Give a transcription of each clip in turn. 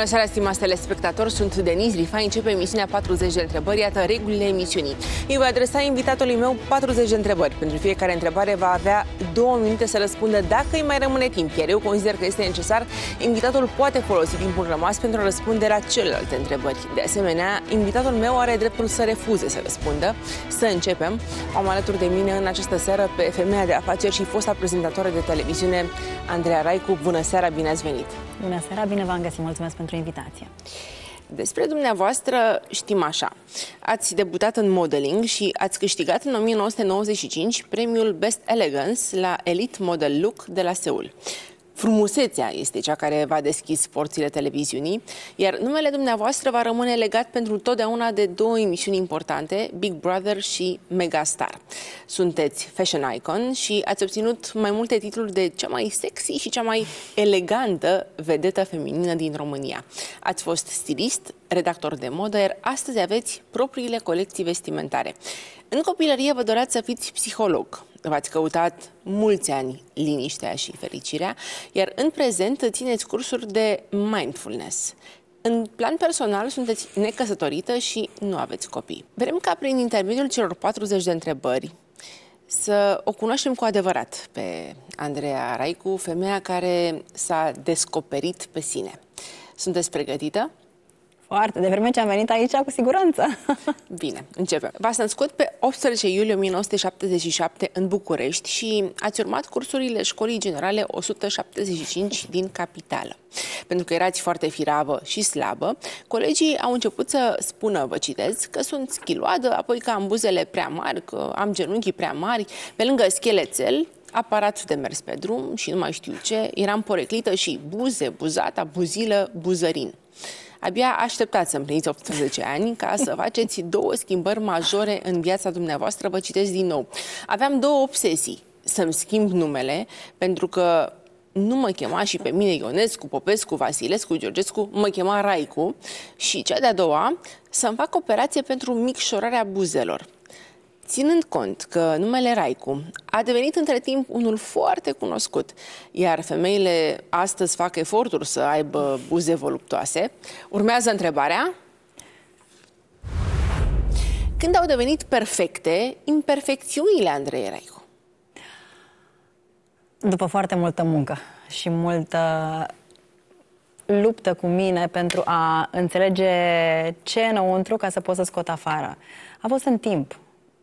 Bună seara, stimați telespectatori, sunt Denis Rifa, începe emisiunea 40 de întrebări, iată regulile emisiunii. Îi voi adresa invitatului meu 40 de întrebări. Pentru fiecare întrebare va avea două minute să răspundă dacă îi mai rămâne timp, iar eu consider că este necesar, invitatul poate folosi timpul rămas pentru a răspunde la celelalte întrebări. De asemenea, invitatul meu are dreptul să refuze să răspundă. Să începem. Am alături de mine în această seară pe femeia de afaceri și fosta prezentatoare de televiziune, Andreea Raicu. Bună seara, bine ați venit! Bună seara, bine v-am găsit, mulțumesc pentru invitație. Despre dumneavoastră știm așa. Ați debutat în modeling și ați câștigat în 1995 premiul Best Elegance la Elite Model Look de la Seul. Frumusețea este cea care va deschis porțile televiziunii, iar numele dumneavoastră va rămâne legat pentru totdeauna de două emisiuni importante, Big Brother și Megastar. Sunteți fashion icon și ați obținut mai multe titluri de cea mai sexy și cea mai elegantă vedetă feminină din România. Ați fost stilist, redactor de modă, iar astăzi aveți propriile colecții vestimentare. În copilărie vă doreați să fiți psiholog, v-ați căutat mulți ani liniștea și fericirea, iar în prezent țineți cursuri de mindfulness. În plan personal, sunteți necăsătorită și nu aveți copii. Vrem ca prin intermediul celor 40 de întrebări să o cunoaștem cu adevărat pe Andreea Raicu, femeia care s-a descoperit pe sine. Sunteți pregătită? Foarte, de vreme ce am venit aici, cu siguranță. Bine, începem. V-ați născut pe 18 iulie 1977 în București și ați urmat cursurile Școlii Generale 175 din capitală. Pentru că erați foarte firavă și slabă, colegii au început să spună, vă citez, că sunt schiloadă, apoi că am buzele prea mari, că am genunchii prea mari, pe lângă schelețel, aparat de mers pe drum și nu mai știu ce, eram poreclită și buze, buzata, buzilă, buzărin. Abia așteptați să împliniți 18 ani ca să faceți două schimbări majore în viața dumneavoastră. Vă citesc din nou. Aveam două obsesii. Să-mi schimb numele, pentru că nu mă chema și pe mine Ionescu, Popescu, Vasilescu, Georgescu, mă chema Raicu și cea de-a doua, să-mi fac operație pentru micșorarea buzelor. Ținând cont că numele Raicu a devenit între timp unul foarte cunoscut, iar femeile astăzi fac eforturi să aibă buze voluptoase, urmează întrebarea când au devenit perfecte imperfecțiunile Andrei Raicu? După foarte multă muncă și multă luptă cu mine pentru a înțelege ce e înăuntru ca să pot să scot afară. A fost în timp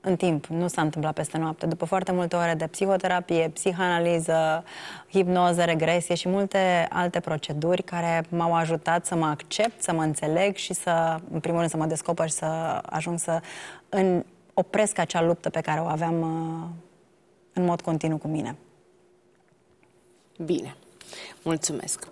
în timp, nu s-a întâmplat peste noapte. După foarte multe ore de psihoterapie, psihanaliză, hipnoză, regresie și multe alte proceduri care m-au ajutat să mă accept, să mă înțeleg și să, în primul rând, să mă descoper și să ajung să în, opresc acea luptă pe care o aveam uh, în mod continuu cu mine. Bine, mulțumesc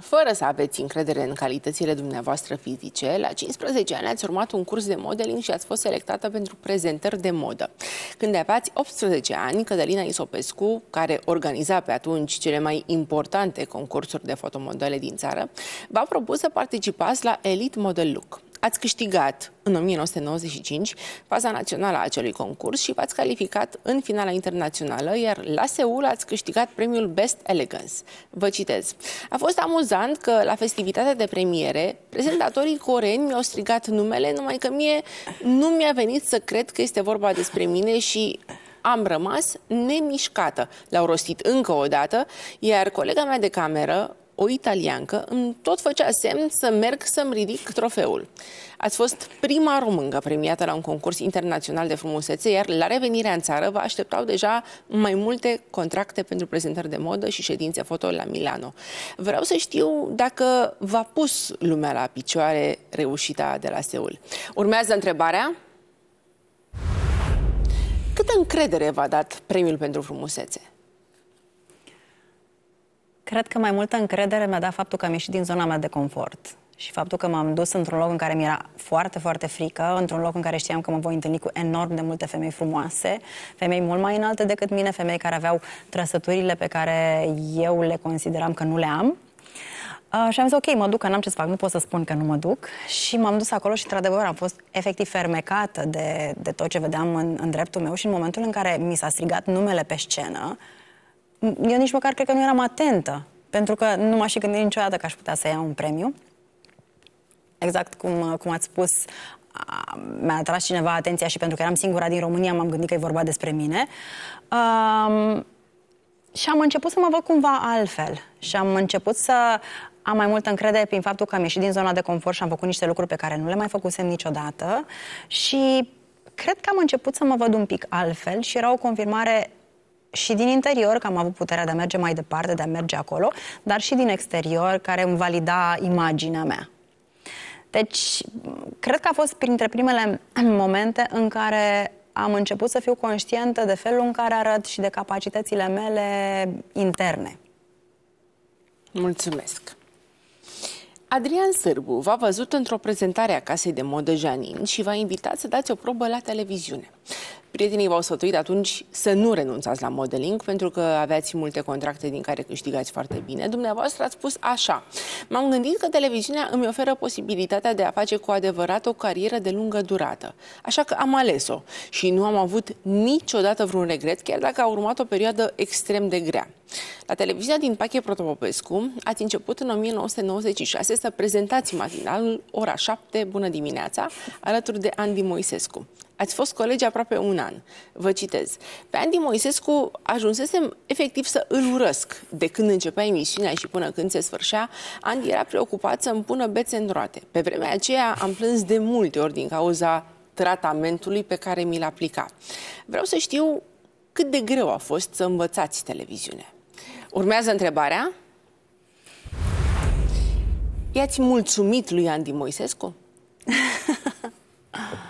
fără să aveți încredere în calitățile dumneavoastră fizice, la 15 ani ați urmat un curs de modeling și ați fost selectată pentru prezentări de modă. Când aveați 18 ani, Cătălina Isopescu, care organiza pe atunci cele mai importante concursuri de fotomodele din țară, v-a propus să participați la Elite Model Look. Ați câștigat în 1995 faza națională a acelui concurs și v-ați calificat în finala internațională, iar la Seul ați câștigat premiul Best Elegance. Vă citez. A fost amuzant că la festivitatea de premiere, prezentatorii coreeni mi-au strigat numele, numai că mie nu mi-a venit să cred că este vorba despre mine și am rămas nemișcată. L-au rostit încă o dată, iar colega mea de cameră, o italiancă, îmi tot făcea semn să merg să-mi ridic trofeul. Ați fost prima româncă premiată la un concurs internațional de frumusețe, iar la revenirea în țară vă așteptau deja mai multe contracte pentru prezentări de modă și ședințe foto la Milano. Vreau să știu dacă v-a pus lumea la picioare reușita de la Seul. Urmează întrebarea. Câtă încredere v-a dat premiul pentru frumusețe? Cred că mai multă încredere mi-a dat faptul că am ieșit din zona mea de confort și faptul că m-am dus într-un loc în care mi-era foarte, foarte frică, într-un loc în care știam că mă voi întâlni cu enorm de multe femei frumoase, femei mult mai înalte decât mine, femei care aveau trăsăturile pe care eu le consideram că nu le am. Uh, și am zis, ok, mă duc, că n-am ce să fac, nu pot să spun că nu mă duc. Și m-am dus acolo și, într-adevăr, am fost efectiv fermecată de, de tot ce vedeam în, în dreptul meu și în momentul în care mi s-a strigat numele pe scenă, eu nici măcar cred că nu eram atentă, pentru că nu m-aș fi gândit niciodată că aș putea să iau un premiu. exact cum, cum ați spus, mi-a atras cineva atenția și pentru că eram singura din România m-am gândit că e vorba despre mine. Um, și am început să mă văd cumva altfel și am început să am mai multă încredere prin faptul că am ieșit din zona de confort și am făcut niște lucruri pe care nu le mai făcusem niciodată și cred că am început să mă văd un pic altfel și era o confirmare și din interior, că am avut puterea de a merge mai departe, de a merge acolo, dar și din exterior, care îmi valida imaginea mea. Deci, cred că a fost printre primele momente în care am început să fiu conștientă de felul în care arăt și de capacitățile mele interne. Mulțumesc! Adrian Sârbu v-a văzut într-o prezentare a casei de modă Janin și v-a invitat să dați o probă la televiziune. Prietenii v-au sfătuit atunci să nu renunțați la modeling pentru că aveați multe contracte din care câștigați foarte bine. Dumneavoastră ați spus așa. M-am gândit că televiziunea îmi oferă posibilitatea de a face cu adevărat o carieră de lungă durată. Așa că am ales-o și nu am avut niciodată vreun regret, chiar dacă a urmat o perioadă extrem de grea. La televiziunea din Pache Protopopescu ați început în 1996 să prezentați matinalul ora 7, bună dimineața, alături de Andy Moisescu. Ați fost colegi aproape un an. Vă citez. Pe Andy Moisescu ajunsesem efectiv să îl urăsc. De când începea emisiunea și până când se sfârșea, Andy era preocupat să îmi pună bețe în roate. Pe vremea aceea am plâns de multe ori din cauza tratamentului pe care mi-l aplica. Vreau să știu cât de greu a fost să învățați televiziune. Urmează întrebarea. I-ați mulțumit lui Andy Moisescu?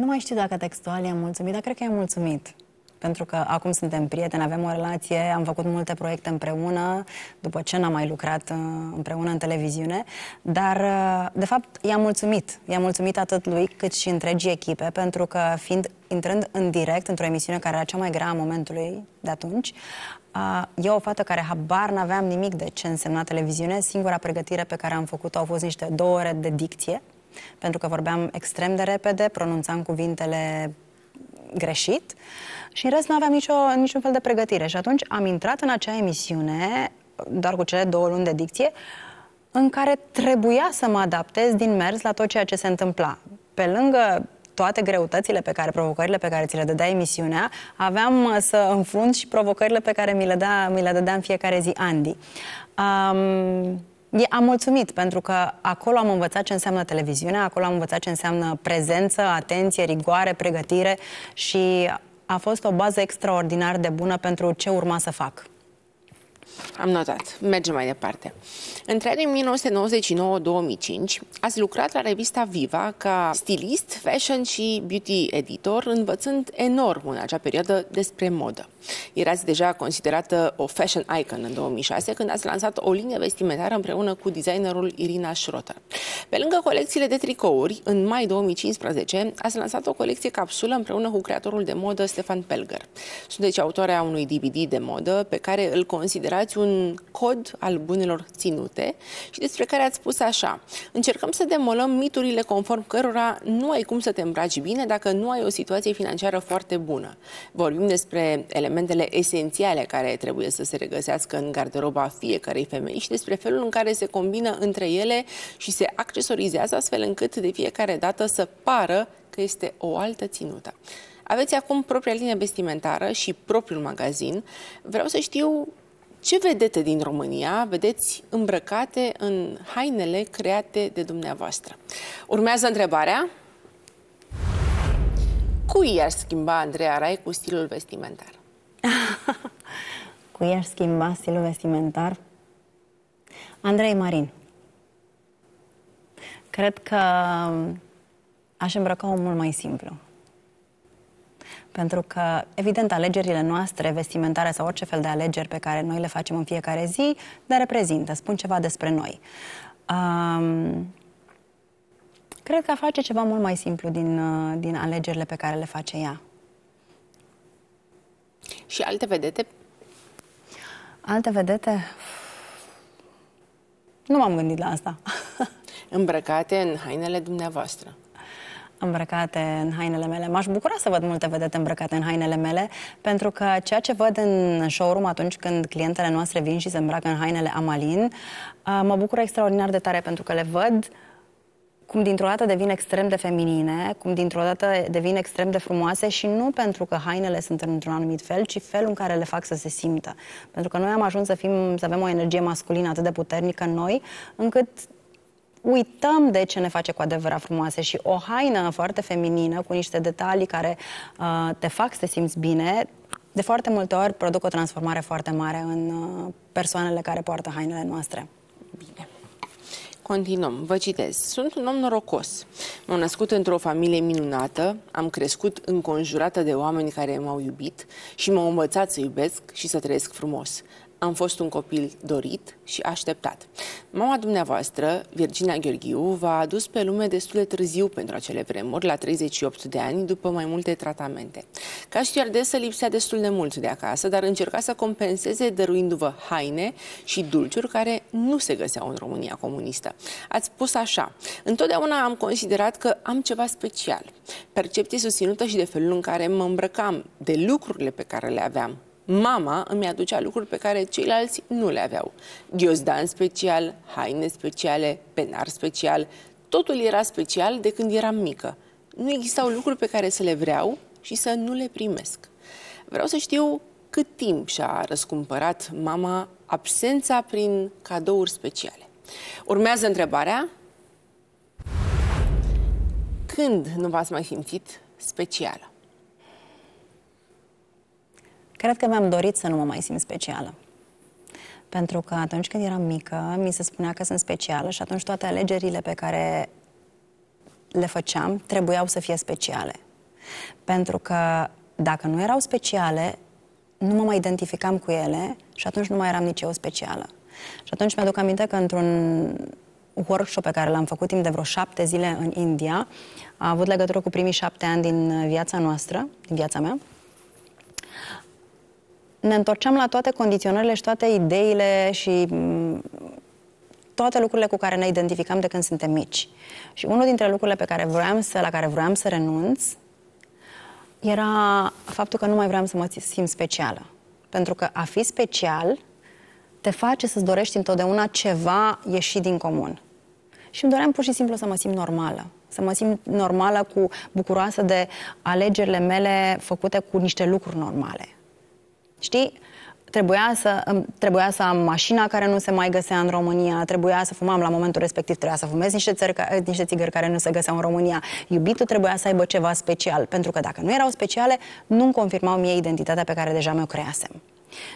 Nu mai știu dacă textual i-am mulțumit, dar cred că i-am mulțumit. Pentru că acum suntem prieteni, avem o relație, am făcut multe proiecte împreună, după ce n-am mai lucrat uh, împreună în televiziune, dar, uh, de fapt, i-am mulțumit. I-am mulțumit atât lui cât și întregii echipe, pentru că, fiind, intrând în direct într-o emisiune care era cea mai grea a momentului de atunci, uh, eu, o fată care habar n-aveam nimic de ce însemna televiziune, singura pregătire pe care am făcut-o au fost niște două ore de dicție, pentru că vorbeam extrem de repede, pronunțam cuvintele greșit și în rest nu aveam nicio, niciun fel de pregătire. Și atunci am intrat în acea emisiune, doar cu cele două luni de dicție, în care trebuia să mă adaptez din mers la tot ceea ce se întâmpla. Pe lângă toate greutățile pe care, provocările pe care ți le dădea emisiunea, aveam uh, să înfrunți și provocările pe care mi le, da, mi le dădea în fiecare zi Andy. Um, am mulțumit pentru că acolo am învățat ce înseamnă televiziunea, acolo am învățat ce înseamnă prezență, atenție, rigoare, pregătire și a fost o bază extraordinar de bună pentru ce urma să fac. Am notat. Mergem mai departe. Între anii 1999-2005 ați lucrat la revista Viva ca stilist, fashion și beauty editor, învățând enorm în acea perioadă despre modă. Erați deja considerată o fashion icon în 2006 când ați lansat o linie vestimentară împreună cu designerul Irina Schrotter. Pe lângă colecțiile de tricouri, în mai 2015 ați lansat o colecție capsulă împreună cu creatorul de modă Stefan Pelger. Sunteți autoarea unui DVD de modă pe care îl considerați un cod al bunelor ținute și despre care ați spus așa. Încercăm să demolăm miturile conform cărora nu ai cum să te îmbraci bine dacă nu ai o situație financiară foarte bună. Vorbim despre elementele esențiale care trebuie să se regăsească în garderoba fiecarei femei și despre felul în care se combină între ele și se accesorizează astfel încât de fiecare dată să pară că este o altă ținută. Aveți acum propria linie vestimentară și propriul magazin. Vreau să știu ce vedete din România vedeți îmbrăcate în hainele create de dumneavoastră? Urmează întrebarea. Cui ar schimba Andreea Rai cu stilul vestimentar? Cui ar schimba stilul vestimentar? Andrei Marin. Cred că aș îmbrăca o mult mai simplu. Pentru că, evident, alegerile noastre vestimentare sau orice fel de alegeri pe care noi le facem în fiecare zi ne reprezintă, spun ceva despre noi. Um, cred că face ceva mult mai simplu din, uh, din alegerile pe care le face ea. Și alte vedete? Alte vedete? Nu m-am gândit la asta. Îmbrăcate în hainele dumneavoastră. îmbrăcate în hainele mele. M-aș bucura să văd multe vedete îmbrăcate în hainele mele, pentru că ceea ce văd în showroom atunci când clientele noastre vin și se îmbracă în hainele Amalin, uh, mă bucură extraordinar de tare, pentru că le văd cum dintr-o dată devin extrem de feminine, cum dintr-o dată devin extrem de frumoase și nu pentru că hainele sunt într-un anumit fel, ci felul în care le fac să se simtă. Pentru că noi am ajuns să, fim, să avem o energie masculină atât de puternică în noi, încât uităm de ce ne face cu adevărat frumoase și o haină foarte feminină, cu niște detalii care uh, te fac să te simți bine, de foarte multe ori produc o transformare foarte mare în uh, persoanele care poartă hainele noastre. Bine. Continuăm. Vă citez. Sunt un om norocos. M-am născut într-o familie minunată, am crescut înconjurată de oameni care m-au iubit și m-au învățat să iubesc și să trăiesc frumos am fost un copil dorit și așteptat. Mama dumneavoastră, Virginia Gheorghiu, v-a adus pe lume destul de târziu pentru acele vremuri, la 38 de ani, după mai multe tratamente. Ca stewardesă lipsea destul de mult de acasă, dar încerca să compenseze dăruindu-vă haine și dulciuri care nu se găseau în România comunistă. Ați spus așa, întotdeauna am considerat că am ceva special. Percepție susținută și de felul în care mă îmbrăcam, de lucrurile pe care le aveam, mama îmi aducea lucruri pe care ceilalți nu le aveau. Ghiozdan special, haine speciale, penar special, totul era special de când eram mică. Nu existau lucruri pe care să le vreau și să nu le primesc. Vreau să știu cât timp și-a răscumpărat mama absența prin cadouri speciale. Urmează întrebarea. Când nu v-ați mai simțit specială? Cred că mi-am dorit să nu mă mai simt specială. Pentru că atunci când eram mică, mi se spunea că sunt specială și atunci toate alegerile pe care le făceam trebuiau să fie speciale. Pentru că dacă nu erau speciale, nu mă mai identificam cu ele și atunci nu mai eram nici eu specială. Și atunci mi-aduc aminte că într-un workshop pe care l-am făcut timp de vreo șapte zile în India, a avut legătură cu primii șapte ani din viața noastră, din viața mea, ne întorceam la toate condiționările și toate ideile și mm, toate lucrurile cu care ne identificam de când suntem mici. Și unul dintre lucrurile pe care vroiam să, la care vroiam să renunț era faptul că nu mai vreau să mă simt specială. Pentru că a fi special te face să-ți dorești întotdeauna ceva ieșit din comun. Și îmi doream pur și simplu să mă simt normală. Să mă simt normală, cu bucuroasă de alegerile mele făcute cu niște lucruri normale. Știi? Trebuia să, trebuia să am mașina care nu se mai găsea în România, trebuia să fumam la momentul respectiv, trebuia să fumez niște, țări, niște țigări care nu se găseau în România. Iubitul trebuia să aibă ceva special, pentru că dacă nu erau speciale, nu-mi confirmau mie identitatea pe care deja mi-o creasem.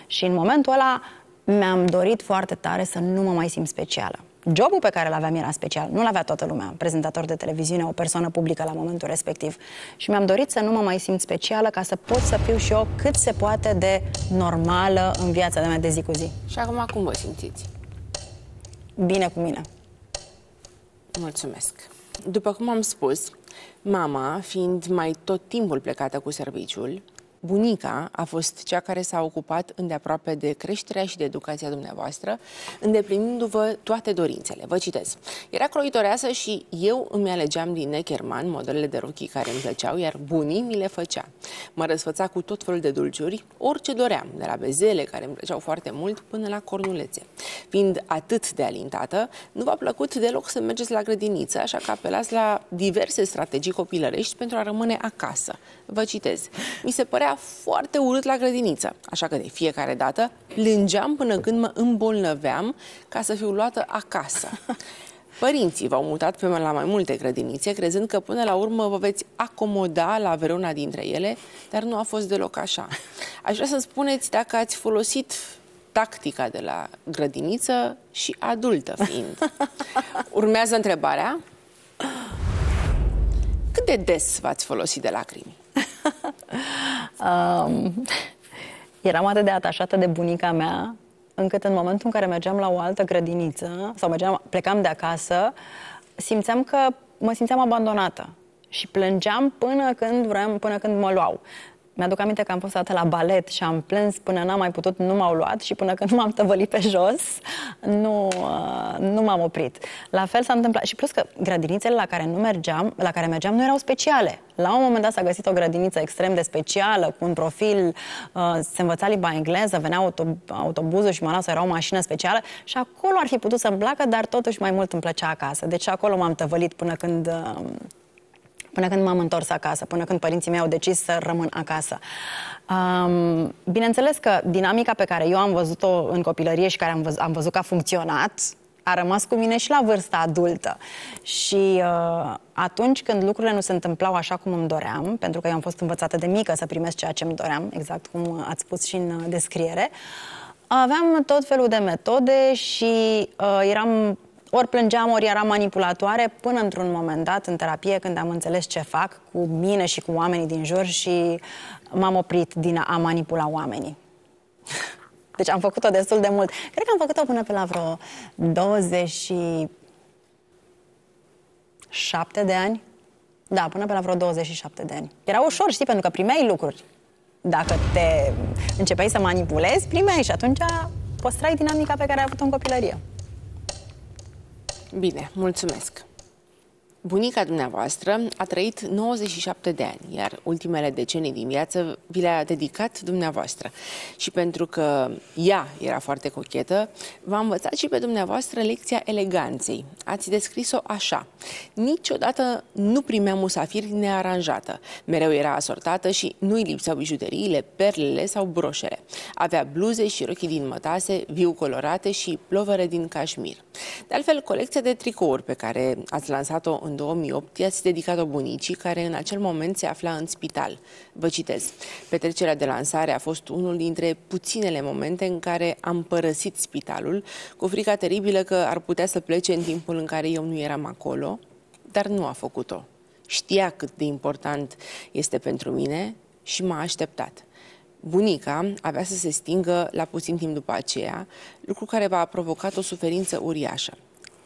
Și în momentul ăla mi-am dorit foarte tare să nu mă mai simt specială. Jobul pe care îl aveam era special, nu-l avea toată lumea, prezentator de televiziune, o persoană publică la momentul respectiv. Și mi-am dorit să nu mă mai simt specială ca să pot să fiu și eu cât se poate de normală în viața mea de zi cu zi. Și acum cum vă simțiți? Bine cu mine. Mulțumesc. După cum am spus, mama, fiind mai tot timpul plecată cu serviciul, bunica a fost cea care s-a ocupat îndeaproape de creșterea și de educația dumneavoastră, îndeplinindu-vă toate dorințele. Vă citez. Era croitoreasă și eu îmi alegeam din Neckerman modelele de rochii care îmi plăceau, iar bunii mi le făcea. Mă răsfăța cu tot felul de dulciuri, orice doream, de la bezele, care îmi plăceau foarte mult, până la cornulețe. Fiind atât de alintată, nu v-a plăcut deloc să mergeți la grădiniță, așa că apelați la diverse strategii copilărești pentru a rămâne acasă. Vă citez. Mi se părea foarte urât la grădiniță, așa că de fiecare dată plângeam până când mă îmbolnăveam ca să fiu luată acasă. Părinții v-au mutat pe la mai multe grădinițe, crezând că până la urmă vă veți acomoda la vreuna dintre ele, dar nu a fost deloc așa. Aș vrea să spuneți dacă ați folosit tactica de la grădiniță și adultă fiind. Urmează întrebarea. Cât de des v-ați folosit de lacrimi? Um, eram atât de atașată de bunica mea, încât în momentul în care mergeam la o altă grădiniță sau mergeam, plecam de acasă, simțeam că mă simțeam abandonată și plângeam până când vreau, până când mă luau. Mi-aduc aminte că am fost dată la balet și am plâns până n-am mai putut, nu m-au luat și până când nu m-am tăvălit pe jos, nu, uh, nu m-am oprit. La fel s-a întâmplat. Și plus că grădinițele la care nu mergeam, la care mergeam nu erau speciale. La un moment dat s-a găsit o grădiniță extrem de specială, cu un profil, uh, se învăța limba engleză, venea autob- autobuzul și mă să era o mașină specială și acolo ar fi putut să-mi placă, dar totuși mai mult îmi plăcea acasă. Deci acolo m-am tăvălit până când uh, până când m-am întors acasă, până când părinții mei au decis să rămân acasă. Um, bineînțeles că dinamica pe care eu am văzut-o în copilărie și care am, văz- am văzut că a funcționat, a rămas cu mine și la vârsta adultă. Și uh, atunci când lucrurile nu se întâmplau așa cum îmi doream, pentru că eu am fost învățată de mică să primesc ceea ce îmi doream, exact cum ați spus și în uh, descriere, aveam tot felul de metode și uh, eram ori plângeam, ori eram manipulatoare, până într-un moment dat, în terapie, când am înțeles ce fac cu mine și cu oamenii din jur și m-am oprit din a manipula oamenii. Deci am făcut-o destul de mult. Cred că am făcut-o până pe la vreo 27 de ani. Da, până pe la vreo 27 de ani. Era ușor, știi, pentru că primeai lucruri. Dacă te începeai să manipulezi, primeai și atunci păstrai dinamica pe care ai avut-o în copilărie. Bine, mulțumesc. Bunica dumneavoastră a trăit 97 de ani, iar ultimele decenii din viață vi le-a dedicat dumneavoastră. Și pentru că ea era foarte cochetă, v-a învățat și pe dumneavoastră lecția eleganței. Ați descris-o așa. Niciodată nu primea musafiri nearanjată. Mereu era asortată și nu-i lipseau bijuteriile, perlele sau broșele. Avea bluze și rochii din mătase, viu colorate și plovere din cașmir. De altfel, colecția de tricouri pe care ați lansat-o în 2008, i-ați dedicat-o bunicii, care în acel moment se afla în spital. Vă citez. Petrecerea de lansare a fost unul dintre puținele momente în care am părăsit spitalul, cu frica teribilă că ar putea să plece în timpul în care eu nu eram acolo, dar nu a făcut-o. Știa cât de important este pentru mine și m-a așteptat. Bunica avea să se stingă la puțin timp după aceea, lucru care v-a provocat o suferință uriașă.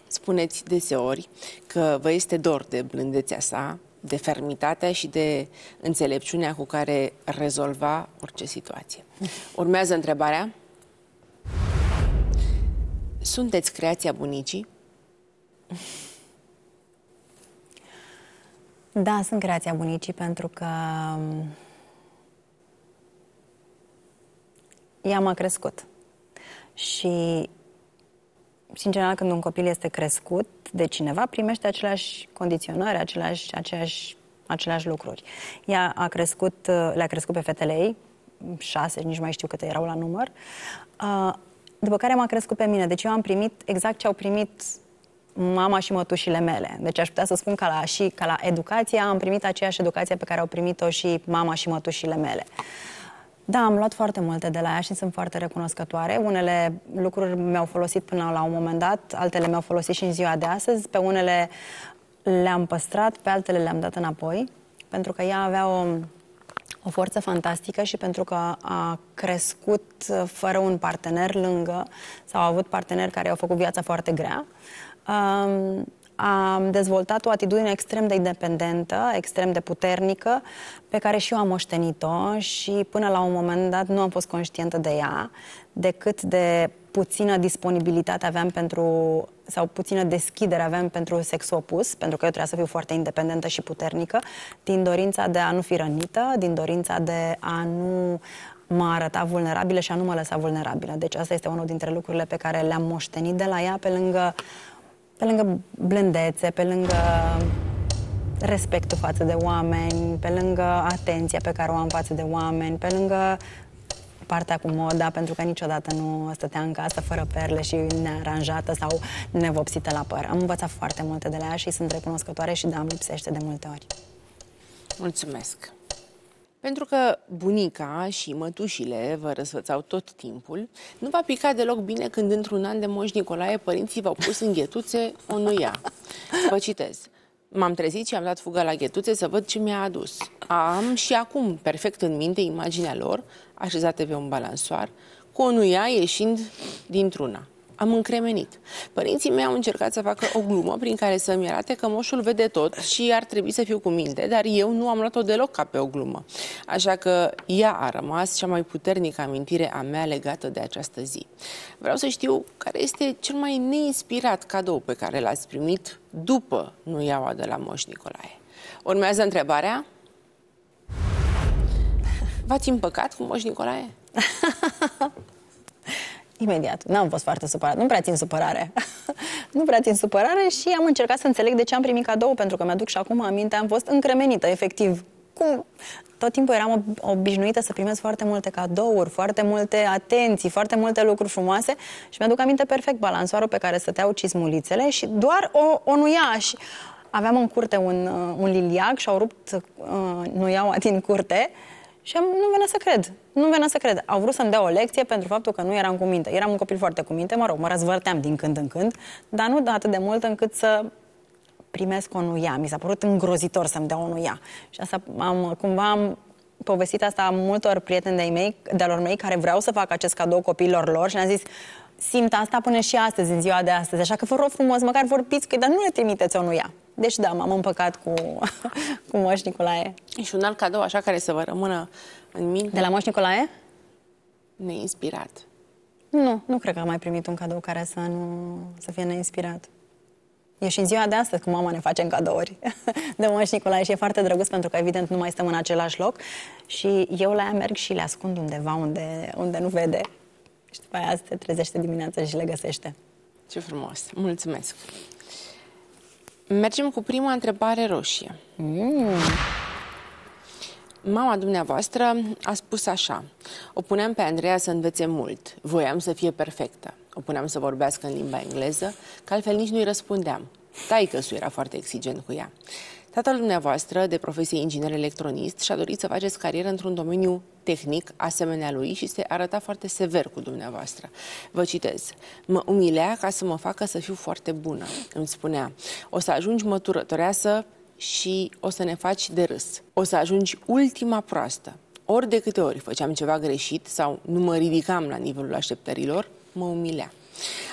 Spuneți deseori că vă este dor de blândețea sa, de fermitatea și de înțelepciunea cu care rezolva orice situație. Urmează întrebarea. Sunteți creația bunicii? Da, sunt creația bunicii pentru că ea m-a crescut. Și și în general când un copil este crescut de cineva, primește aceleași condiționări, aceleași, aceleași, aceleași lucruri. Ea a crescut, le-a crescut pe fetele ei, șase, nici mai știu câte erau la număr, după care m-a crescut pe mine. Deci eu am primit exact ce au primit mama și mătușile mele. Deci aș putea să spun că la, și ca la educație am primit aceeași educație pe care au primit-o și mama și mătușile mele. Uh, da, am luat foarte multe de la ea și sunt foarte recunoscătoare. Unele lucruri mi-au folosit până la un moment dat, altele mi-au folosit și în ziua de astăzi. Pe unele le-am păstrat, pe altele le-am dat înapoi, pentru că ea avea o, o forță fantastică și pentru că a crescut fără un partener lângă sau a avut parteneri care au făcut viața foarte grea. Um, am dezvoltat o atitudine extrem de independentă, extrem de puternică, pe care și eu am moștenit-o și până la un moment dat nu am fost conștientă de ea, de cât de puțină disponibilitate aveam pentru, sau puțină deschidere aveam pentru sex opus, pentru că eu trebuia să fiu foarte independentă și puternică, din dorința de a nu fi rănită, din dorința de a nu mă arăta vulnerabilă și a nu mă lăsa vulnerabilă. Deci asta este unul dintre lucrurile pe care le-am moștenit de la ea, pe lângă pe lângă blândețe, pe lângă respectul față de oameni, pe lângă atenția pe care o am față de oameni, pe lângă partea cu moda, pentru că niciodată nu stătea în casă fără perle și nearanjată sau nevopsită la păr. Am învățat foarte multe de la ea și sunt recunoscătoare și da, îmi lipsește de multe ori. Mulțumesc! Pentru că bunica și mătușile vă răsfățau tot timpul, nu va pica deloc bine când într-un an de Moș Nicolae părinții v-au pus în ghetuțe o nuia. Vă citez. M-am trezit și am dat fuga la ghetuțe să văd ce mi-a adus. Am și acum perfect în minte imaginea lor, așezate pe un balansoar, cu o nuia ieșind dintr-una. Am încremenit. Părinții mei au încercat să facă o glumă prin care să-mi arate că moșul vede tot și ar trebui să fiu cu minte, dar eu nu am luat-o deloc ca pe o glumă. Așa că ea a rămas cea mai puternică amintire a mea legată de această zi. Vreau să știu care este cel mai neinspirat cadou pe care l-ați primit după nuiaua de la Moș Nicolae. Urmează întrebarea. V-ați împăcat cu Moș Nicolae? Imediat. N-am fost foarte supărat. Nu prea țin supărare. nu prea țin supărare și am încercat să înțeleg de ce am primit cadou, pentru că mi-aduc și acum aminte, am fost încremenită, efectiv. Cum? Tot timpul eram obișnuită să primesc foarte multe cadouri, foarte multe atenții, foarte multe lucruri frumoase și mi-aduc aminte perfect balansoarul pe care stăteau cizmulițele și doar o, o nuia și aveam în curte un, uh, un liliac și au rupt uh, nuiaua din curte și am, nu venea să cred. Nu venea să cred. Au vrut să-mi dea o lecție pentru faptul că nu eram cu minte. Eram un copil foarte cu minte, mă rog, mă răzvărteam din când în când, dar nu atât de mult încât să primesc o nuia. Mi s-a părut îngrozitor să-mi dea o nuia. Și asta am, cumva am povestit asta multor prieteni de-ai mei, de-alor mei care vreau să fac acest cadou copiilor lor și le-am zis simt asta până și astăzi, în ziua de astăzi. Așa că vă rog frumos, măcar vorbiți, că, dar nu le trimiteți o nuia. Deci da, m-am împăcat cu, cu Moș Nicolae. Și un alt cadou așa care să vă rămână în minte? De la Moș Nicolae? Neinspirat. Nu, nu cred că am mai primit un cadou care să, nu, să fie neinspirat. E și în ziua de astăzi că mama ne face în cadouri de Moș Nicolae și e foarte drăguț pentru că evident nu mai stăm în același loc și eu la ea merg și le ascund undeva unde, unde nu vede și după aia se trezește dimineața și le găsește. Ce frumos! Mulțumesc! Mergem cu prima întrebare roșie. Mm. Mama dumneavoastră a spus așa. O puneam pe Andreea să învețe mult. Voiam să fie perfectă. O puneam să vorbească în limba engleză, că altfel nici nu-i răspundeam. Taică era foarte exigent cu ea. Tatăl dumneavoastră, de profesie inginer electronist, și-a dorit să faceți carieră într-un domeniu tehnic asemenea lui și se arăta foarte sever cu dumneavoastră. Vă citez. Mă umilea ca să mă facă să fiu foarte bună. Îmi spunea, o să ajungi măturătoreasă și o să ne faci de râs. O să ajungi ultima proastă. Ori de câte ori făceam ceva greșit sau nu mă ridicam la nivelul așteptărilor, mă umilea.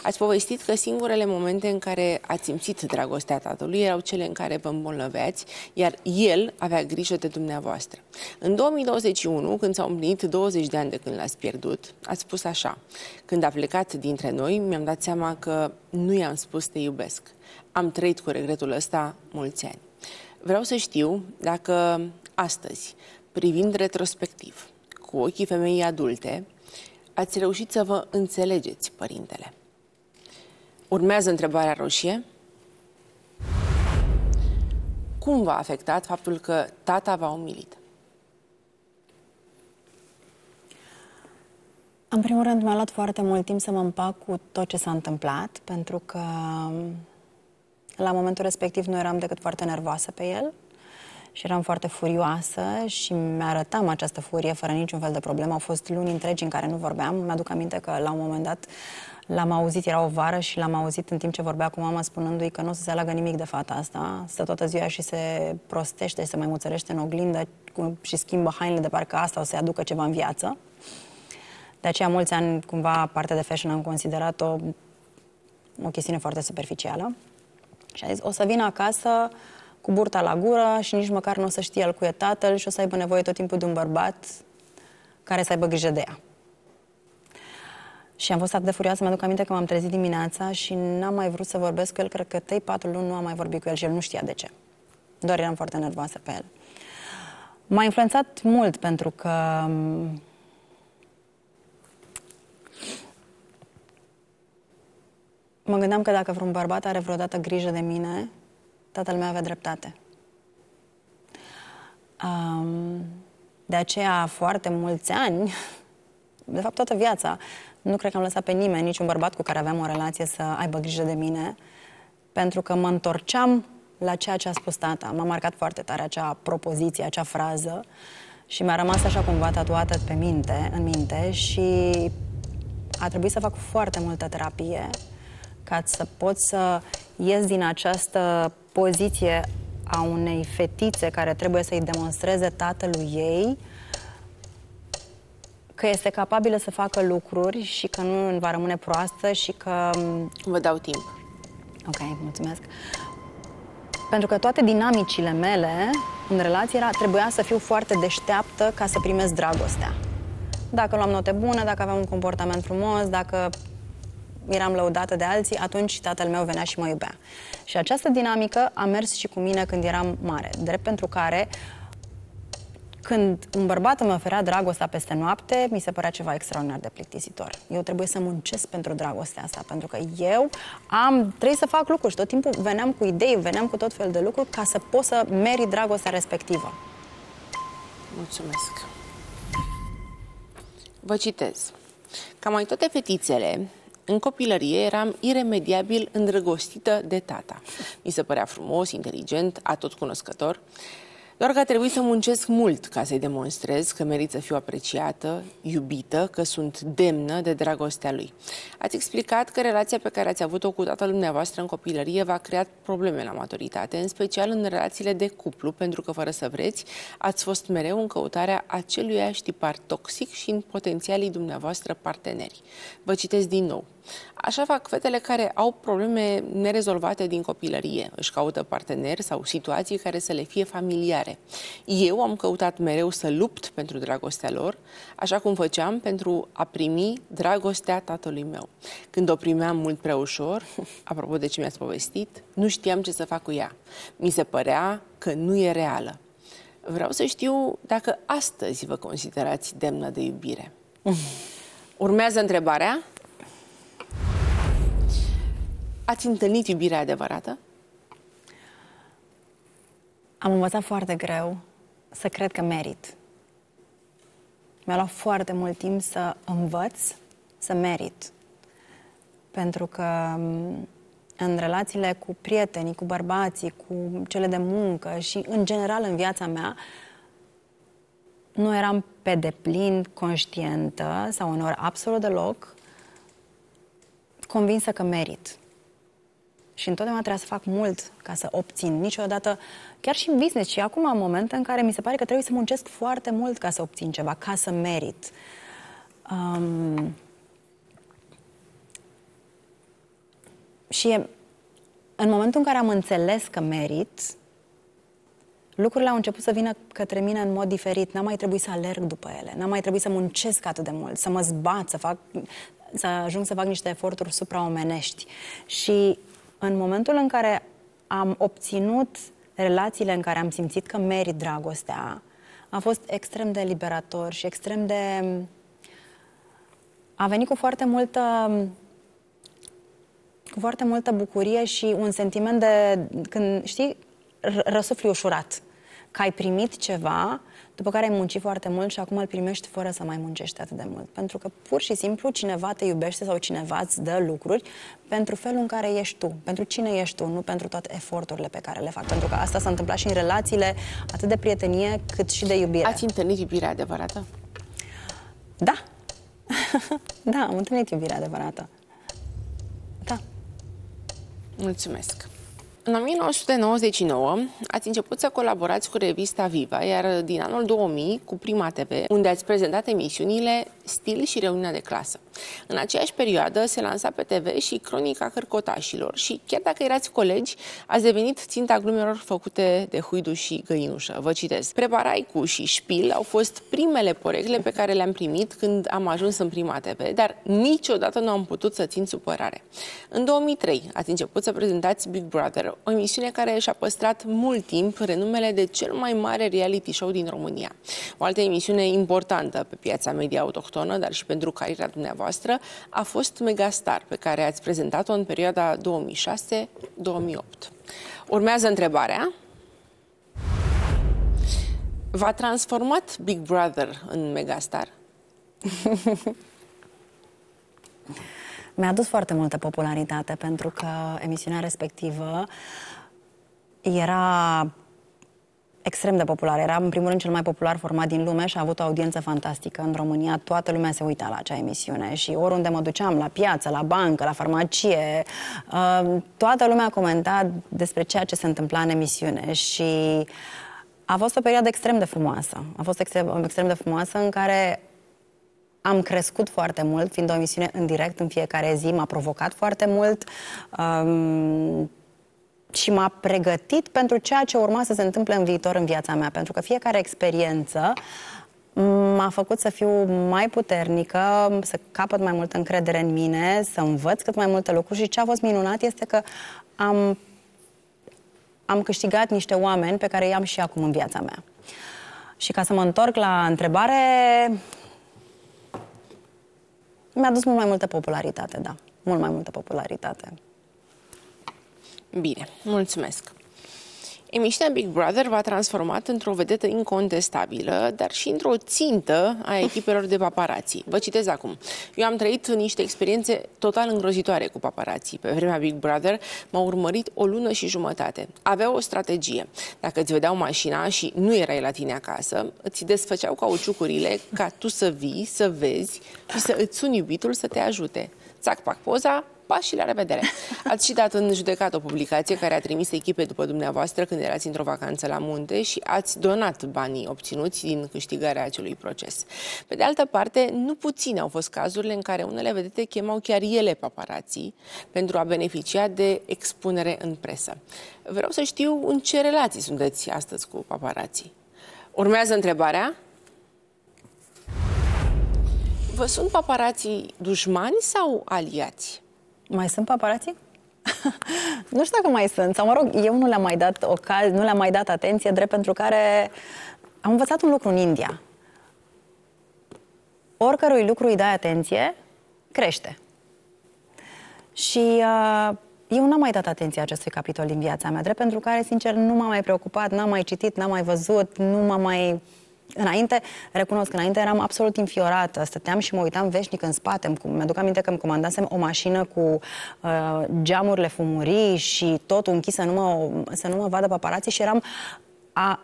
Ați povestit că singurele momente în care ați simțit dragostea tatălui erau cele în care vă îmbolnăveați, iar el avea grijă de dumneavoastră. În 2021, când s-au împlinit 20 de ani de când l-ați pierdut, ați spus așa, când a plecat dintre noi, mi-am dat seama că nu i-am spus te iubesc. Am trăit cu regretul ăsta mulți ani. Vreau să știu dacă astăzi, privind retrospectiv, cu ochii femeii adulte, ați reușit să vă înțelegeți părintele. Urmează întrebarea roșie. Cum v-a afectat faptul că tata v-a umilit? În primul rând, mi-a luat foarte mult timp să mă împac cu tot ce s-a întâmplat, pentru că la momentul respectiv nu eram decât foarte nervoasă pe el și eram foarte furioasă și mi-arătam această furie fără niciun fel de problemă. Au fost luni întregi în care nu vorbeam. Mi-aduc aminte că la un moment dat l-am auzit, era o vară și l-am auzit în timp ce vorbea cu mama spunându-i că nu o să se aleagă nimic de fata asta. Stă toată ziua și se prostește, se mai muțărește în oglindă și schimbă hainele de parcă asta o să-i aducă ceva în viață. De aceea, mulți ani, cumva, partea de fashion am considerat-o o chestiune foarte superficială. Și a zis, o să vin acasă cu burta la gură și nici măcar nu o să știe el cu e tatăl și o să aibă nevoie tot timpul de un bărbat care să aibă grijă de ea. Și am fost atât de furioasă, mă aduc aminte că m-am trezit dimineața și n-am mai vrut să vorbesc cu el, cred că 3-4 luni nu am mai vorbit cu el și el nu știa de ce. Doar eram foarte nervoasă pe el. M-a influențat mult pentru că mă gândeam că dacă vreun bărbat are vreodată grijă de mine, tatăl meu avea dreptate. Um, de aceea, foarte mulți ani, de fapt toată viața, nu cred că am lăsat pe nimeni, niciun bărbat cu care aveam o relație să aibă grijă de mine, pentru că mă întorceam la ceea ce a spus tata. M-a marcat foarte tare acea propoziție, acea frază și mi-a rămas așa cumva tatuată pe minte, în minte și a trebuit să fac foarte multă terapie ca să pot să ies din această poziție a unei fetițe care trebuie să-i demonstreze tatălui ei că că este capabilă să facă lucruri și că nu va rămâne proastă și că... Vă dau timp. Ok, mulțumesc. Pentru că toate dinamicile mele în relație era, trebuia să fiu foarte deșteaptă ca să primesc dragostea. Dacă luam note bune, dacă aveam un comportament frumos, dacă eram lăudată de alții, atunci tatăl meu venea și mă iubea. Și această dinamică a mers și cu mine când eram mare, drept pentru care când un bărbat îmi oferea dragostea peste noapte, mi se părea ceva extraordinar de plictisitor. Eu trebuie să muncesc pentru dragostea asta, pentru că eu am, trebuie să fac lucruri și tot timpul veneam cu idei, veneam cu tot fel de lucruri ca să pot să merit dragostea respectivă. Mulțumesc. Vă citez. Ca mai toate fetițele, în copilărie eram iremediabil îndrăgostită de tata. Mi se părea frumos, inteligent, atot cunoscător. Doar că a trebuit să muncesc mult ca să-i demonstrez că merit să fiu apreciată, iubită, că sunt demnă de dragostea lui. Ați explicat că relația pe care ați avut-o cu tatăl dumneavoastră în copilărie v-a creat probleme la maturitate, în special în relațiile de cuplu, pentru că, fără să vreți, ați fost mereu în căutarea aceluiași tipar toxic și în potențialii dumneavoastră parteneri. Vă citesc din nou. Așa fac fetele care au probleme nerezolvate din copilărie. Își caută parteneri sau situații care să le fie familiare. Eu am căutat mereu să lupt pentru dragostea lor, așa cum făceam pentru a primi dragostea tatălui meu. Când o primeam mult prea ușor, apropo de ce mi-ați povestit, nu știam ce să fac cu ea. Mi se părea că nu e reală. Vreau să știu dacă astăzi vă considerați demnă de iubire. Urmează întrebarea. Ați întâlnit iubirea adevărată? Am învățat foarte greu să cred că merit. Mi-a luat foarte mult timp să învăț să merit. Pentru că în relațiile cu prietenii, cu bărbații, cu cele de muncă și în general în viața mea, nu eram pe deplin conștientă sau uneori absolut deloc convinsă că merit. Și întotdeauna trebuie să fac mult ca să obțin. Niciodată, chiar și în business, și acum am momente în care mi se pare că trebuie să muncesc foarte mult ca să obțin ceva, ca să merit. Um, și e, în momentul în care am înțeles că merit, lucrurile au început să vină către mine în mod diferit. N-am mai trebuit să alerg după ele, n-am mai trebuit să muncesc atât de mult, să mă zbat, să fac, să ajung să fac niște eforturi supraomenești. Și în momentul în care am obținut relațiile în care am simțit că merit dragostea, a fost extrem de liberator și extrem de... a venit cu foarte multă cu foarte multă bucurie și un sentiment de, când, știi, răsufli ușurat. Că ai primit ceva după care ai muncit foarte mult și acum îl primești fără să mai muncești atât de mult. Pentru că pur și simplu cineva te iubește sau cineva îți dă lucruri pentru felul în care ești tu, pentru cine ești tu, nu pentru toate eforturile pe care le fac. Pentru că asta s-a întâmplat și în relațiile atât de prietenie cât și de iubire. Ați întâlnit iubirea adevărată? Da. da, am întâlnit iubirea adevărată. Da. Mulțumesc. În 1999 ați început să colaborați cu revista Viva, iar din anul 2000 cu Prima TV, unde ați prezentat emisiunile Stil și Reuniunea de Clasă. În aceeași perioadă se lansa pe TV și Cronica Cărcotașilor și chiar dacă erați colegi, ați devenit ținta glumelor făcute de Huidu și Găinușă. Vă citesc. Preparaicu și Șpil au fost primele porecle pe care le-am primit când am ajuns în Prima TV, dar niciodată nu am putut să țin supărare. În 2003 ați început să prezentați Big Brother, o emisiune care și-a păstrat mult timp renumele de cel mai mare reality show din România. O altă emisiune importantă pe piața media autohtonă, dar și pentru cariera dumneavoastră, a fost Megastar, pe care ați prezentat-o în perioada 2006-2008. Urmează întrebarea. V-a transformat Big Brother în Megastar? Mi-a adus foarte multă popularitate pentru că emisiunea respectivă era extrem de popular. Era, în primul rând, cel mai popular format din lume și a avut o audiență fantastică în România. Toată lumea se uita la acea emisiune și oriunde mă duceam, la piață, la bancă, la farmacie, uh, toată lumea comenta despre ceea ce se întâmpla în emisiune și a fost o perioadă extrem de frumoasă. A fost extrem, extrem de frumoasă în care am crescut foarte mult, fiind o emisiune în direct în fiecare zi, m-a provocat foarte mult um, și m-a pregătit pentru ceea ce urma să se întâmple în viitor în viața mea, pentru că fiecare experiență m-a făcut să fiu mai puternică, să capăt mai multă încredere în mine, să învăț cât mai multe lucruri și ce a fost minunat este că am, am câștigat niște oameni pe care i-am și acum în viața mea. Și ca să mă întorc la întrebare, mi-a dus mult mai multă popularitate, da. Mult mai multă popularitate. Bine, mulțumesc. Emisiunea Big Brother v-a transformat într-o vedetă incontestabilă, dar și într-o țintă a echipelor de paparații. Vă citez acum. Eu am trăit niște experiențe total îngrozitoare cu paparații. Pe vremea Big Brother m-au urmărit o lună și jumătate. Aveau o strategie. Dacă îți vedeau mașina și nu erai la tine acasă, îți desfăceau cauciucurile ca tu să vii, să vezi și să îți suni iubitul să te ajute. Țac, pac, poza, Pa și la revedere! Ați și dat în judecat o publicație care a trimis echipe după dumneavoastră când erați într-o vacanță la munte și ați donat banii obținuți din câștigarea acelui proces. Pe de altă parte, nu puține au fost cazurile în care unele vedete chemau chiar ele paparații pentru a beneficia de expunere în presă. Vreau să știu în ce relații sunteți astăzi cu paparații. Urmează întrebarea. Vă sunt paparații dușmani sau aliați? Mai sunt paparații? nu știu dacă mai sunt, sau mă rog, eu nu le-am mai dat ocaz, nu le-am mai dat atenție, drept pentru care am învățat un lucru în India. Oricărui lucru îi dai atenție, crește. Și uh, eu n-am mai dat atenție acestui capitol din viața mea, drept pentru care, sincer, nu m-am mai preocupat, n-am mai citit, n-am mai văzut, nu m-am mai Înainte, recunosc, înainte eram absolut înfiorată, stăteam și mă uitam veșnic în spate. Mi-aduc aminte că îmi comandasem o mașină cu uh, geamurile fumurii și totul închis să nu mă, să nu mă vadă paparații și eram a,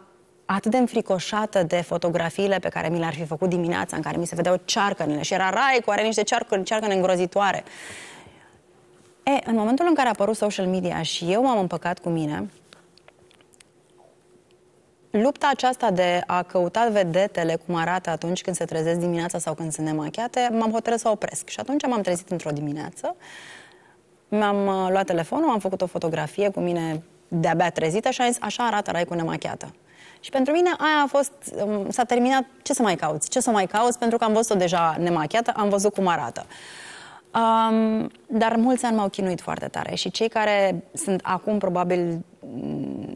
atât de înfricoșată de fotografiile pe care mi le-ar fi făcut dimineața, în care mi se vedeau cearcănile și era rai cu are niște cearcăni, cearcăne îngrozitoare. E, în momentul în care a apărut social media și eu m-am împăcat cu mine, lupta aceasta de a căuta vedetele cum arată atunci când se trezesc dimineața sau când sunt nemachiate, m-am hotărât să opresc. Și atunci m-am trezit într-o dimineață, mi-am uh, luat telefonul, am făcut o fotografie cu mine de-abia trezită și am zis, așa arată Raicu nemachiată. Și pentru mine aia a fost, um, s-a terminat, ce să mai cauți? Ce să mai cauți? Pentru că am văzut-o deja nemachiată, am văzut cum arată. Um, dar mulți ani m-au chinuit foarte tare și cei care sunt acum probabil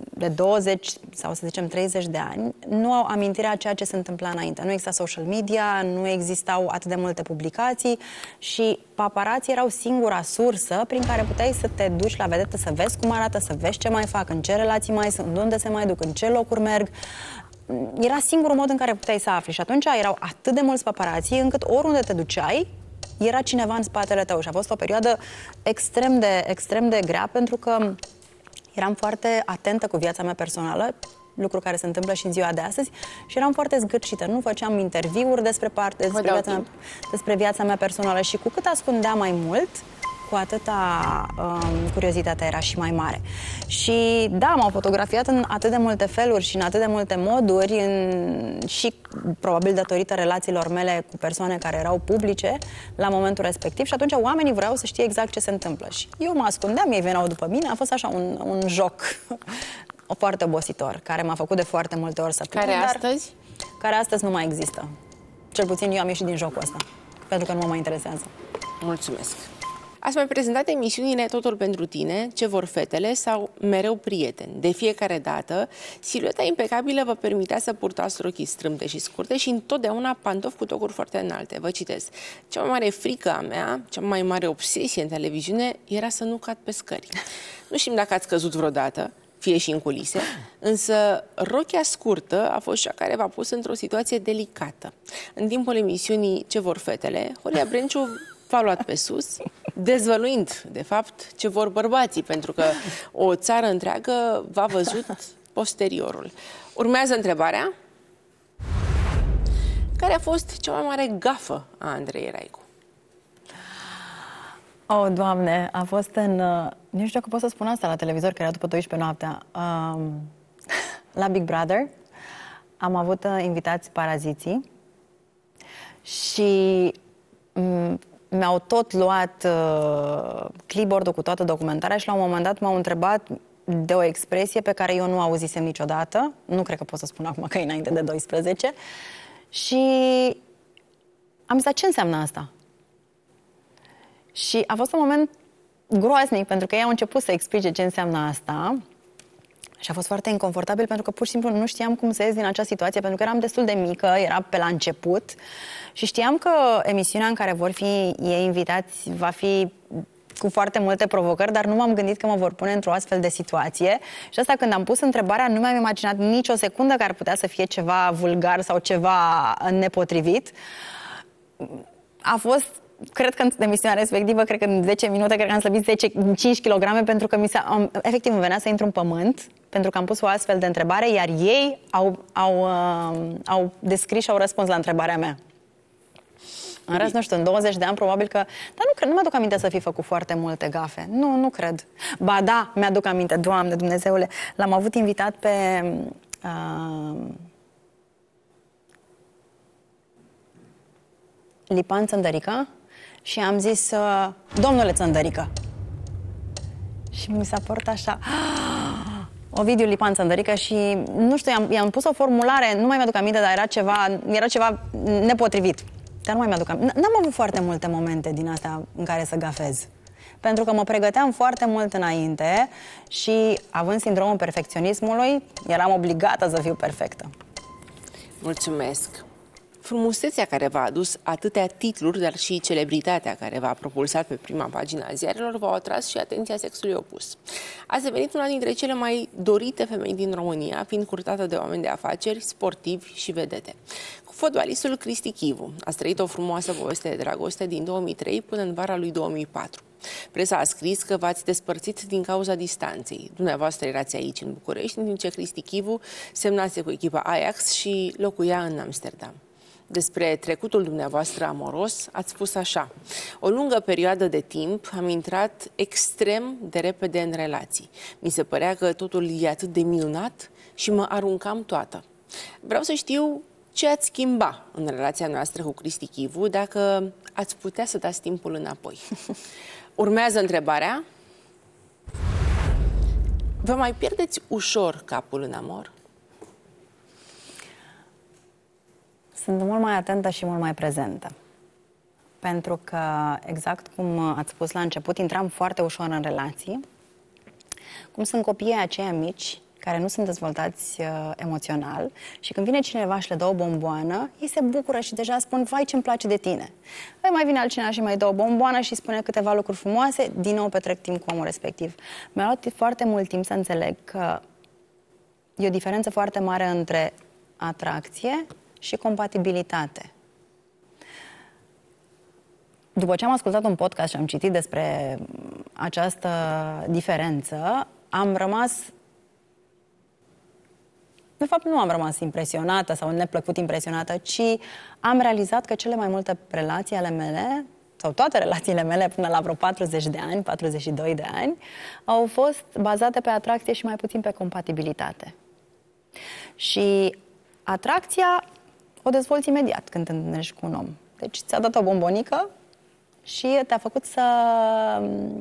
de 20 sau să zicem 30 de ani nu au amintirea a ceea ce se întâmpla înainte. Nu exista social media, nu existau atât de multe publicații și paparații erau singura sursă prin care puteai să te duci la vedetă, să vezi cum arată, să vezi ce mai fac, în ce relații mai sunt, unde se mai duc, în ce locuri merg era singurul mod în care puteai să afli și atunci erau atât de mulți paparații încât oriunde te duceai, era cineva în spatele tău și a fost o perioadă extrem de, extrem de grea pentru că eram foarte atentă cu viața mea personală, lucru care se întâmplă și în ziua de astăzi, și eram foarte zgârcită. Nu făceam interviuri despre, parte, despre, viața mea, despre viața mea personală și cu cât ascundeam mai mult, cu atâta um, curiozitatea era și mai mare. Și da, m-au fotografiat în atât de multe feluri și în atât de multe moduri în, și probabil datorită relațiilor mele cu persoane care erau publice la momentul respectiv și atunci oamenii vreau să știe exact ce se întâmplă. Și eu mă ascundeam, ei veneau după mine, a fost așa un, un joc o foarte obositor, care m-a făcut de foarte multe ori să Care dar, astăzi? Care astăzi nu mai există. Cel puțin eu am ieșit din jocul ăsta, pentru că nu mă mai interesează. Mulțumesc! Ați mai prezentat emisiunile Totul pentru tine, Ce vor fetele sau Mereu prieten. De fiecare dată, silueta impecabilă vă permitea să purtați rochii strâmte și scurte și întotdeauna pantofi cu tocuri foarte înalte. Vă citesc. Cea mai mare frică a mea, cea mai mare obsesie în televiziune era să nu cad pe scări. Nu știm dacă ați căzut vreodată, fie și în culise, însă rochia scurtă a fost cea care v-a pus într-o situație delicată. În timpul emisiunii Ce vor fetele, Horia Brenciu v-a luat pe sus, dezvăluind, de fapt, ce vor bărbații, pentru că o țară întreagă v-a văzut posteriorul. Urmează întrebarea. Care a fost cea mai mare gafă a Andrei Raicu? Oh, Doamne, a fost în... Uh, nu știu dacă pot să spun asta la televizor, că era după 12 noaptea. Um, la Big Brother am avut uh, invitați paraziții Și mm, mi-au tot luat uh, clipboard cu toată documentarea și la un moment dat m-au întrebat de o expresie pe care eu nu auzisem niciodată. Nu cred că pot să spun acum că e înainte de 12. Și am zis, ce înseamnă asta? Și a fost un moment groaznic, pentru că ei au început să explice ce înseamnă asta. Și a fost foarte inconfortabil pentru că pur și simplu nu știam cum să ies din acea situație, pentru că eram destul de mică, era pe la început și știam că emisiunea în care vor fi ei invitați va fi cu foarte multe provocări, dar nu m-am gândit că mă vor pune într-o astfel de situație. Și asta când am pus întrebarea, nu mi-am imaginat nicio secundă că ar putea să fie ceva vulgar sau ceva nepotrivit. A fost cred că în emisiunea respectivă, cred că în 10 minute, cred că am slăbit 10, 5 kg pentru că mi s-a, am, efectiv îmi venea să intru în pământ pentru că am pus o astfel de întrebare, iar ei au, au, uh, au descris și au răspuns la întrebarea mea. În rest, nu știu, în 20 de ani probabil că... Dar nu cred, nu mi-aduc aminte să fi făcut foarte multe gafe. Nu, nu cred. Ba da, mi-aduc aminte, Doamne Dumnezeule, l-am avut invitat pe... Uh, Lipan Țăndărică și am zis, uh, domnule Țăndărică. Și mi s-a părut așa... Ovidiu Lipan Țăndărică și, nu știu, i-am, i-am pus o formulare, nu mai mi-aduc aminte, dar era ceva, era ceva nepotrivit. Dar nu mai mi-aduc aminte. N-am avut foarte multe momente din astea în care să gafez. Pentru că mă pregăteam foarte mult înainte și, având sindromul perfecționismului, eram obligată să fiu perfectă. Mulțumesc! Frumusețea care v-a adus atâtea titluri, dar și celebritatea care v-a propulsat pe prima pagina a ziarelor, v-au atras și atenția sexului opus. Ați devenit una dintre cele mai dorite femei din România, fiind curtată de oameni de afaceri, sportivi și vedete. Cu fotbalistul Cristi Chivu ați trăit o frumoasă poveste de dragoste din 2003 până în vara lui 2004. Presa a scris că v-ați despărțit din cauza distanței. Dumneavoastră erați aici, în București, în timp ce Cristi Chivu semnase cu echipa Ajax și locuia în Amsterdam despre trecutul dumneavoastră amoros, ați spus așa. O lungă perioadă de timp am intrat extrem de repede în relații. Mi se părea că totul e atât de minunat și mă aruncam toată. Vreau să știu ce ați schimba în relația noastră cu Cristi Chivu dacă ați putea să dați timpul înapoi. Urmează întrebarea. Vă mai pierdeți ușor capul în amor? Sunt mult mai atentă și mult mai prezentă. Pentru că, exact cum ați spus la început, intram foarte ușor în relații. Cum sunt copiii aceia mici, care nu sunt dezvoltați uh, emoțional și când vine cineva și le dă o bomboană, ei se bucură și deja spun, vai ce-mi place de tine. Păi mai vine altcineva și mai dă o bomboană și spune câteva lucruri frumoase, din nou petrec timp cu omul respectiv. Mi-a luat foarte mult timp să înțeleg că e o diferență foarte mare între atracție și compatibilitate. După ce am ascultat un podcast și am citit despre această diferență, am rămas de fapt, nu am rămas impresionată sau neplăcut impresionată, ci am realizat că cele mai multe relații ale mele, sau toate relațiile mele până la vreo 40 de ani, 42 de ani, au fost bazate pe atracție și mai puțin pe compatibilitate. Și atracția o dezvolți imediat când te întâlnești cu un om. Deci ți-a dat o bombonică și te-a făcut să,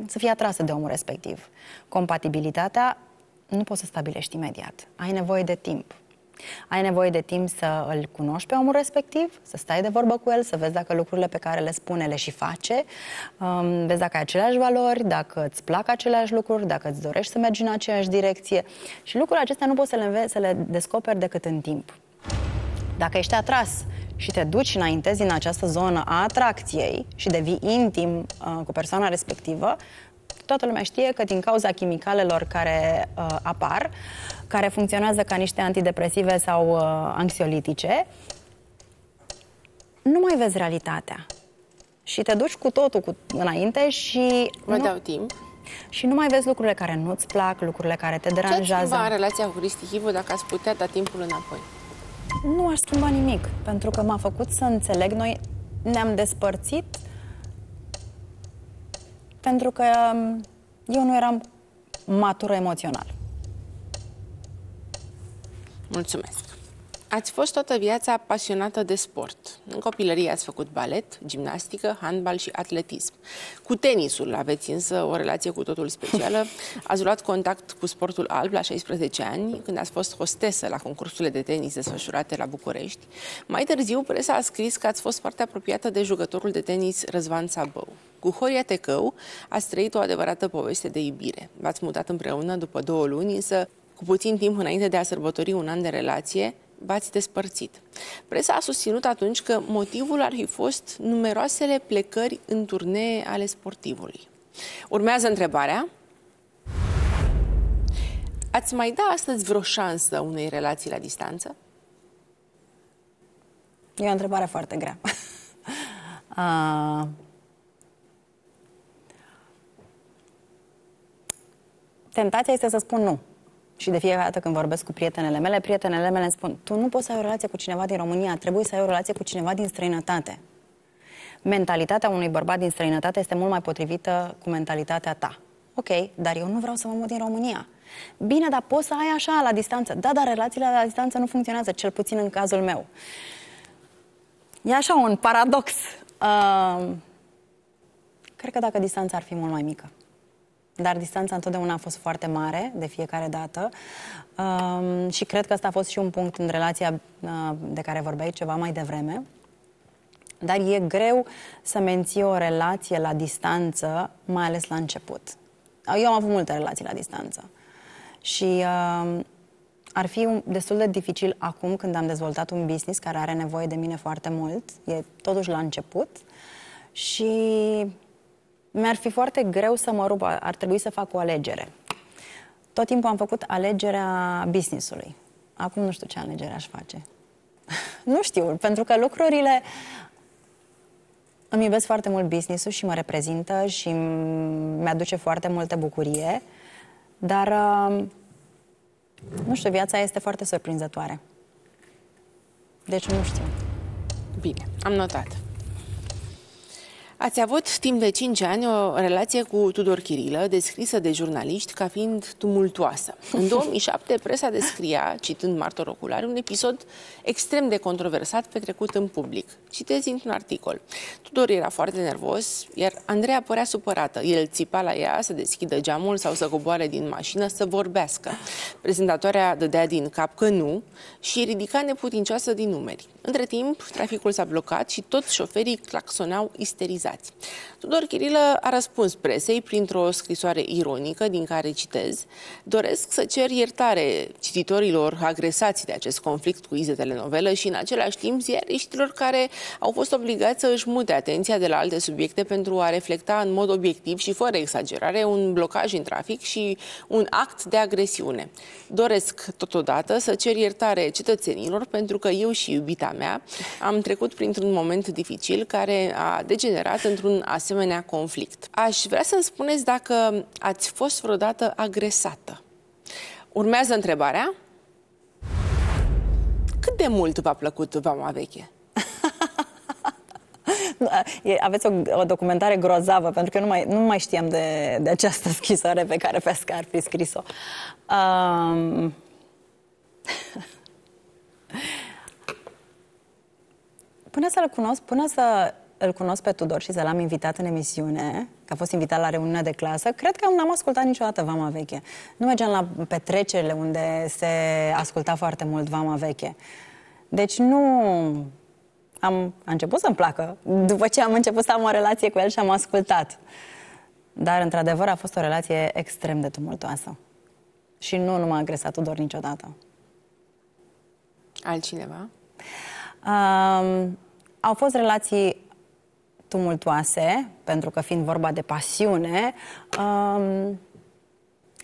să fii atrasă de omul respectiv. Compatibilitatea nu poți să stabilești imediat. Ai nevoie de timp. Ai nevoie de timp să îl cunoști pe omul respectiv, să stai de vorbă cu el, să vezi dacă lucrurile pe care le spune le și face, um, vezi dacă ai aceleași valori, dacă îți plac aceleași lucruri, dacă îți dorești să mergi în aceeași direcție. Și lucrurile acestea nu poți să le, înveți, să le descoperi decât în timp. Dacă ești atras și te duci înainte din această zonă a atracției și devii intim uh, cu persoana respectivă, toată lumea știe că din cauza chimicalelor care uh, apar, care funcționează ca niște antidepresive sau uh, anxiolitice, nu mai vezi realitatea. Și te duci cu totul cu, înainte și... Vă nu, dau timp. Și nu mai vezi lucrurile care nu-ți plac, lucrurile care te deranjează. Ce ați relația cu Cristi Hivu dacă ați putea da timpul înapoi? Nu aș schimba nimic, pentru că m-a făcut să înțeleg. Noi ne-am despărțit pentru că um, eu nu eram matură emoțional. Mulțumesc. Ați fost toată viața pasionată de sport. În copilărie ați făcut balet, gimnastică, handbal și atletism. Cu tenisul aveți însă o relație cu totul specială. Ați luat contact cu sportul alb la 16 ani, când ați fost hostesă la concursurile de tenis desfășurate la București. Mai târziu, presa a scris că ați fost foarte apropiată de jucătorul de tenis Răzvan Sabău. Cu Horia Tecău ați trăit o adevărată poveste de iubire. V-ați mutat împreună după două luni, însă cu puțin timp înainte de a sărbători un an de relație, v-ați despărțit. Presa a susținut atunci că motivul ar fi fost numeroasele plecări în turnee ale sportivului. Urmează întrebarea. Ați mai da astăzi vreo șansă unei relații la distanță? E o întrebare foarte grea. uh... Tentația este să spun nu. Și de fiecare dată când vorbesc cu prietenele mele, prietenele mele îmi spun, tu nu poți să ai o relație cu cineva din România, trebuie să ai o relație cu cineva din străinătate. Mentalitatea unui bărbat din străinătate este mult mai potrivită cu mentalitatea ta. Ok, dar eu nu vreau să mă mut din România. Bine, dar poți să ai așa, la distanță. Da, dar relațiile la distanță nu funcționează, cel puțin în cazul meu. E așa un paradox. Uh, cred că dacă distanța ar fi mult mai mică dar distanța întotdeauna a fost foarte mare de fiecare dată um, și cred că asta a fost și un punct în relația uh, de care vorbeai ceva mai devreme. Dar e greu să menții o relație la distanță, mai ales la început. Eu am avut multe relații la distanță și uh, ar fi un, destul de dificil acum când am dezvoltat un business care are nevoie de mine foarte mult, e totuși la început și mi-ar fi foarte greu să mă rup, ar trebui să fac o alegere. Tot timpul am făcut alegerea businessului. Acum nu știu ce alegere aș face. nu știu, pentru că lucrurile îmi iubesc foarte mult businessul și mă reprezintă și mi-aduce foarte multă bucurie, dar uh, nu știu, viața este foarte surprinzătoare. Deci nu știu. Bine, am notat. Ați avut timp de 5 ani o relație cu Tudor Chirilă, descrisă de jurnaliști ca fiind tumultoasă. În 2007, presa descria, citând martor oculari, un episod extrem de controversat petrecut în public. Citez într-un articol. Tudor era foarte nervos, iar Andreea părea supărată. El țipa la ea să deschidă geamul sau să coboare din mașină să vorbească. Prezentatoarea dădea din cap că nu și ridica neputincioasă din numeri. Între timp, traficul s-a blocat și toți șoferii claxonau isterizați implicați. Tudor Chirilă a răspuns presei printr-o scrisoare ironică din care citez Doresc să cer iertare cititorilor agresați de acest conflict cu ize telenovelă și în același timp ziariștilor care au fost obligați să își mute atenția de la alte subiecte pentru a reflecta în mod obiectiv și fără exagerare un blocaj în trafic și un act de agresiune. Doresc totodată să cer iertare cetățenilor pentru că eu și iubita mea am trecut printr-un moment dificil care a degenerat într-un asemenea conflict. Aș vrea să-mi spuneți dacă ați fost vreodată agresată. Urmează întrebarea. Cât de mult v-a plăcut Vama Veche? Aveți o, o documentare grozavă, pentru că nu mai, nu mai știam de, de această scrisoare pe care Pesca ar fi scris-o. Um... până să-l cunosc, până să îl cunosc pe Tudor și să l-am invitat în emisiune, că a fost invitat la reuniunea de clasă, cred că n-am ascultat niciodată Vama Veche. Nu mergeam la petrecerile unde se asculta foarte mult Vama Veche. Deci nu... Am, a început să-mi placă după ce am început să am o relație cu el și am ascultat. Dar, într-adevăr, a fost o relație extrem de tumultoasă. Și nu, nu m-a agresat Tudor niciodată. Altcineva? Um, au fost relații tumultoase, pentru că fiind vorba de pasiune, um,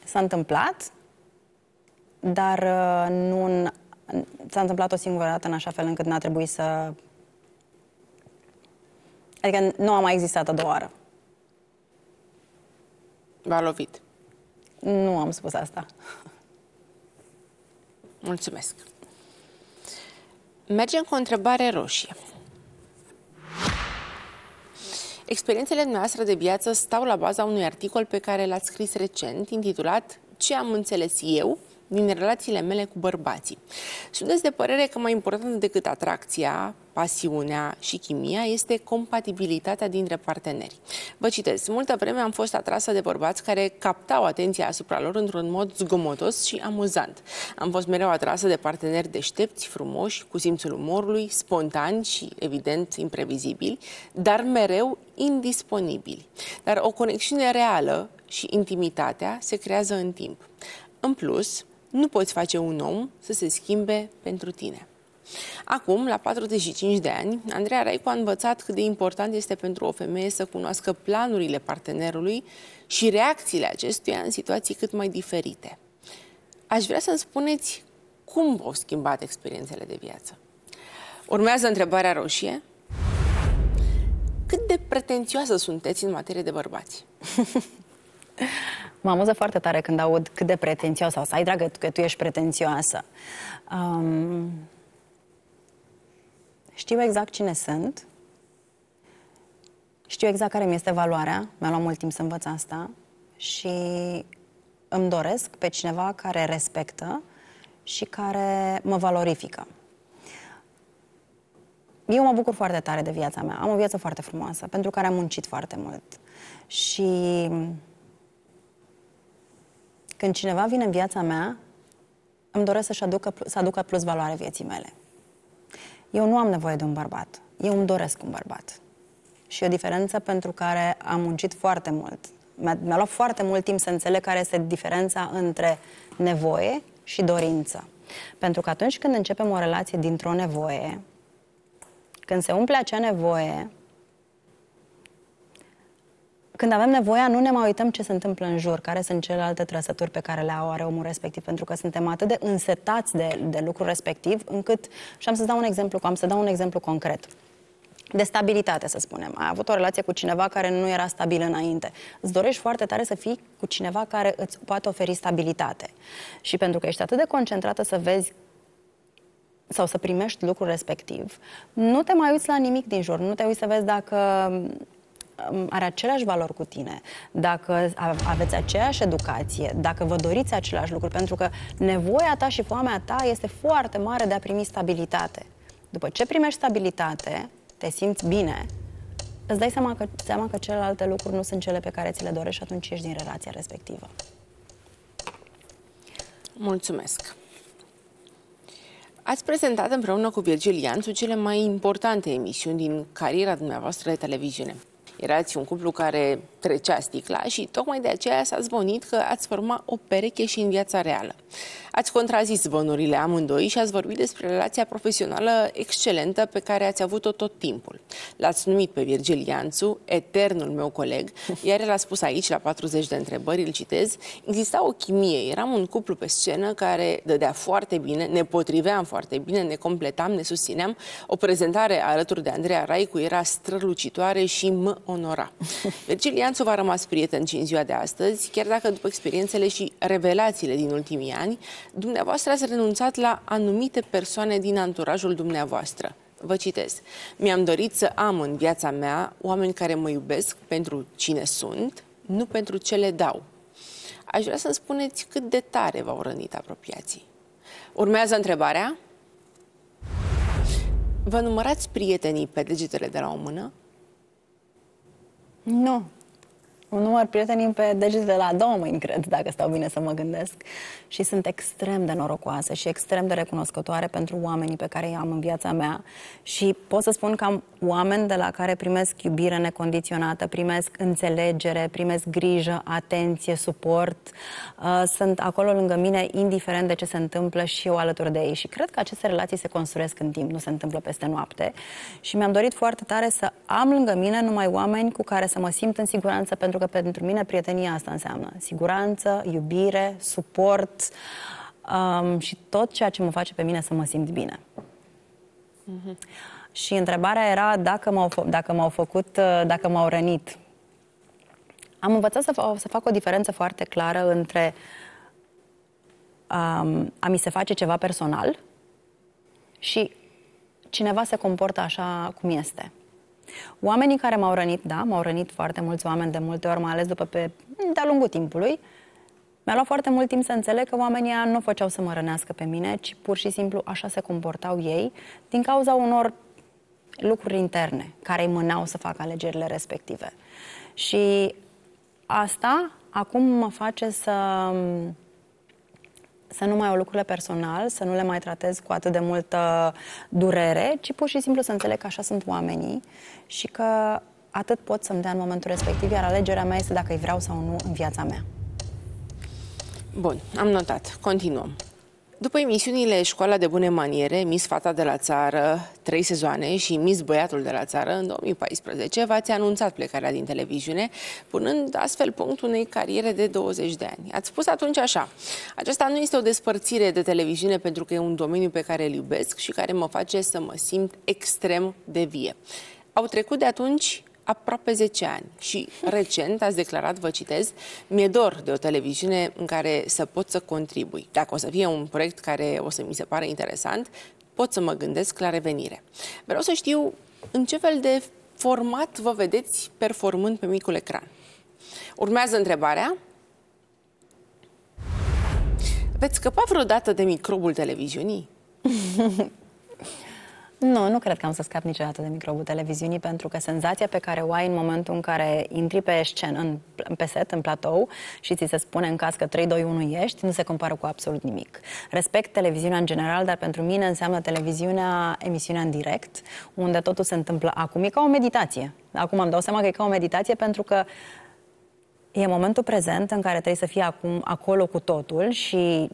s-a întâmplat, dar uh, nu s-a întâmplat o singură dată în așa fel încât n-a trebuit să... Adică nu a mai existat a doua oară. V-a lovit? Nu am spus asta. Mulțumesc. Mergem cu o întrebare roșie. Experiențele noastre de viață stau la baza unui articol pe care l-ați scris recent, intitulat Ce am înțeles eu din relațiile mele cu bărbații. Sunteți de părere că mai important decât atracția, pasiunea și chimia este compatibilitatea dintre parteneri. Vă citesc, multă vreme am fost atrasă de bărbați care captau atenția asupra lor într-un mod zgomotos și amuzant. Am fost mereu atrasă de parteneri deștepți, frumoși, cu simțul umorului, spontani și, evident, imprevizibili, dar mereu indisponibili. Dar o conexiune reală și intimitatea se creează în timp. În plus, nu poți face un om să se schimbe pentru tine. Acum, la 45 de ani, Andreea Raicu a învățat cât de important este pentru o femeie să cunoască planurile partenerului și reacțiile acestuia în situații cât mai diferite. Aș vrea să-mi spuneți cum v-au schimbat experiențele de viață. Urmează întrebarea roșie. Cât de pretențioasă sunteți în materie de bărbați? Mă amuză foarte tare când aud cât de pretențioasă sau să ai dragă că tu ești pretențioasă. Um, știu exact cine sunt, știu exact care mi este valoarea, mi-a luat mult timp să învăț asta și îmi doresc pe cineva care respectă și care mă valorifică. Eu mă bucur foarte tare de viața mea. Am o viață foarte frumoasă, pentru care am muncit foarte mult. Și când cineva vine în viața mea, îmi doresc să-și aducă, să aducă plus valoare vieții mele. Eu nu am nevoie de un bărbat. Eu îmi doresc un bărbat. Și o diferență pentru care am muncit foarte mult. Mi-a, mi-a luat foarte mult timp să înțeleg care este diferența între nevoie și dorință. Pentru că atunci când începem o relație dintr-o nevoie, când se umple acea nevoie, când avem nevoia, nu ne mai uităm ce se întâmplă în jur, care sunt celelalte trăsături pe care le au are omul respectiv, pentru că suntem atât de însetați de, de lucrul respectiv, încât, și am să dau un exemplu, am să dau un exemplu concret de stabilitate, să spunem. Ai avut o relație cu cineva care nu era stabil înainte. Îți dorești foarte tare să fii cu cineva care îți poate oferi stabilitate. Și pentru că ești atât de concentrată să vezi sau să primești lucrul respectiv, nu te mai uiți la nimic din jur, nu te uiți să vezi dacă Um, are aceleași valori cu tine, dacă aveți aceeași educație, dacă vă doriți același lucru, pentru că nevoia ta și foamea ta este foarte mare de a primi stabilitate. După ce primești stabilitate, te simți bine, îți dai seama că, seama că celelalte lucruri nu sunt cele pe care ți le dorești și atunci ești din relația respectivă. Mulțumesc! Ați prezentat împreună cu Virgil Ianțu cele mai importante emisiuni din cariera dumneavoastră de televiziune. Erați un cuplu care trecea sticla și tocmai de aceea s-a zvonit că ați forma o pereche și în viața reală. Ați contrazis zvonurile amândoi și ați vorbit despre relația profesională excelentă pe care ați avut-o tot timpul. L-ați numit pe Virgil Ianțu, eternul meu coleg, iar el a spus aici, la 40 de întrebări, îl citez, exista o chimie, eram un cuplu pe scenă care dădea foarte bine, ne potriveam foarte bine, ne completam, ne susțineam. O prezentare alături de Andreea Raicu era strălucitoare și mă onora. Virgil Ianțu v-a rămas prieten și în ziua de astăzi, chiar dacă după experiențele și revelațiile din ultimii ani, dumneavoastră ați renunțat la anumite persoane din anturajul dumneavoastră. Vă citez. Mi-am dorit să am în viața mea oameni care mă iubesc pentru cine sunt, nu pentru ce le dau. Aș vrea să-mi spuneți cât de tare v-au rănit apropiații. Urmează întrebarea. Vă numărați prietenii pe degetele de la o mână? Nu un număr prietenii pe degetele la două mâini, cred, dacă stau bine să mă gândesc. Și sunt extrem de norocoasă și extrem de recunoscătoare pentru oamenii pe care îi am în viața mea. Și pot să spun că am oameni de la care primesc iubire necondiționată, primesc înțelegere, primesc grijă, atenție, suport. Uh, sunt acolo lângă mine, indiferent de ce se întâmplă și eu alături de ei. Și cred că aceste relații se construiesc în timp, nu se întâmplă peste noapte. Și mi-am dorit foarte tare să am lângă mine numai oameni cu care să mă simt în siguranță pentru că pentru mine prietenia asta înseamnă siguranță, iubire, suport um, și tot ceea ce mă face pe mine să mă simt bine. Mm-hmm. Și întrebarea era dacă m-au, dacă m-au făcut, uh, dacă m-au rănit. Am învățat să, să fac o diferență foarte clară între um, a mi se face ceva personal și cineva se comportă așa cum este. Oamenii care m-au rănit, da, m-au rănit foarte mulți oameni de multe ori, mai ales după pe, de-a lungul timpului, Mi-a luat foarte mult timp să înțeleg că oamenii nu o făceau să mă rănească pe mine, ci pur și simplu așa se comportau ei, din cauza unor lucruri interne care îi mâneau să facă alegerile respective. Și asta acum mă face să să nu mai au lucrurile personal, să nu le mai tratez cu atât de multă durere, ci pur și simplu să înțeleg că așa sunt oamenii și că atât pot să-mi dea în momentul respectiv, iar alegerea mea este dacă îi vreau sau nu în viața mea. Bun, am notat. Continuăm. După emisiunile Școala de Bune Maniere, Miss Fata de la Țară, trei sezoane și Miss Băiatul de la Țară, în 2014, v-ați anunțat plecarea din televiziune, punând astfel punct unei cariere de 20 de ani. Ați spus atunci așa, aceasta nu este o despărțire de televiziune pentru că e un domeniu pe care îl iubesc și care mă face să mă simt extrem de vie. Au trecut de atunci aproape 10 ani și recent ați declarat, vă citez, mi-e dor de o televiziune în care să pot să contribui. Dacă o să fie un proiect care o să mi se pare interesant, pot să mă gândesc la revenire. Vreau să știu în ce fel de format vă vedeți performând pe micul ecran. Urmează întrebarea. Veți scăpa vreodată de microbul televiziunii? Nu, nu cred că am să scap niciodată de microbul televiziunii, pentru că senzația pe care o ai în momentul în care intri pe scenă, în, pe set, în platou, și ți se spune în caz că 3, 2, 1 ești, nu se compară cu absolut nimic. Respect televiziunea în general, dar pentru mine înseamnă televiziunea, emisiunea în direct, unde totul se întâmplă acum. E ca o meditație. Acum am dau seama că e ca o meditație pentru că e momentul prezent în care trebuie să fii acum acolo cu totul și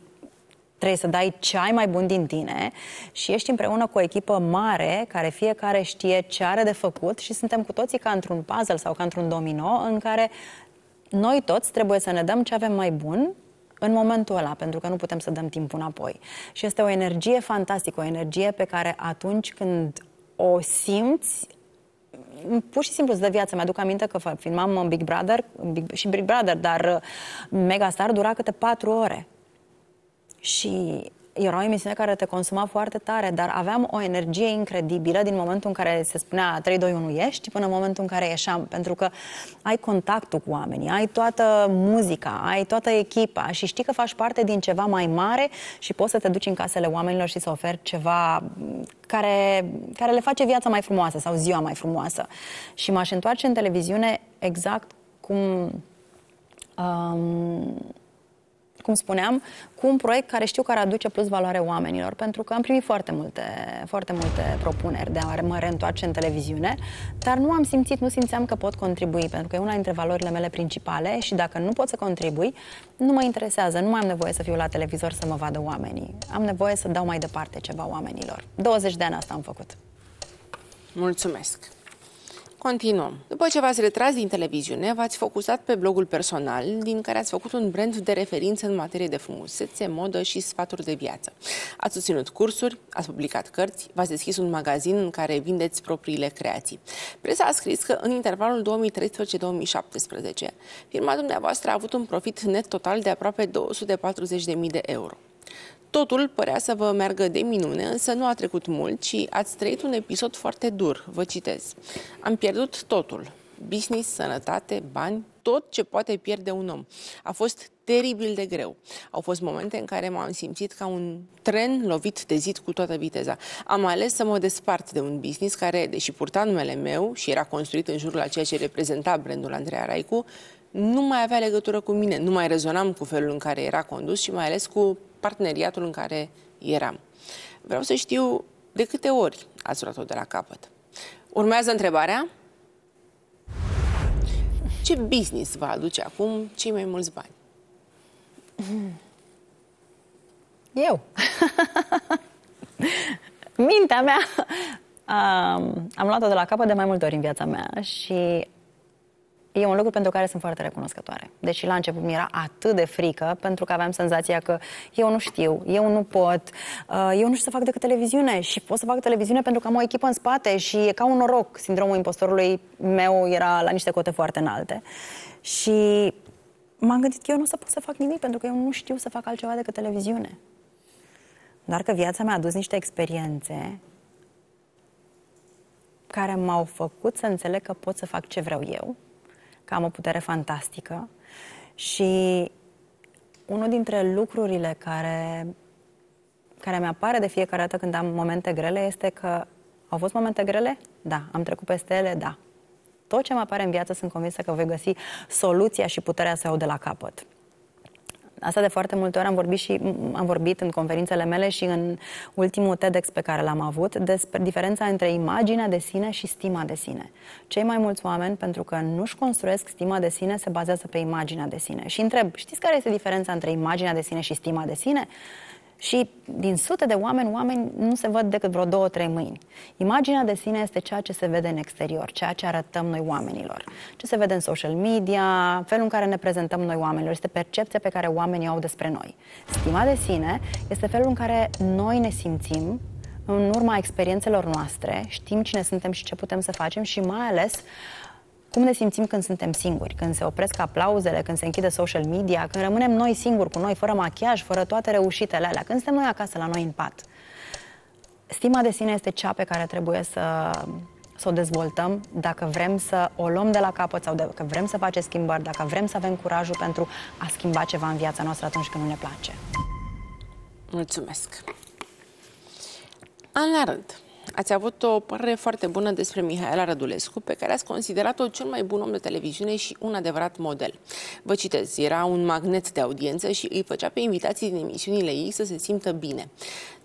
trebuie să dai cei mai bun din tine și ești împreună cu o echipă mare care fiecare știe ce are de făcut și suntem cu toții ca într-un puzzle sau ca într-un domino în care noi toți trebuie să ne dăm ce avem mai bun în momentul ăla, pentru că nu putem să dăm timpul înapoi. Și este o energie fantastică, o energie pe care atunci când o simți, pur și simplu îți dă viață. Mi-aduc aminte că filmam Big Brother Big, și Big Brother, dar Megastar dura câte patru ore și era o emisiune care te consuma foarte tare, dar aveam o energie incredibilă din momentul în care se spunea 3, 2, 1 ești până în momentul în care ieșeam, pentru că ai contactul cu oamenii, ai toată muzica, ai toată echipa și știi că faci parte din ceva mai mare și poți să te duci în casele oamenilor și să oferi ceva care, care le face viața mai frumoasă sau ziua mai frumoasă. Și m-aș întoarce în televiziune exact cum... Um, cum spuneam, cu un proiect care știu care aduce plus valoare oamenilor, pentru că am primit foarte multe, foarte multe propuneri de a mă reîntoarce în televiziune, dar nu am simțit, nu simțeam că pot contribui, pentru că e una dintre valorile mele principale și dacă nu pot să contribui, nu mă interesează, nu mai am nevoie să fiu la televizor să mă vadă oamenii. Am nevoie să dau mai departe ceva oamenilor. 20 de ani asta am făcut. Mulțumesc! Continuăm. După ce v-ați retras din televiziune, v-ați focusat pe blogul personal, din care ați făcut un brand de referință în materie de frumusețe, modă și sfaturi de viață. Ați susținut cursuri, ați publicat cărți, v-ați deschis un magazin în care vindeți propriile creații. Presa a scris că în intervalul 2013-2017, firma dumneavoastră a avut un profit net total de aproape 240.000 de euro. Totul părea să vă meargă de minune, însă nu a trecut mult și ați trăit un episod foarte dur, vă citez. Am pierdut totul. Business, sănătate, bani, tot ce poate pierde un om. A fost teribil de greu. Au fost momente în care m-am simțit ca un tren lovit de zid cu toată viteza. Am ales să mă despart de un business care, deși purta numele meu și era construit în jurul a ceea ce reprezenta brandul Andreea Raicu, nu mai avea legătură cu mine, nu mai rezonam cu felul în care era condus și mai ales cu parteneriatul în care eram. Vreau să știu de câte ori ați luat-o de la capăt. Urmează întrebarea. Ce business va aduce acum cei mai mulți bani? Eu. Mintea mea. Um, am luat-o de la capăt de mai multe ori în viața mea și e un lucru pentru care sunt foarte recunoscătoare. Deci la început mi era atât de frică pentru că aveam senzația că eu nu știu, eu nu pot, uh, eu nu știu să fac decât televiziune și pot să fac televiziune pentru că am o echipă în spate și e ca un noroc. Sindromul impostorului meu era la niște cote foarte înalte. Și m-am gândit că eu nu o să pot să fac nimic pentru că eu nu știu să fac altceva decât televiziune. Doar că viața mi-a adus niște experiențe care m-au făcut să înțeleg că pot să fac ce vreau eu că am o putere fantastică și unul dintre lucrurile care, care mi-apare de fiecare dată când am momente grele este că au fost momente grele? Da. Am trecut peste ele? Da. Tot ce mă apare în viață sunt convinsă că voi găsi soluția și puterea să iau de la capăt. Asta de foarte multe ori am vorbit și am vorbit în conferințele mele și în ultimul TEDx pe care l-am avut despre diferența între imaginea de sine și stima de sine. Cei mai mulți oameni, pentru că nu-și construiesc stima de sine, se bazează pe imaginea de sine. Și întreb, știți care este diferența între imaginea de sine și stima de sine? Și din sute de oameni, oameni nu se văd decât vreo două, trei mâini. Imaginea de sine este ceea ce se vede în exterior, ceea ce arătăm noi oamenilor. Ce se vede în social media, felul în care ne prezentăm noi oamenilor, este percepția pe care oamenii au despre noi. Stima de sine este felul în care noi ne simțim în urma experiențelor noastre, știm cine suntem și ce putem să facem și mai ales cum ne simțim când suntem singuri, când se opresc aplauzele, când se închide social media, când rămânem noi singuri cu noi, fără machiaj, fără toate reușitele alea, când suntem noi acasă la noi în pat. Stima de sine este cea pe care trebuie să, să o dezvoltăm dacă vrem să o luăm de la capăt sau dacă vrem să facem schimbări, dacă vrem să avem curajul pentru a schimba ceva în viața noastră atunci când nu ne place. Mulțumesc! An la rând, ați avut o părere foarte bună despre Mihaela Rădulescu, pe care ați considerat-o cel mai bun om de televiziune și un adevărat model. Vă citez, era un magnet de audiență și îi făcea pe invitații din emisiunile ei să se simtă bine.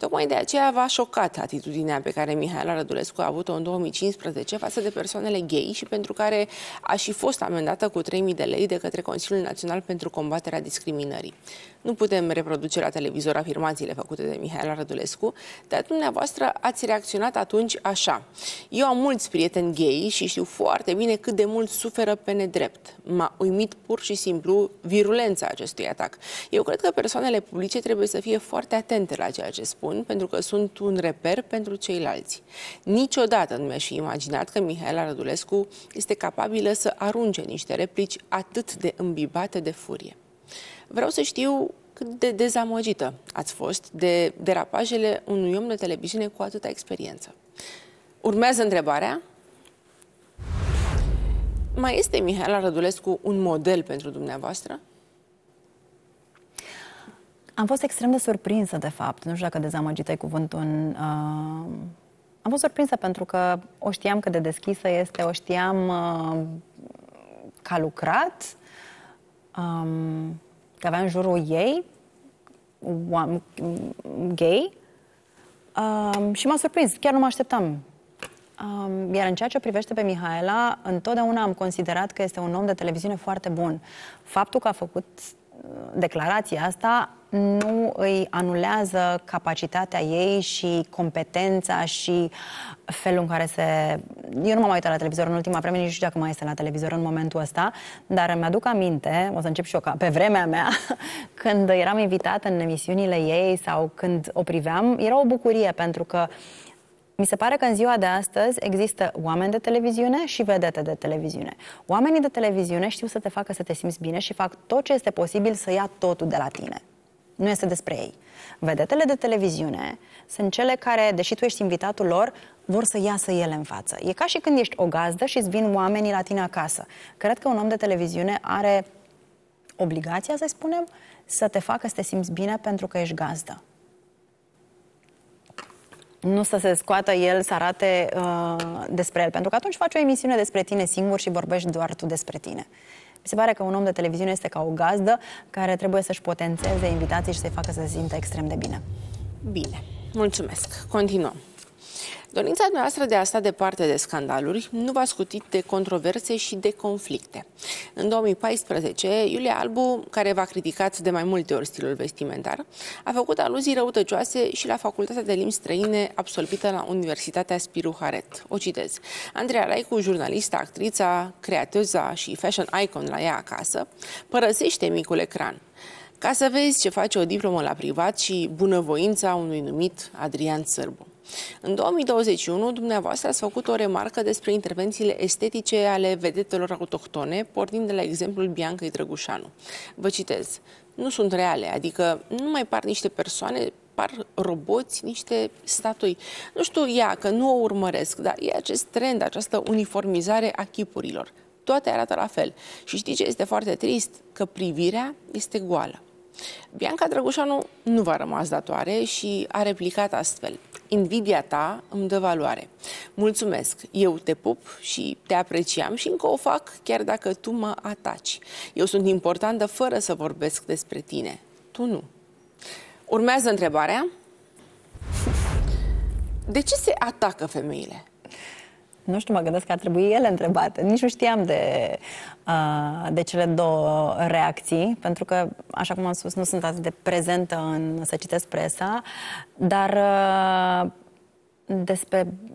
Tocmai de aceea v-a șocat atitudinea pe care Mihaela Rădulescu a avut-o în 2015 față de persoanele gay și pentru care a și fost amendată cu 3.000 de lei de către Consiliul Național pentru combaterea discriminării. Nu putem reproduce la televizor afirmațiile făcute de Mihaela Rădulescu, dar dumneavoastră ați reacționat atunci așa. Eu am mulți prieteni gay și știu foarte bine cât de mult suferă pe nedrept. M-a uimit pur și simplu virulența acestui atac. Eu cred că persoanele publice trebuie să fie foarte atente la ceea ce spun, pentru că sunt un reper pentru ceilalți. Niciodată nu mi-aș fi imaginat că Mihaela Rădulescu este capabilă să arunce niște replici atât de îmbibate de furie. Vreau să știu cât de dezamăgită ați fost de derapajele unui om de televiziune cu atâta experiență. Urmează întrebarea. Mai este Mihaela Rădulescu un model pentru dumneavoastră? Am fost extrem de surprinsă, de fapt. Nu știu dacă dezamăgită e cuvântul în... Uh... Am fost surprinsă pentru că o știam cât de deschisă este, o știam uh, că a lucrat, um, că avea în jurul ei oameni gay um, și m-a surprins, chiar nu mă așteptam. Um, iar în ceea ce privește pe Mihaela, întotdeauna am considerat că este un om de televiziune foarte bun. Faptul că a făcut declarația asta nu îi anulează capacitatea ei și competența și felul în care se... Eu nu m-am uitat la televizor în ultima vreme, nici nu știu dacă mai este la televizor în momentul ăsta, dar îmi aduc aminte, o să încep și eu ca pe vremea mea, când eram invitată în emisiunile ei sau când o priveam, era o bucurie pentru că mi se pare că în ziua de astăzi există oameni de televiziune și vedete de televiziune. Oamenii de televiziune știu să te facă să te simți bine și fac tot ce este posibil să ia totul de la tine. Nu este despre ei. Vedetele de televiziune sunt cele care, deși tu ești invitatul lor, vor să iasă ele în față. E ca și când ești o gazdă și îți vin oamenii la tine acasă. Cred că un om de televiziune are obligația, să spunem, să te facă să te simți bine pentru că ești gazdă nu să se scoată el să arate uh, despre el. Pentru că atunci faci o emisiune despre tine singur și vorbești doar tu despre tine. Mi se pare că un om de televiziune este ca o gazdă care trebuie să-și potențeze invitații și să-i facă să se simtă extrem de bine. Bine, mulțumesc. Continuăm. Dorința noastră de a sta departe de scandaluri nu va scutit de controverse și de conflicte. În 2014, Iulia Albu, care v-a criticat de mai multe ori stilul vestimentar, a făcut aluzii răutăcioase și la Facultatea de Limbi Străine absolvită la Universitatea Spiru Haret. O citez. Andreea Raicu, jurnalistă, actrița, creatoza și fashion icon la ea acasă, părăsește micul ecran ca să vezi ce face o diplomă la privat și bunăvoința unui numit Adrian Sârbu. În 2021, dumneavoastră ați făcut o remarcă despre intervențiile estetice ale vedetelor autohtone, pornind de la exemplul Biancăi Drăgușanu. Vă citez. Nu sunt reale, adică nu mai par niște persoane, par roboți, niște statui. Nu știu ea, că nu o urmăresc, dar e acest trend, această uniformizare a chipurilor. Toate arată la fel. Și știți ce este foarte trist? Că privirea este goală. Bianca Drăgușanu nu v-a rămas datoare și a replicat astfel. Invidia ta îmi dă valoare. Mulțumesc, eu te pup și te apreciam și încă o fac chiar dacă tu mă ataci. Eu sunt importantă fără să vorbesc despre tine. Tu nu. Urmează întrebarea. De ce se atacă femeile? Nu știu, mă gândesc că ar trebui ele întrebate. Nici nu știam de, de cele două reacții, pentru că, așa cum am spus, nu sunt atât de prezentă în să citesc presa, dar despre mm,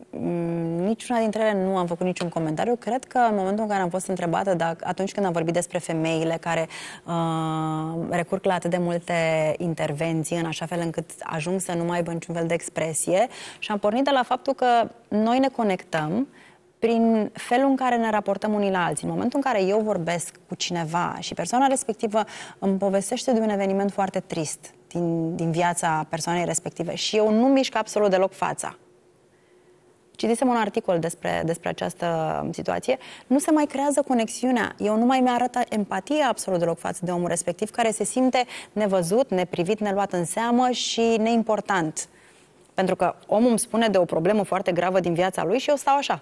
niciuna dintre ele nu am făcut niciun comentariu. Cred că în momentul în care am fost întrebată, dacă, atunci când am vorbit despre femeile care uh, recurg la atât de multe intervenții, în așa fel încât ajung să nu mai aibă niciun fel de expresie, și am pornit de la faptul că noi ne conectăm prin felul în care ne raportăm unii la alții. În momentul în care eu vorbesc cu cineva și persoana respectivă îmi povestește de un eveniment foarte trist din, din viața persoanei respective și eu nu mișc absolut deloc fața, citisem un articol despre, despre această situație, nu se mai creează conexiunea. Eu nu mai mi-arăt empatie absolut deloc față de omul respectiv care se simte nevăzut, neprivit, neluat în seamă și neimportant. Pentru că omul îmi spune de o problemă foarte gravă din viața lui și eu stau așa.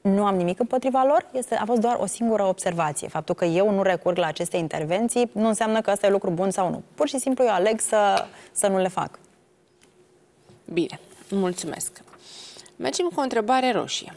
Nu am nimic împotriva lor, este, a fost doar o singură observație. Faptul că eu nu recurg la aceste intervenții nu înseamnă că asta e lucru bun sau nu. Pur și simplu eu aleg să, să nu le fac. Bine. Mulțumesc. Mergem cu o întrebare roșie.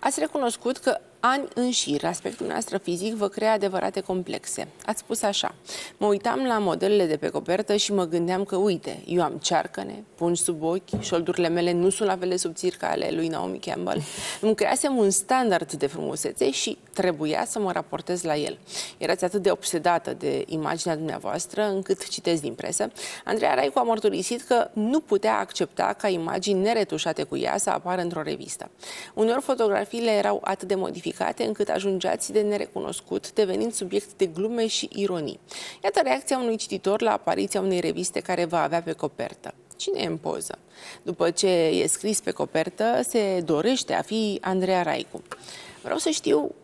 Ați recunoscut că ani în șir, aspectul nostru fizic vă crea adevărate complexe. Ați spus așa, mă uitam la modelele de pe copertă și mă gândeam că, uite, eu am cearcăne, pungi sub ochi, șoldurile mele nu sunt la fel de subțiri ca ale lui Naomi Campbell. Îmi creasem un standard de frumusețe și trebuia să mă raportez la el. Erați atât de obsedată de imaginea dumneavoastră, încât citesc din presă, Andreea Raicu a mărturisit că nu putea accepta ca imagini neretușate cu ea să apară într-o revistă. Uneori fotografiile erau atât de modificate modificate încât ajungeați de nerecunoscut, devenind subiect de glume și ironii. Iată reacția unui cititor la apariția unei reviste care va avea pe copertă. Cine e în poză? După ce e scris pe copertă, se dorește a fi Andreea Raicu. Vreau să știu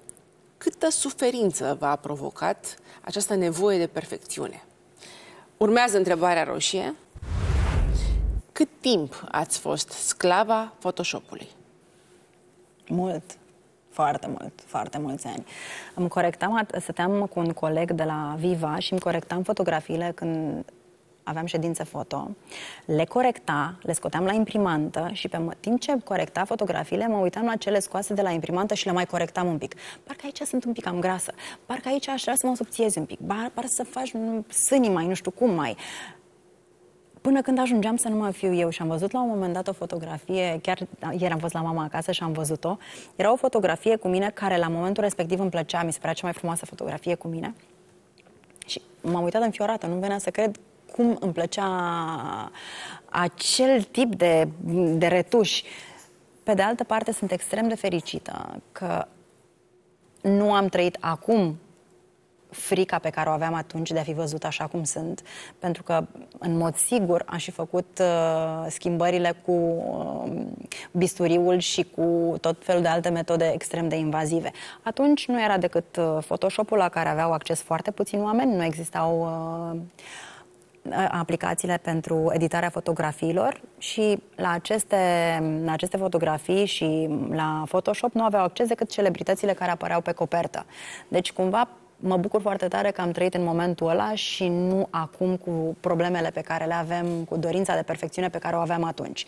câtă suferință v-a provocat această nevoie de perfecțiune. Urmează întrebarea roșie. Cât timp ați fost sclava Photoshopului? Mult. Foarte mult, foarte mulți ani. Îmi corectam, stăteam cu un coleg de la Viva și îmi corectam fotografiile când aveam ședințe foto, le corecta, le scoteam la imprimantă și pe timp ce corecta fotografiile, mă uitam la cele scoase de la imprimantă și le mai corectam un pic. Parcă aici sunt un pic cam grasă, parcă aici aș vrea să mă subțiezi un pic, parcă să faci sânii mai, nu știu cum mai. Până când ajungeam să nu mai fiu eu și am văzut la un moment dat o fotografie, chiar ieri am fost la mama acasă și am văzut-o, era o fotografie cu mine care la momentul respectiv îmi plăcea, mi se părea cea mai frumoasă fotografie cu mine. Și m-am uitat înfiorată, nu venea să cred cum îmi plăcea acel tip de, de retuș. Pe de altă parte, sunt extrem de fericită că nu am trăit acum frica pe care o aveam atunci de a fi văzut așa cum sunt, pentru că, în mod sigur, am și făcut uh, schimbările cu uh, bisturiul și cu tot felul de alte metode extrem de invazive. Atunci nu era decât uh, Photoshop-ul la care aveau acces foarte puțini oameni, nu existau uh, aplicațiile pentru editarea fotografiilor și la aceste, la aceste fotografii și la Photoshop nu aveau acces decât celebritățile care apăreau pe copertă. Deci, cumva, mă bucur foarte tare că am trăit în momentul ăla și nu acum cu problemele pe care le avem, cu dorința de perfecțiune pe care o aveam atunci.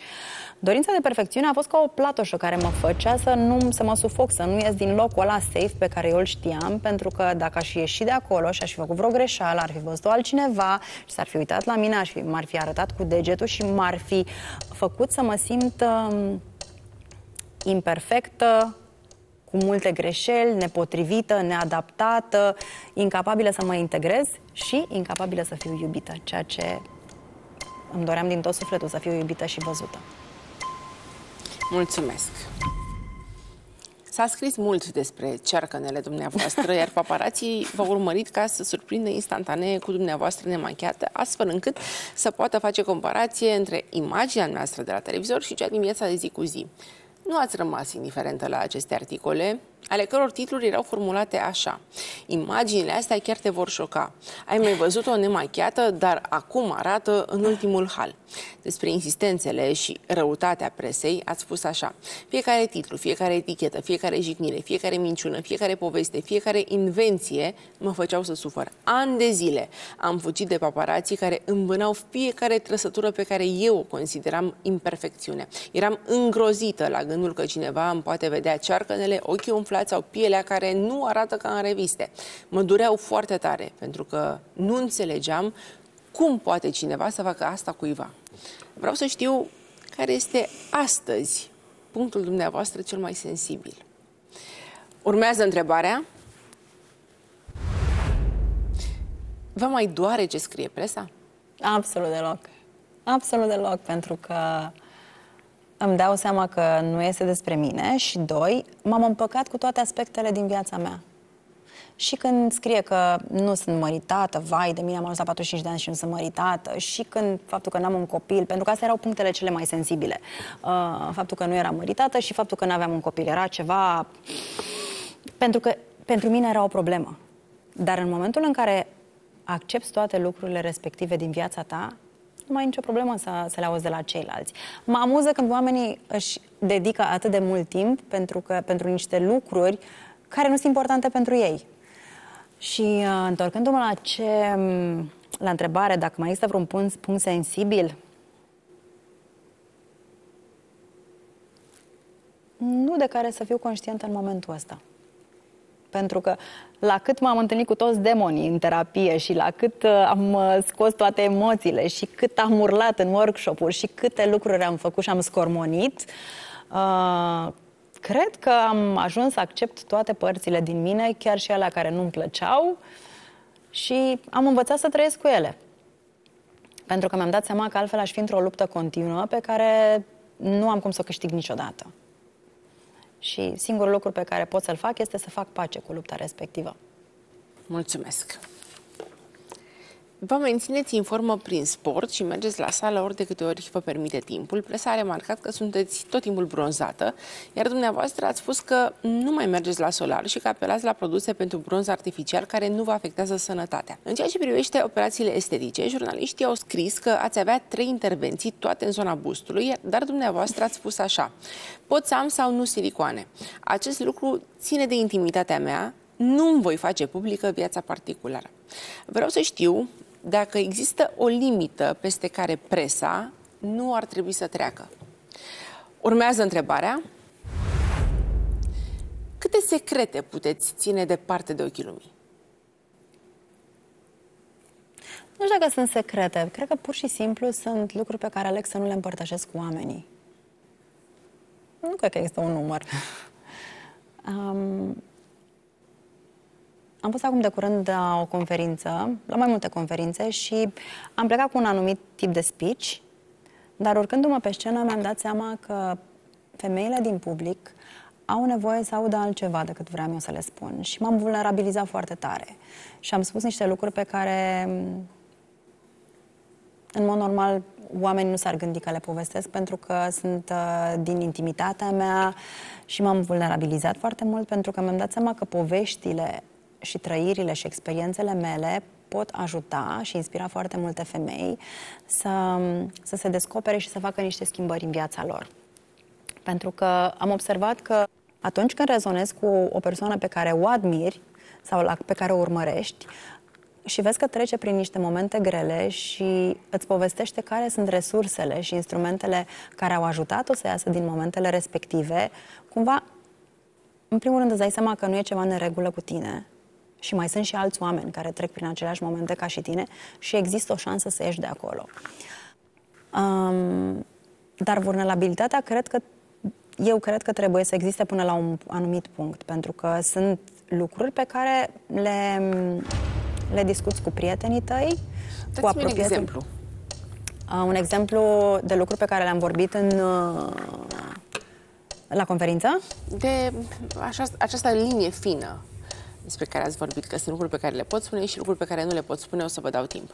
Dorința de perfecțiune a fost ca o platoșă care mă făcea să nu să mă sufoc, să nu ies din locul ăla safe pe care eu îl știam, pentru că dacă aș fi ieșit de acolo și aș fi făcut vreo greșeală, ar fi văzut-o altcineva și s-ar fi uitat la mine, aș fi, m-ar fi arătat cu degetul și m-ar fi făcut să mă simt um, imperfectă, cu multe greșeli, nepotrivită, neadaptată, incapabilă să mă integrez și incapabilă să fiu iubită, ceea ce îmi doream din tot sufletul să fiu iubită și văzută. Mulțumesc! S-a scris mult despre cearcănele dumneavoastră, iar paparații v-au urmărit ca să surprindă instantanee cu dumneavoastră nemancheată, astfel încât să poată face comparație între imaginea noastră de la televizor și cea din viața de zi cu zi. Nu ați rămas indiferentă la aceste articole, ale căror titluri erau formulate așa. Imaginile astea chiar te vor șoca. Ai mai văzut-o nemachiată, dar acum arată în ultimul hal. Despre insistențele și răutatea presei ați spus așa. Fiecare titlu, fiecare etichetă, fiecare jignire, fiecare minciună, fiecare poveste, fiecare invenție mă făceau să sufăr. Ani de zile am fugit de paparații care îmbânau fiecare trăsătură pe care eu o consideram imperfecțiune. Eram îngrozită la gândul că cineva îmi poate vedea cearcănele, ochii umflați sau pielea care nu arată ca în reviste. Mă dureau foarte tare pentru că nu înțelegeam cum poate cineva să facă asta cuiva. Vreau să știu care este astăzi punctul dumneavoastră cel mai sensibil. Urmează întrebarea. Vă mai doare ce scrie presa? Absolut deloc. Absolut deloc, pentru că îmi dau seama că nu este despre mine și, doi, m-am împăcat cu toate aspectele din viața mea. Și când scrie că nu sunt măritată, vai de mine, am ajuns la 45 de ani și nu sunt măritată, și când faptul că n-am un copil, pentru că astea erau punctele cele mai sensibile. Uh, faptul că nu eram măritată și faptul că nu aveam un copil. Era ceva... Pentru că pentru mine era o problemă. Dar în momentul în care accepti toate lucrurile respective din viața ta, nu mai e nicio problemă să, să le auzi de la ceilalți. Mă amuză când oamenii își dedică atât de mult timp pentru, că, pentru niște lucruri care nu sunt importante pentru ei. Și uh, întorcându-mă la ce la întrebare dacă mai există vreun punct, punct sensibil, nu de care să fiu conștientă în momentul ăsta. Pentru că la cât m-am întâlnit cu toți demonii în terapie și la cât uh, am uh, scos toate emoțiile și cât am urlat în workshop-uri și câte lucruri am făcut și am scormonit, uh, cred că am ajuns să accept toate părțile din mine, chiar și alea care nu-mi plăceau și am învățat să trăiesc cu ele. Pentru că mi-am dat seama că altfel aș fi într-o luptă continuă pe care nu am cum să o câștig niciodată. Și singurul lucru pe care pot să-l fac este să fac pace cu lupta respectivă. Mulțumesc! Vă mențineți în formă prin sport și mergeți la sală ori de câte ori vă permite timpul. Presa a remarcat că sunteți tot timpul bronzată, iar dumneavoastră ați spus că nu mai mergeți la solar și că apelați la produse pentru bronz artificial care nu vă afectează sănătatea. În ceea ce privește operațiile estetice, jurnaliștii au scris că ați avea trei intervenții, toate în zona bustului, dar dumneavoastră ați spus așa. Pot să am sau nu silicoane. Acest lucru ține de intimitatea mea, nu îmi voi face publică viața particulară. Vreau să știu dacă există o limită peste care presa nu ar trebui să treacă. Urmează întrebarea. Câte secrete puteți ține departe de ochii lumii? Nu știu dacă sunt secrete. Cred că pur și simplu sunt lucruri pe care aleg să nu le împărtășesc cu oamenii. Nu cred că există un număr. um, am fost acum de curând la o conferință, la mai multe conferințe și am plecat cu un anumit tip de speech, dar urcându-mă pe scenă mi-am dat seama că femeile din public au nevoie să audă altceva decât vreau eu să le spun și m-am vulnerabilizat foarte tare. Și am spus niște lucruri pe care în mod normal oamenii nu s-ar gândi că le povestesc pentru că sunt uh, din intimitatea mea și m-am vulnerabilizat foarte mult pentru că mi-am dat seama că poveștile și trăirile și experiențele mele pot ajuta și inspira foarte multe femei să, să se descopere și să facă niște schimbări în viața lor. Pentru că am observat că atunci când rezonezi cu o persoană pe care o admiri sau la, pe care o urmărești și vezi că trece prin niște momente grele și îți povestește care sunt resursele și instrumentele care au ajutat-o să iasă din momentele respective, cumva, în primul rând îți dai seama că nu e ceva în regulă cu tine, și mai sunt și alți oameni care trec prin aceleași momente ca și tine și există o șansă să ieși de acolo. Um, dar vulnerabilitatea, cred că eu cred că trebuie să existe până la un anumit punct, pentru că sunt lucruri pe care le, le discuți cu prietenii tăi, Dați cu apropiații. un exemplu. Uh, un exemplu de lucruri pe care le-am vorbit în, uh, la conferință? De așa, această linie fină despre care ați vorbit, că sunt lucruri pe care le pot spune și lucruri pe care nu le pot spune, o să vă dau timp.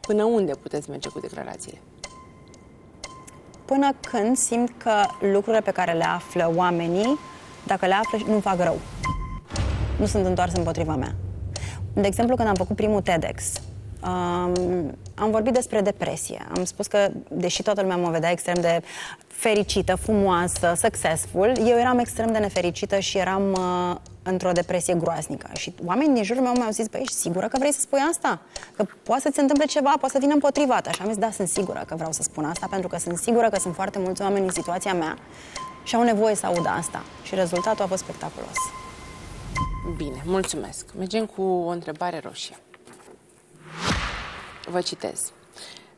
Până unde puteți merge cu declarațiile? până când simt că lucrurile pe care le află oamenii, dacă le află, nu fac rău. Nu sunt întoarse împotriva mea. De exemplu, când am făcut primul TEDx, um, am vorbit despre depresie. Am spus că, deși toată lumea mă vedea extrem de fericită, frumoasă, successful, eu eram extrem de nefericită și eram uh, într-o depresie groaznică. Și oamenii din jurul meu mi-au zis, băi, ești sigură că vrei să spui asta? Că poate să ți întâmple ceva, poate să vină împotriva ta. Și am zis, da, sunt sigură că vreau să spun asta, pentru că sunt sigură că sunt foarte mulți oameni în situația mea și au nevoie să audă asta. Și rezultatul a fost spectaculos. Bine, mulțumesc. Mergem cu o întrebare roșie. Vă citez.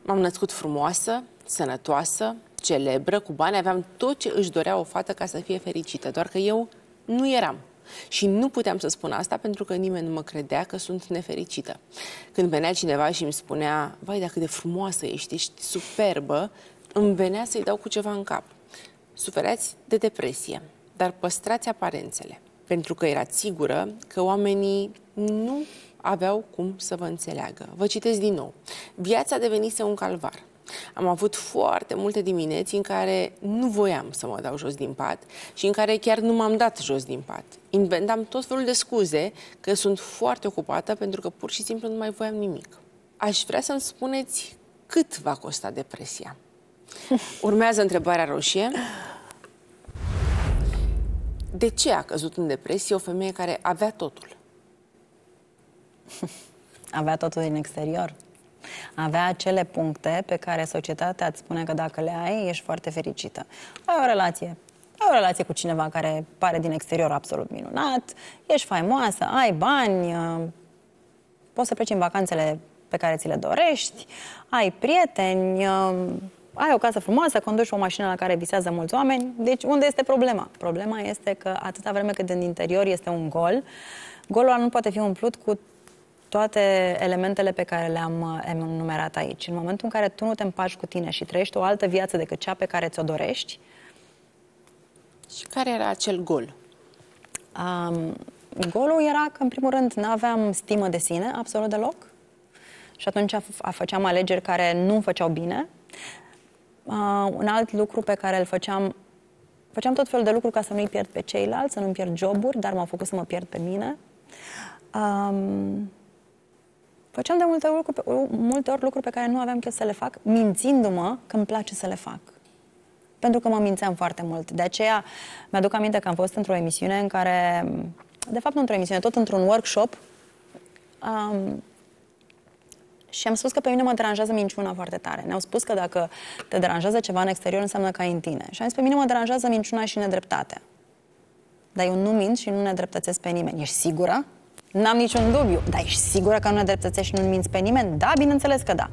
M-am născut frumoasă, sănătoasă, celebră, cu bani, aveam tot ce își dorea o fată ca să fie fericită, doar că eu nu eram. Și nu puteam să spun asta pentru că nimeni nu mă credea că sunt nefericită. Când venea cineva și îmi spunea, vai, dacă de frumoasă ești, ești superbă, îmi venea să-i dau cu ceva în cap. Sufereați de depresie, dar păstrați aparențele, pentru că erați sigură că oamenii nu aveau cum să vă înțeleagă. Vă citesc din nou. Viața devenise un calvar. Am avut foarte multe dimineți în care nu voiam să mă dau jos din pat și în care chiar nu m-am dat jos din pat. Inventam tot felul de scuze că sunt foarte ocupată pentru că pur și simplu nu mai voiam nimic. Aș vrea să-mi spuneți cât va costa depresia. Urmează întrebarea roșie. De ce a căzut în depresie o femeie care avea totul? Avea totul din exterior. Avea acele puncte pe care societatea îți spune că dacă le ai, ești foarte fericită. Ai o relație ai o relație cu cineva care pare din exterior absolut minunat, ești faimoasă, ai bani, uh, poți să pleci în vacanțele pe care ți le dorești, ai prieteni, uh, ai o casă frumoasă, conduci o mașină la care visează mulți oameni. Deci unde este problema? Problema este că atâta vreme cât din interior este un gol, golul ăla nu poate fi umplut cu toate elementele pe care le-am uh, enumerat aici. În momentul în care tu nu te împaci cu tine și trăiești o altă viață decât cea pe care ți-o dorești. Și care era acel gol? Um, golul era că, în primul rând, nu aveam stimă de sine, absolut deloc. Și atunci făceam alegeri care nu făceau bine. Uh, un alt lucru pe care îl făceam, făceam tot felul de lucruri ca să nu-i pierd pe ceilalți, să nu-mi pierd joburi, dar m-au făcut să mă pierd pe mine. Um, Făceam de multe, lucruri, multe ori lucruri pe care nu aveam chef să le fac, mințindu-mă că îmi place să le fac. Pentru că mă mințeam foarte mult. De aceea mi-aduc aminte că am fost într-o emisiune în care, de fapt nu într-o emisiune, tot într-un workshop, um, și am spus că pe mine mă deranjează minciuna foarte tare. Ne-au spus că dacă te deranjează ceva în exterior, înseamnă că ai în tine. Și am zis, pe mine mă deranjează minciuna și nedreptatea. Dar eu nu mint și nu nedreptățesc pe nimeni. Ești sigură? N-am niciun dubiu. Dar ești sigură că nu nedreptățești și nu minți pe nimeni? Da, bineînțeles că da.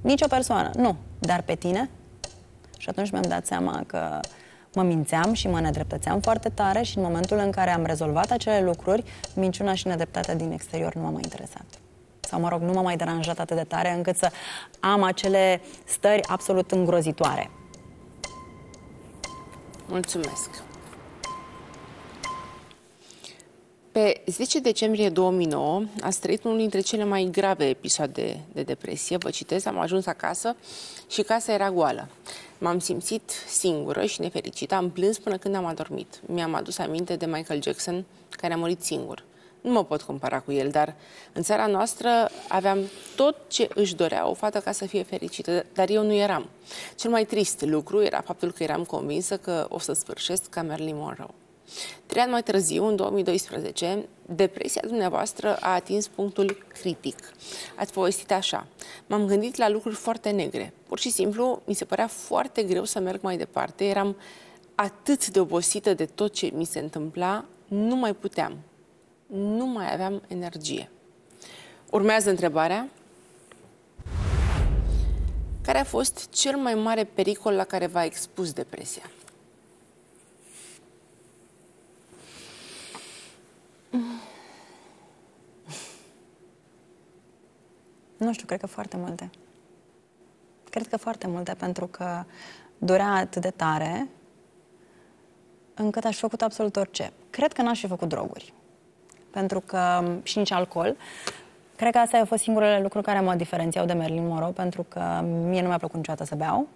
Nici o persoană, nu. Dar pe tine? Și atunci mi-am dat seama că mă mințeam și mă nedreptățeam foarte tare și în momentul în care am rezolvat acele lucruri, minciuna și nedreptatea din exterior nu m-a mai interesat. Sau, mă rog, nu m-a mai deranjat atât de tare încât să am acele stări absolut îngrozitoare. Mulțumesc! Pe 10 decembrie 2009 a trăit unul dintre cele mai grave episoade de depresie. Vă citesc, am ajuns acasă și casa era goală. M-am simțit singură și nefericită, am plâns până când am adormit. Mi-am adus aminte de Michael Jackson, care a murit singur. Nu mă pot compara cu el, dar în țara noastră aveam tot ce își dorea o fată ca să fie fericită, dar eu nu eram. Cel mai trist lucru era faptul că eram convinsă că o să sfârșesc ca Marilyn Monroe. Trei ani mai târziu, în 2012, depresia dumneavoastră a atins punctul critic. Ați povestit așa. M-am gândit la lucruri foarte negre. Pur și simplu, mi se părea foarte greu să merg mai departe. Eram atât de obosită de tot ce mi se întâmpla, nu mai puteam. Nu mai aveam energie. Urmează întrebarea. Care a fost cel mai mare pericol la care v-a expus depresia? Nu știu, cred că foarte multe. Cred că foarte multe, pentru că durea atât de tare încât aș fi făcut absolut orice. Cred că n-aș fi făcut droguri. Pentru că, și nici alcool, cred că asta a fost singurele lucruri care mă diferențiau de Merlin Moro, pentru că mie nu mi-a plăcut niciodată să beau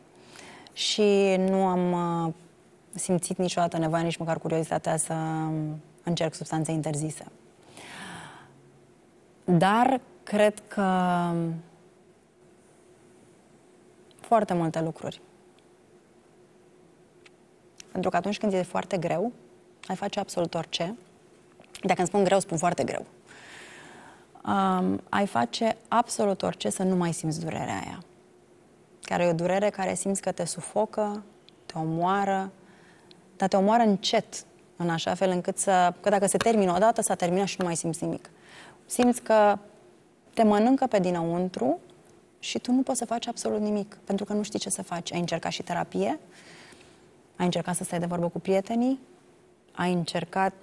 și nu am uh, simțit niciodată nevoia, nici măcar curiozitatea să încerc substanțe interzise. Dar cred că foarte multe lucruri. Pentru că atunci când e foarte greu, ai face absolut orice. Dacă îmi spun greu, spun foarte greu. Um, ai face absolut orice să nu mai simți durerea aia. Care e o durere care simți că te sufocă, te omoară, dar te omoară încet, în așa fel încât să, că dacă se termină odată, s-a terminat și nu mai simți nimic. Simți că te mănâncă pe dinăuntru și tu nu poți să faci absolut nimic, pentru că nu știi ce să faci. Ai încercat și terapie, ai încercat să stai de vorbă cu prietenii, ai încercat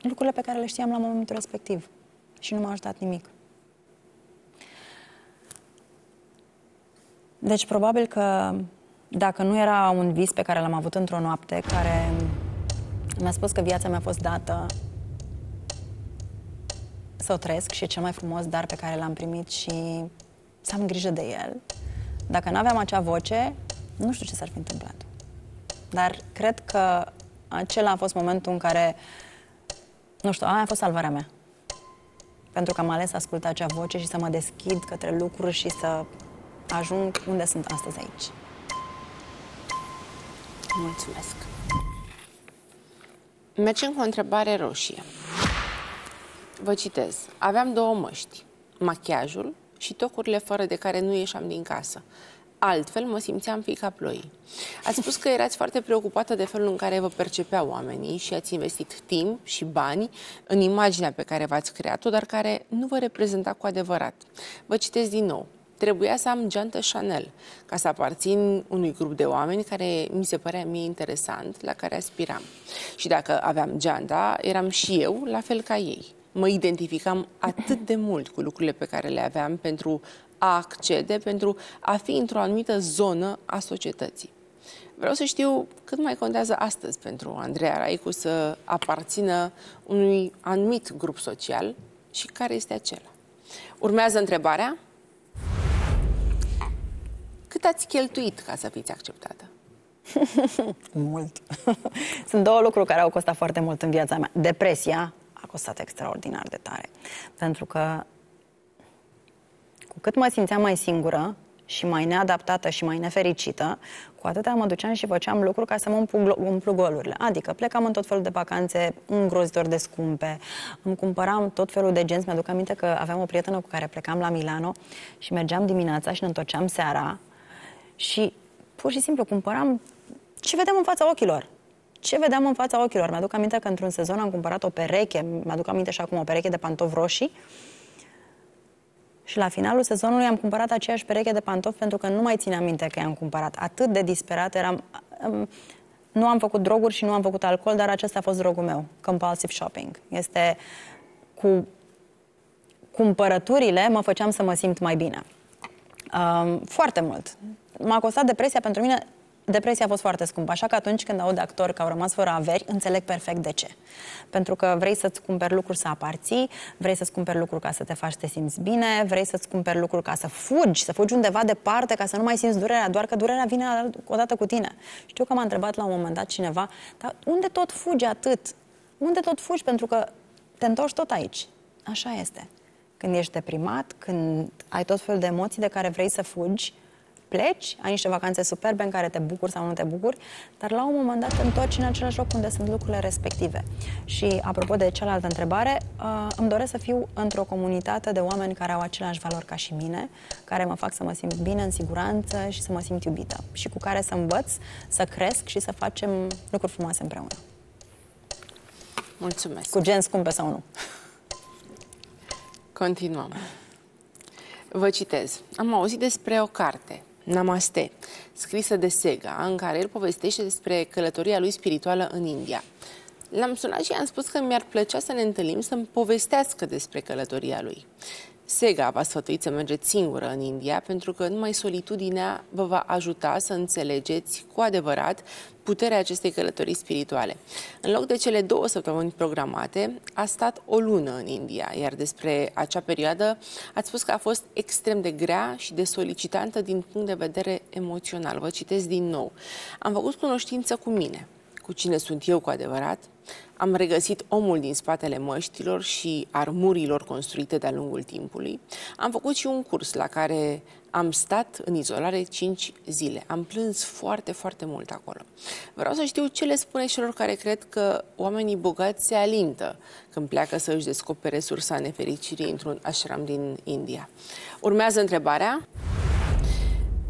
lucrurile pe care le știam la momentul respectiv și nu m-a ajutat nimic. Deci probabil că dacă nu era un vis pe care l-am avut într-o noapte, care mi-a spus că viața mea a fost dată să o trăiesc și e cel mai frumos dar pe care l-am primit și să am grijă de el. Dacă nu aveam acea voce, nu știu ce s-ar fi întâmplat. Dar cred că acela a fost momentul în care, nu știu, aia a fost salvarea mea. Pentru că am ales să ascult acea voce și să mă deschid către lucruri și să ajung unde sunt astăzi aici. Mulțumesc. Mergem cu o întrebare roșie. Vă citez. Aveam două măști. Machiajul și tocurile fără de care nu ieșeam din casă. Altfel mă simțeam fica ploii. Ați spus că erați foarte preocupată de felul în care vă percepeau oamenii și ați investit timp și bani în imaginea pe care v-ați creat-o, dar care nu vă reprezenta cu adevărat. Vă citesc din nou trebuia să am geantă Chanel ca să aparțin unui grup de oameni care mi se părea mie interesant, la care aspiram. Și dacă aveam geanta, eram și eu la fel ca ei. Mă identificam atât de mult cu lucrurile pe care le aveam pentru a accede, pentru a fi într-o anumită zonă a societății. Vreau să știu cât mai contează astăzi pentru Andreea Raicu să aparțină unui anumit grup social și care este acela. Urmează întrebarea. Cât ați cheltuit ca să fiți acceptată? mult. Sunt două lucruri care au costat foarte mult în viața mea. Depresia a costat extraordinar de tare. Pentru că cu cât mă simțeam mai singură și mai neadaptată și mai nefericită, cu atâta mă duceam și făceam lucruri ca să mă umplu, umplu golurile. Adică plecam în tot felul de vacanțe îngrozitor de scumpe, îmi cumpăram tot felul de genți. Mi-aduc aminte că aveam o prietenă cu care plecam la Milano și mergeam dimineața și ne întorceam seara și pur și simplu cumpăram ce vedem în fața ochilor. Ce vedeam în fața ochilor? Mi-aduc aminte că într-un sezon am cumpărat o pereche, mi-aduc aminte și acum o pereche de pantofi roșii și la finalul sezonului am cumpărat aceeași pereche de pantofi pentru că nu mai țineam minte că i-am cumpărat. Atât de disperat eram... Um, nu am făcut droguri și nu am făcut alcool, dar acesta a fost drogul meu, compulsive shopping. Este cu cumpărăturile mă făceam să mă simt mai bine. Um, foarte mult m-a costat depresia pentru mine depresia a fost foarte scumpă, așa că atunci când aud actori că au rămas fără averi, înțeleg perfect de ce. Pentru că vrei să-ți cumperi lucruri să aparții, vrei să-ți cumperi lucruri ca să te faci să te simți bine, vrei să-ți cumperi lucruri ca să fugi, să fugi undeva departe, ca să nu mai simți durerea, doar că durerea vine odată cu tine. Știu că m-a întrebat la un moment dat cineva, dar unde tot fugi atât? Unde tot fugi? Pentru că te întorci tot aici. Așa este. Când ești deprimat, când ai tot felul de emoții de care vrei să fugi, pleci, ai niște vacanțe superbe în care te bucuri sau nu te bucuri, dar la un moment dat te întorci în același loc unde sunt lucrurile respective. Și apropo de cealaltă întrebare, uh, îmi doresc să fiu într-o comunitate de oameni care au aceleași valori ca și mine, care mă fac să mă simt bine, în siguranță și să mă simt iubită și cu care să învăț, să cresc și să facem lucruri frumoase împreună. Mulțumesc. Cu gen scumpe sau nu. Continuăm. Vă citez. Am auzit despre o carte, Namaste, scrisă de Sega, în care el povestește despre călătoria lui spirituală în India. L-am sunat și i-am spus că mi-ar plăcea să ne întâlnim să-mi povestească despre călătoria lui. Sega v-a sfătuit să mergeți singură în India pentru că numai solitudinea vă va ajuta să înțelegeți cu adevărat puterea acestei călătorii spirituale. În loc de cele două săptămâni programate, a stat o lună în India, iar despre acea perioadă ați spus că a fost extrem de grea și de solicitantă din punct de vedere emoțional. Vă citesc din nou. Am făcut cunoștință cu mine, cu cine sunt eu cu adevărat, am regăsit omul din spatele măștilor și armurilor construite de-a lungul timpului. Am făcut și un curs la care am stat în izolare 5 zile. Am plâns foarte, foarte mult acolo. Vreau să știu ce le spune celor care cred că oamenii bogați se alintă când pleacă să își descopere sursa nefericirii într-un ashram din India. Urmează întrebarea.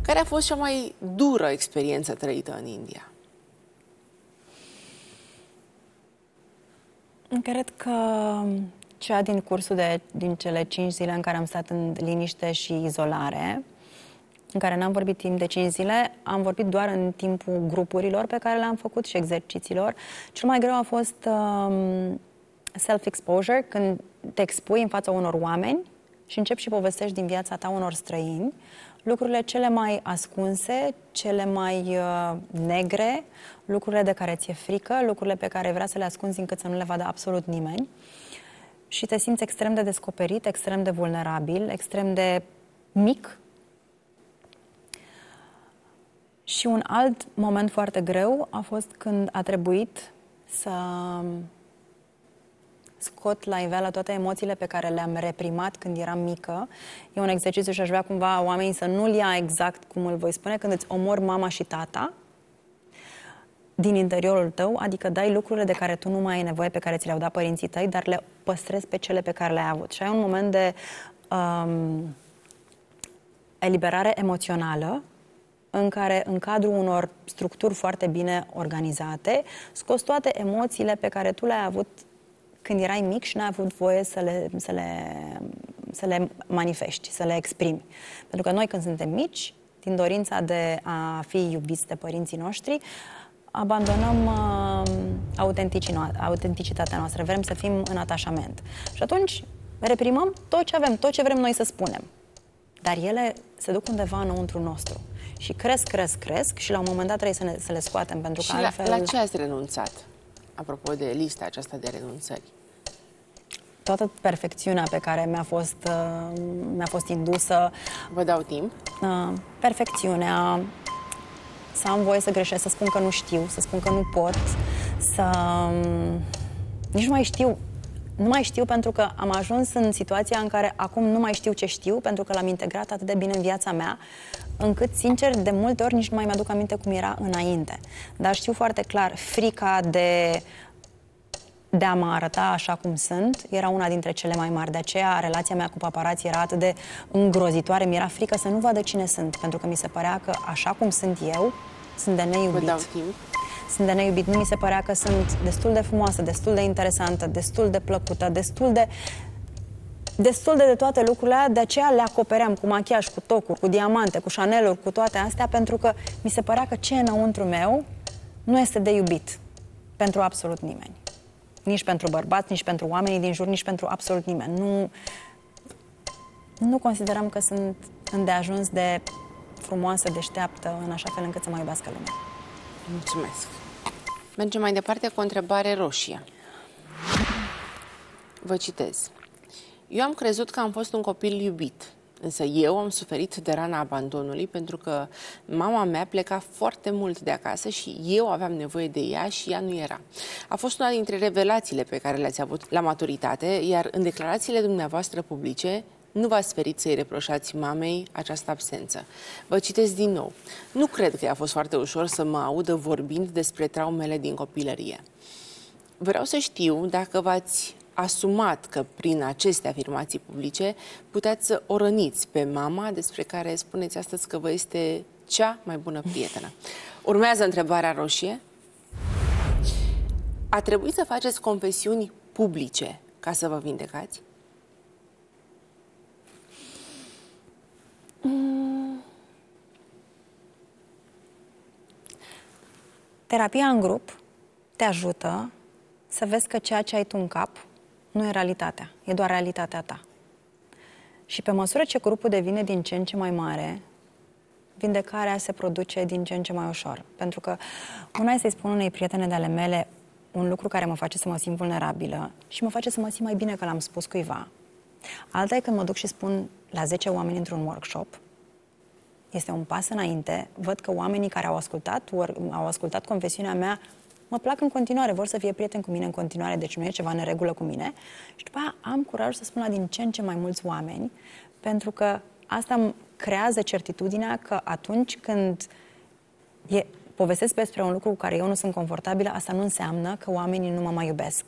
Care a fost cea mai dură experiență trăită în India? Cred că cea din cursul de, din cele cinci zile în care am stat în liniște și izolare, în care n-am vorbit timp de 5 zile, am vorbit doar în timpul grupurilor pe care le-am făcut și exercițiilor. Cel mai greu a fost um, self-exposure, când te expui în fața unor oameni și începi și povestești din viața ta unor străini, lucrurile cele mai ascunse, cele mai uh, negre, lucrurile de care ți-e frică, lucrurile pe care vrea să le ascunzi încât să nu le vadă absolut nimeni. Și te simți extrem de descoperit, extrem de vulnerabil, extrem de mic. Și un alt moment foarte greu a fost când a trebuit să scot la iveală toate emoțiile pe care le-am reprimat când eram mică. E un exercițiu și aș vrea cumva oamenii să nu-l ia exact cum îl voi spune, când îți omor mama și tata din interiorul tău, adică dai lucrurile de care tu nu mai ai nevoie, pe care ți le-au dat părinții tăi, dar le păstrezi pe cele pe care le-ai avut. Și ai un moment de um, eliberare emoțională în care, în cadrul unor structuri foarte bine organizate, scoți toate emoțiile pe care tu le-ai avut când erai mic și n-ai avut voie să le, să, le, să le manifesti, să le exprimi. Pentru că noi când suntem mici, din dorința de a fi iubiți de părinții noștri, abandonăm uh, autenticitatea noastră, vrem să fim în atașament. Și atunci reprimăm tot ce avem, tot ce vrem noi să spunem. Dar ele se duc undeva înăuntru nostru. Și cresc, cresc, cresc și la un moment dat trebuie să, ne, să le scoatem, pentru că și altfel... la, la ce ați renunțat? Apropo de lista aceasta de renunțări. Toată perfecțiunea pe care mi-a fost, uh, mi-a fost indusă... Vă dau timp? Uh, perfecțiunea, să am voie să greșesc, să spun că nu știu, să spun că nu pot, să... Um, nici nu mai știu. Nu mai știu pentru că am ajuns în situația în care acum nu mai știu ce știu, pentru că l-am integrat atât de bine în viața mea, încât, sincer, de multe ori nici nu mai mi-aduc aminte cum era înainte. Dar știu foarte clar, frica de de a mă arăta așa cum sunt era una dintre cele mai mari. De aceea, relația mea cu paparații era atât de îngrozitoare. Mi-era frică să nu vadă cine sunt, pentru că mi se părea că așa cum sunt eu, sunt de neiubit. Vă dau timp. Sunt de neiubit. Nu mi se părea că sunt destul de frumoasă, destul de interesantă, destul de plăcută, destul de destul de, de toate lucrurile de aceea le acopeream cu machiaj, cu tocuri, cu diamante, cu chanel cu toate astea, pentru că mi se părea că ce înăuntru meu nu este de iubit pentru absolut nimeni. Nici pentru bărbați, nici pentru oamenii din jur, nici pentru absolut nimeni. Nu, nu considerăm că sunt îndeajuns de frumoasă, deșteaptă, în așa fel încât să mă iubească lumea. Mulțumesc. Mergem mai departe cu o întrebare roșie. Vă citez. Eu am crezut că am fost un copil iubit, însă eu am suferit de rana abandonului pentru că mama mea pleca foarte mult de acasă și eu aveam nevoie de ea și ea nu era. A fost una dintre revelațiile pe care le-ați avut la maturitate, iar în declarațiile dumneavoastră publice nu v-ați ferit să-i reproșați mamei această absență. Vă citesc din nou. Nu cred că a fost foarte ușor să mă audă vorbind despre traumele din copilărie. Vreau să știu dacă v-ați asumat că prin aceste afirmații publice puteți să o răniți pe mama despre care spuneți astăzi că vă este cea mai bună prietenă. Urmează întrebarea roșie. A trebuit să faceți confesiuni publice ca să vă vindecați? Terapia în grup te ajută să vezi că ceea ce ai tu în cap nu e realitatea, e doar realitatea ta. Și pe măsură ce grupul devine din ce în ce mai mare, vindecarea se produce din ce în ce mai ușor. Pentru că una e să-i spun unei prietene de ale mele un lucru care mă face să mă simt vulnerabilă și mă face să mă simt mai bine că l-am spus cuiva. Alta e când mă duc și spun la 10 oameni într-un workshop, este un pas înainte, văd că oamenii care au ascultat, au ascultat confesiunea mea mă plac în continuare, vor să fie prieteni cu mine în continuare, deci nu e ceva în regulă cu mine. Și după aia am curaj să spun la din ce în ce mai mulți oameni, pentru că asta îmi creează certitudinea că atunci când e, povestesc despre un lucru cu care eu nu sunt confortabilă, asta nu înseamnă că oamenii nu mă mai iubesc.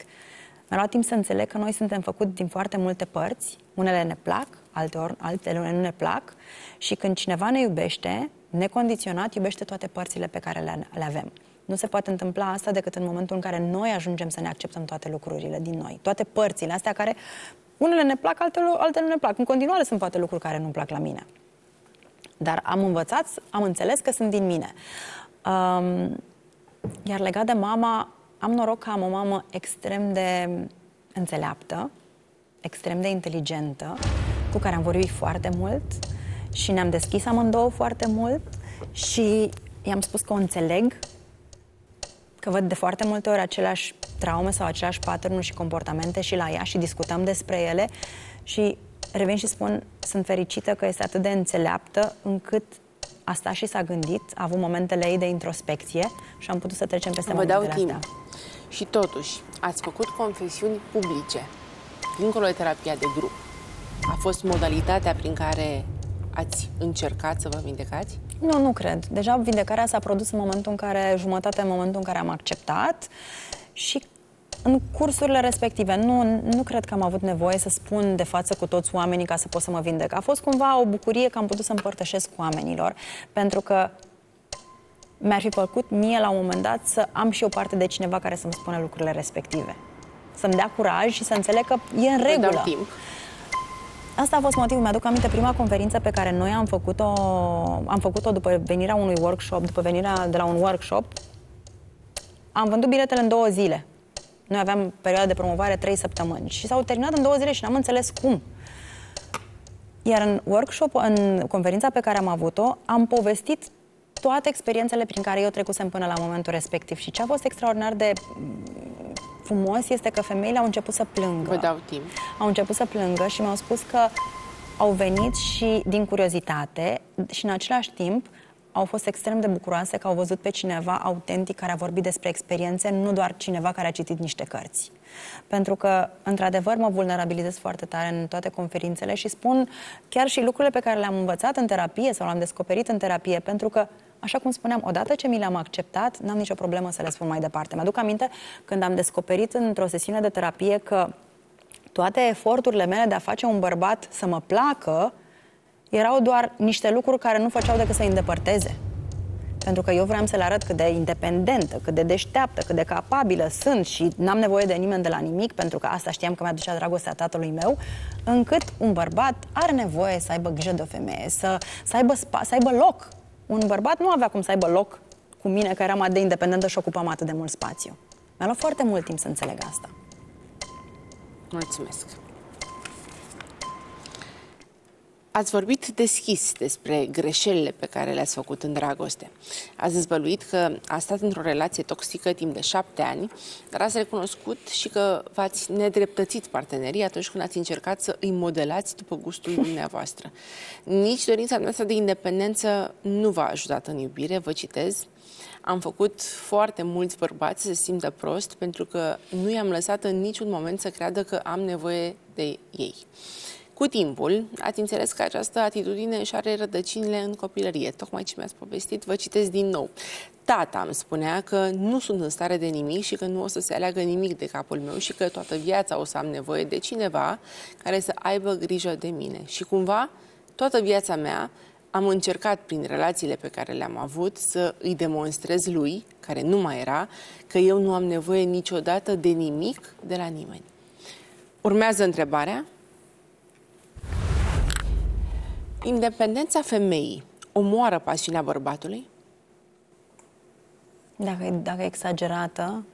Mi-a luat timp să înțeleg că noi suntem făcuți din foarte multe părți, unele ne plac, alteori, altele nu ne plac și când cineva ne iubește, necondiționat, iubește toate părțile pe care le, le avem. Nu se poate întâmpla asta decât în momentul în care noi ajungem să ne acceptăm toate lucrurile din noi, toate părțile astea care unele ne plac, altele, altele nu ne plac. În continuare sunt poate lucruri care nu plac la mine. Dar am învățat, am înțeles că sunt din mine. Um, iar legat de mama, am noroc că am o mamă extrem de înțeleaptă, extrem de inteligentă, cu care am vorbit foarte mult și ne-am deschis amândouă foarte mult și i-am spus că o înțeleg, că văd de foarte multe ori aceleași traume sau aceleași pattern și comportamente și la ea și discutăm despre ele și revin și spun, sunt fericită că este atât de înțeleaptă încât a stat și s-a gândit, a avut momentele ei de introspecție și am putut să trecem peste Vă momentele dau timp. astea. Și totuși, ați făcut confesiuni publice, dincolo de terapia de grup. A fost modalitatea prin care ați încercat să vă vindecați? Nu, nu cred. Deja vindecarea s-a produs în momentul în care, jumătate în momentul în care am acceptat și în cursurile respective. Nu, nu cred că am avut nevoie să spun de față cu toți oamenii ca să pot să mă vindec. A fost cumva o bucurie că am putut să împărtășesc cu oamenilor, pentru că mi-ar fi plăcut mie la un moment dat să am și o parte de cineva care să-mi spună lucrurile respective. Să-mi dea curaj și să înțeleg că e în regulă. Vă dau timp. Asta a fost motivul. Mi-aduc aminte prima conferință pe care noi am făcut-o, am făcut-o după venirea unui workshop, după venirea de la un workshop. Am vândut biletele în două zile. Noi aveam perioada de promovare trei săptămâni și s-au terminat în două zile și n-am înțeles cum. Iar în workshop, în conferința pe care am avut-o, am povestit toate experiențele prin care eu trecusem până la momentul respectiv. Și ce a fost extraordinar de frumos este că femeile au început să plângă. Vă dau timp. Au început să plângă și mi-au spus că au venit și din curiozitate și în același timp au fost extrem de bucuroase că au văzut pe cineva autentic care a vorbit despre experiențe, nu doar cineva care a citit niște cărți. Pentru că, într-adevăr, mă vulnerabilizez foarte tare în toate conferințele și spun chiar și lucrurile pe care le-am învățat în terapie sau le-am descoperit în terapie, pentru că Așa cum spuneam, odată ce mi le-am acceptat, n-am nicio problemă să le spun mai departe. Mi-aduc aminte când am descoperit într-o sesiune de terapie că toate eforturile mele de a face un bărbat să mă placă erau doar niște lucruri care nu făceau decât să îi îndepărteze. Pentru că eu vreau să le arăt cât de independentă, cât de deșteaptă, cât de capabilă sunt și n-am nevoie de nimeni de la nimic, pentru că asta știam că mi-aducea dragostea tatălui meu, încât un bărbat are nevoie să aibă grijă de o femeie, să, să, aibă, spa, să aibă loc. Un bărbat nu avea cum să aibă loc cu mine, care eram atât de independentă și ocupam atât de mult spațiu. Mi-a luat foarte mult timp să înțeleg asta. Mulțumesc. Ați vorbit deschis despre greșelile pe care le-ați făcut în dragoste. Ați dezvăluit că a stat într-o relație toxică timp de șapte ani, dar ați recunoscut și că v-ați nedreptățit partenerii atunci când ați încercat să îi modelați după gustul dumneavoastră. Nici dorința noastră de independență nu v-a ajutat în iubire, vă citez. Am făcut foarte mulți bărbați să se simtă prost pentru că nu i-am lăsat în niciun moment să creadă că am nevoie de ei. Cu timpul, ați înțeles că această atitudine își are rădăcinile în copilărie. Tocmai ce mi-ați povestit, vă citesc din nou. Tata îmi spunea că nu sunt în stare de nimic și că nu o să se aleagă nimic de capul meu și că toată viața o să am nevoie de cineva care să aibă grijă de mine. Și cumva, toată viața mea am încercat prin relațiile pe care le-am avut să îi demonstrez lui, care nu mai era, că eu nu am nevoie niciodată de nimic de la nimeni. Urmează întrebarea. Independența femeii omoară pasiunea bărbatului? Dacă, e- dacă e exagerată,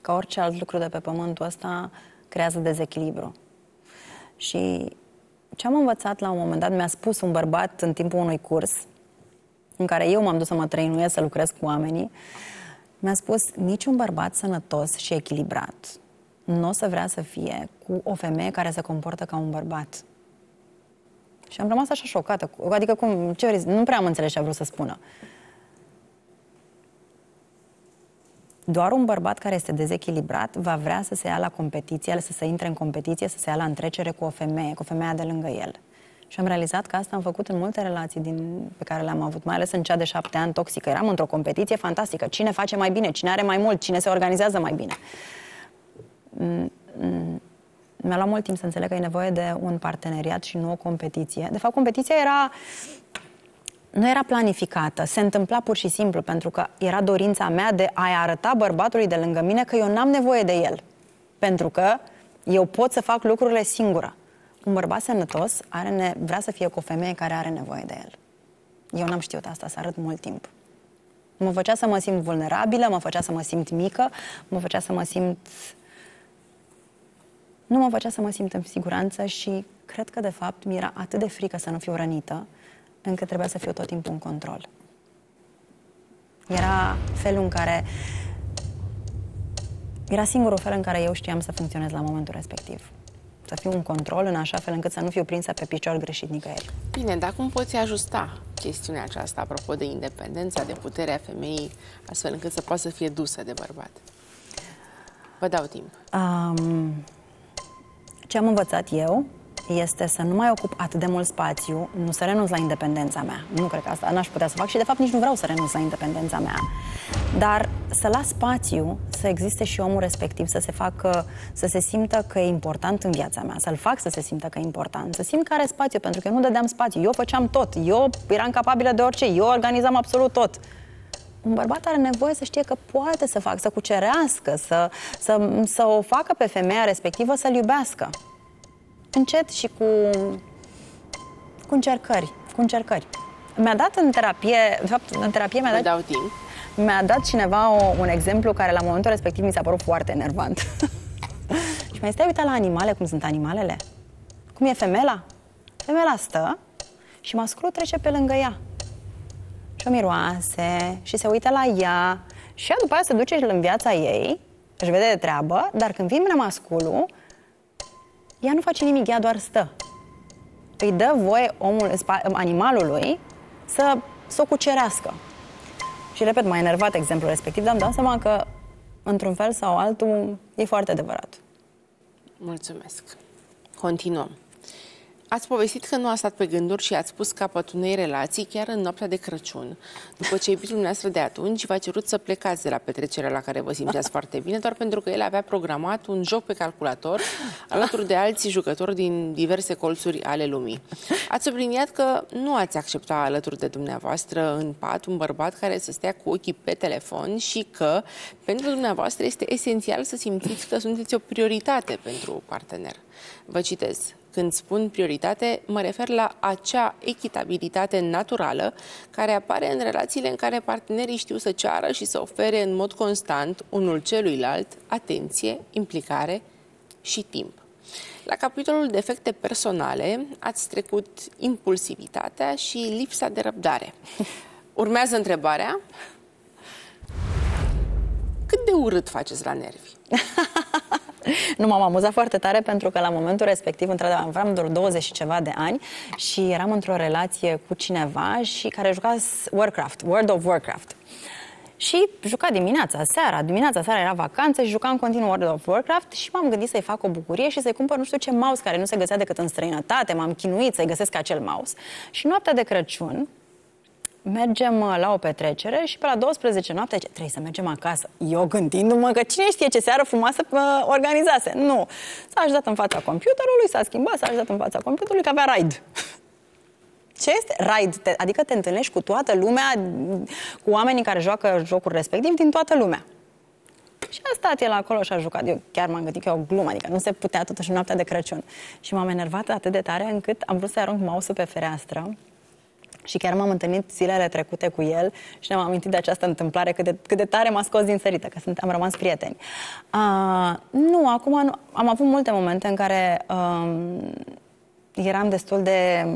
ca orice alt lucru de pe pământul ăsta, creează dezechilibru. Și ce am învățat la un moment dat, mi-a spus un bărbat în timpul unui curs, în care eu m-am dus să mă trăinuiesc, să lucrez cu oamenii, mi-a spus, niciun bărbat sănătos și echilibrat nu o să vrea să fie cu o femeie care se comportă ca un bărbat. Și am rămas așa șocată. Adică, cum, ce vrei, nu prea am înțeles ce a vrut să spună. Doar un bărbat care este dezechilibrat va vrea să se ia la competiție, să se intre în competiție, să se ia la întrecere cu o femeie, cu femeia de lângă el. Și am realizat că asta am făcut în multe relații din, pe care le-am avut, mai ales în cea de șapte ani toxică. Eram într-o competiție fantastică. Cine face mai bine, cine are mai mult, cine se organizează mai bine. Mm, mm, mi-a luat mult timp să înțeleg că e nevoie de un parteneriat și nu o competiție. De fapt, competiția era nu era planificată, se întâmpla pur și simplu pentru că era dorința mea de a-i arăta bărbatului de lângă mine că eu n-am nevoie de el. Pentru că eu pot să fac lucrurile singură. Un bărbat sănătos are ne- vrea să fie cu o femeie care are nevoie de el. Eu n-am știut asta, să arăt mult timp. Mă făcea să mă simt vulnerabilă, mă făcea să mă simt mică, mă făcea să mă simt... Nu mă făcea să mă simt în siguranță și cred că, de fapt, mi era atât de frică să nu fiu rănită, încât trebuia să fiu tot timpul în control. Era felul în care... Era singurul fel în care eu știam să funcționez la momentul respectiv. Să fiu în control în așa fel încât să nu fiu prinsă pe picior greșit nicăieri. Bine, dar cum poți ajusta chestiunea aceasta, apropo de independența, de puterea femeii, astfel încât să poată să fie dusă de bărbat? Vă dau timp. Um, ce am învățat eu este să nu mai ocup atât de mult spațiu, nu să renunț la independența mea. Nu cred că asta n-aș putea să fac și de fapt nici nu vreau să renunț la independența mea. Dar să las spațiu să existe și omul respectiv, să se facă, să se simtă că e important în viața mea, să-l fac să se simtă că e important, să simt că are spațiu, pentru că eu nu dădeam spațiu, eu făceam tot, eu eram capabilă de orice, eu organizam absolut tot un bărbat are nevoie să știe că poate să facă, să cucerească, să, să, să o facă pe femeia respectivă să-l iubească încet și cu, cu încercări, cu încercări. Mi-a dat în terapie, de fapt, în terapie mi-a dat... dau timp. Mi-a dat cineva o, un exemplu care la momentul respectiv mi s-a părut foarte enervant. și mai stai uitat la animale, cum sunt animalele? Cum e femela? Femela stă și masculul trece pe lângă ea. Și o miroase și se uită la ea și ea după aia se duce în viața ei, își vede de treabă, dar când vine masculul, ea nu face nimic, ea doar stă. Îi dă voie omul, animalului să, să o cucerească. Și repet, m-a enervat exemplul respectiv, dar îmi dau seama că, într-un fel sau altul, e foarte adevărat. Mulțumesc. Continuăm. Ați povestit că nu a stat pe gânduri și ați pus capăt unei relații chiar în noaptea de Crăciun. După ce iubitul dumneavoastră de atunci v-a cerut să plecați de la petrecerea la care vă simțeați foarte bine, doar pentru că el avea programat un joc pe calculator alături de alții jucători din diverse colțuri ale lumii. Ați subliniat că nu ați accepta alături de dumneavoastră în pat un bărbat care să stea cu ochii pe telefon și că pentru dumneavoastră este esențial să simțiți că sunteți o prioritate pentru partener. Vă citez. Când spun prioritate, mă refer la acea echitabilitate naturală care apare în relațiile în care partenerii știu să ceară și să ofere în mod constant unul celuilalt atenție, implicare și timp. La capitolul defecte personale ați trecut impulsivitatea și lipsa de răbdare. Urmează întrebarea. Cât de urât faceți la nervi? nu m-am amuzat foarte tare pentru că la momentul respectiv, într-adevăr, aveam doar 20 și ceva de ani și eram într-o relație cu cineva și care juca Warcraft, World of Warcraft. Și juca dimineața, seara, dimineața, seara era vacanță și juca în continuu World of Warcraft și m-am gândit să-i fac o bucurie și să-i cumpăr nu știu ce mouse care nu se găsea decât în străinătate, m-am chinuit să-i găsesc acel mouse. Și noaptea de Crăciun, mergem uh, la o petrecere și pe la 12 noapte zice, trebuie să mergem acasă. Eu gândindu-mă că cine știe ce seară frumoasă uh, organizase. Nu. S-a ajutat în fața computerului, s-a schimbat, s-a ajutat în fața computerului că avea raid. Ce este raid? Te, adică te întâlnești cu toată lumea, cu oamenii care joacă jocul respectiv din toată lumea. Și a stat el acolo și a jucat. Eu chiar m-am gândit că e o glumă, adică nu se putea totuși noaptea de Crăciun. Și m-am enervat atât de tare încât am vrut să arunc mouse pe fereastră și chiar m-am întâlnit zilele trecute cu el și ne-am amintit de această întâmplare, cât de, cât de tare m-a scos din sărită, că sunt, am rămas prieteni. Uh, nu, acum nu, am avut multe momente în care uh, eram destul de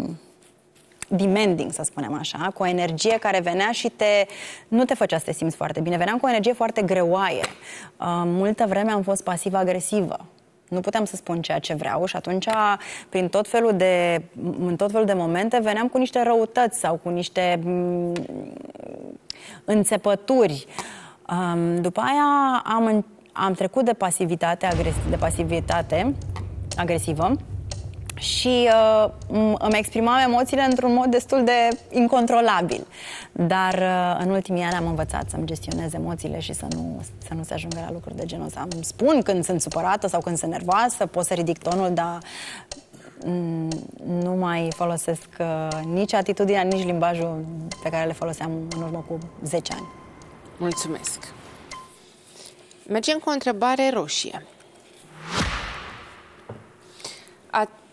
demanding, să spunem așa, cu o energie care venea și te, nu te făcea să te simți foarte bine, veneam cu o energie foarte greoaie. Uh, multă vreme am fost pasiv-agresivă. Nu puteam să spun ceea ce vreau și atunci, prin tot felul de, în tot felul de momente, veneam cu niște răutăți sau cu niște mm, înțepături. Um, după aia am, am trecut de pasivitate, agres- de pasivitate agresivă și uh, îmi exprimam emoțiile într-un mod destul de incontrolabil. Dar uh, în ultimii ani am învățat să-mi gestionez emoțiile și să nu, să nu se ajungă la lucruri de genul ăsta. Îmi spun când sunt supărată sau când sunt nervoasă, pot să ridic tonul, dar mm, nu mai folosesc uh, nici atitudinea, nici limbajul pe care le foloseam în urmă cu 10 ani. Mulțumesc! Mergem cu o întrebare roșie.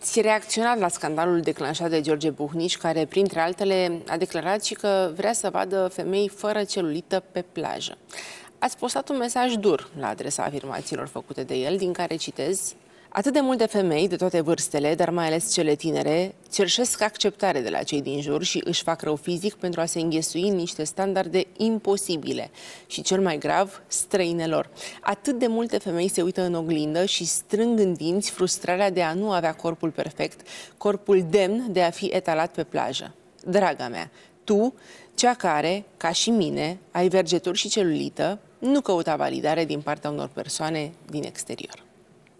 Ați reacționat la scandalul declanșat de George Buhnici, care, printre altele, a declarat și că vrea să vadă femei fără celulită pe plajă. Ați postat un mesaj dur la adresa afirmațiilor făcute de el, din care citez Atât de multe femei de toate vârstele, dar mai ales cele tinere, cerșesc acceptare de la cei din jur și își fac rău fizic pentru a se înghesui în niște standarde imposibile și, cel mai grav, străinelor. Atât de multe femei se uită în oglindă și strâng în dinți frustrarea de a nu avea corpul perfect, corpul demn de a fi etalat pe plajă. Draga mea, tu, cea care, ca și mine, ai vergeturi și celulită, nu căuta validare din partea unor persoane din exterior.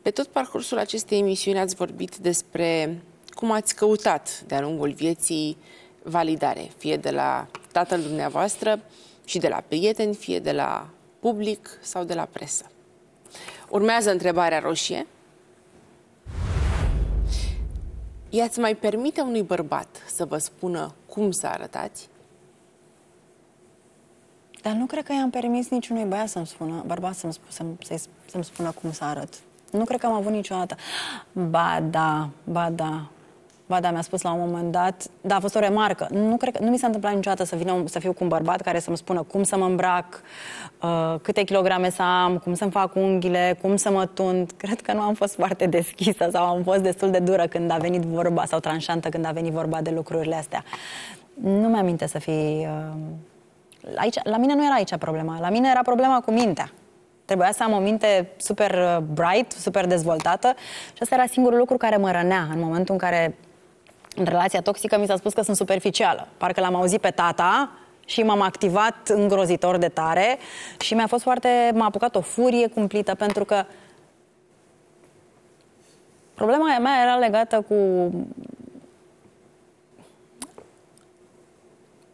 Pe tot parcursul acestei emisiuni ați vorbit despre cum ați căutat de-a lungul vieții validare, fie de la tatăl dumneavoastră și de la prieteni, fie de la public sau de la presă. Urmează întrebarea roșie. I-ați mai permite unui bărbat să vă spună cum să arătați? Dar nu cred că i-am permis niciunui băiat să-mi spună, bărbat să-mi, să-mi, să-mi spună cum să arăt. Nu cred că am avut niciodată. Ba da, ba da. Ba da, mi-a spus la un moment dat, da, a fost o remarcă. Nu, cred că, nu mi s-a întâmplat niciodată să, vină, să fiu cu un bărbat care să-mi spună cum să mă îmbrac, uh, câte kilograme să am, cum să-mi fac unghiile, cum să mă tund. Cred că nu am fost foarte deschisă sau am fost destul de dură când a venit vorba, sau tranșantă când a venit vorba de lucrurile astea. Nu mi-aminte să fi... Uh, aici, la mine nu era aici problema. La mine era problema cu mintea. Trebuia să am o minte super uh, bright, super dezvoltată și asta era singurul lucru care mă rănea în momentul în care în relația toxică mi s-a spus că sunt superficială. Parcă l-am auzit pe tata și m-am activat îngrozitor de tare și mi-a fost foarte... m-a apucat o furie cumplită pentru că problema mea era legată cu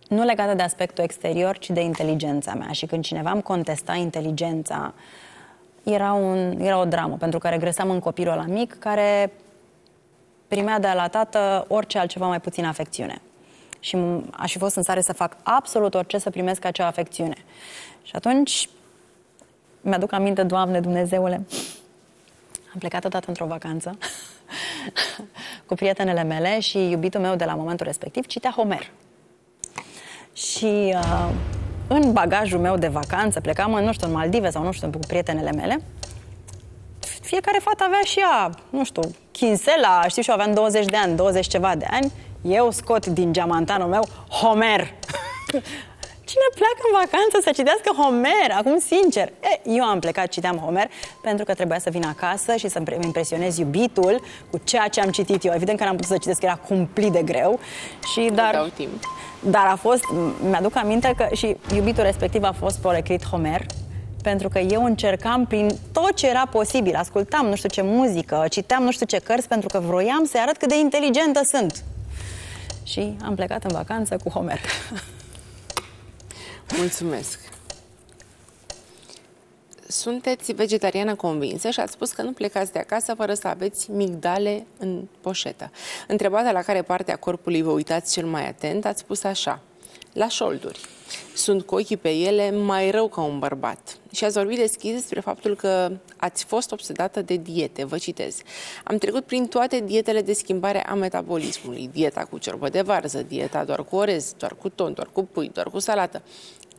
nu legată de aspectul exterior, ci de inteligența mea. Și când cineva îmi contesta inteligența, era, un, era o dramă, pentru că regresam în copilul la mic, care primea de la tată orice altceva mai puțin afecțiune. Și aș fi fost în stare să fac absolut orice să primesc acea afecțiune. Și atunci mi-aduc aminte, Doamne Dumnezeule, am plecat odată într-o vacanță cu prietenele mele și iubitul meu de la momentul respectiv citea Homer. Și uh, în bagajul meu de vacanță, plecam în, nu știu, în Maldive sau nu știu, cu prietenele mele, fiecare fată avea și ea, nu știu, chinsela, știu și eu, aveam 20 de ani, 20 ceva de ani, eu scot din geamantanul meu Homer. Cine pleacă în vacanță să citească Homer? Acum, sincer, e, eu am plecat, citeam Homer, pentru că trebuia să vin acasă și să-mi impresionez iubitul cu ceea ce am citit eu. Evident că n-am putut să citesc, era cumplit de greu. Și, dar, dau timp. Dar a fost, mi-aduc aminte că și iubitul respectiv a fost poreclit Homer, pentru că eu încercam prin tot ce era posibil, ascultam nu știu ce muzică, citeam nu știu ce cărți, pentru că vroiam să-i arăt cât de inteligentă sunt. Și am plecat în vacanță cu Homer. Mulțumesc! Sunteți vegetariană convinsă și ați spus că nu plecați de acasă fără să aveți migdale în poșetă. Întrebată la care parte a corpului vă uitați cel mai atent, ați spus așa, la șolduri. Sunt cu ochii pe ele mai rău ca un bărbat. Și ați vorbit deschis despre faptul că ați fost obsedată de diete, vă citez. Am trecut prin toate dietele de schimbare a metabolismului. Dieta cu ciorbă de varză, dieta doar cu orez, doar cu ton, doar cu pui, doar cu salată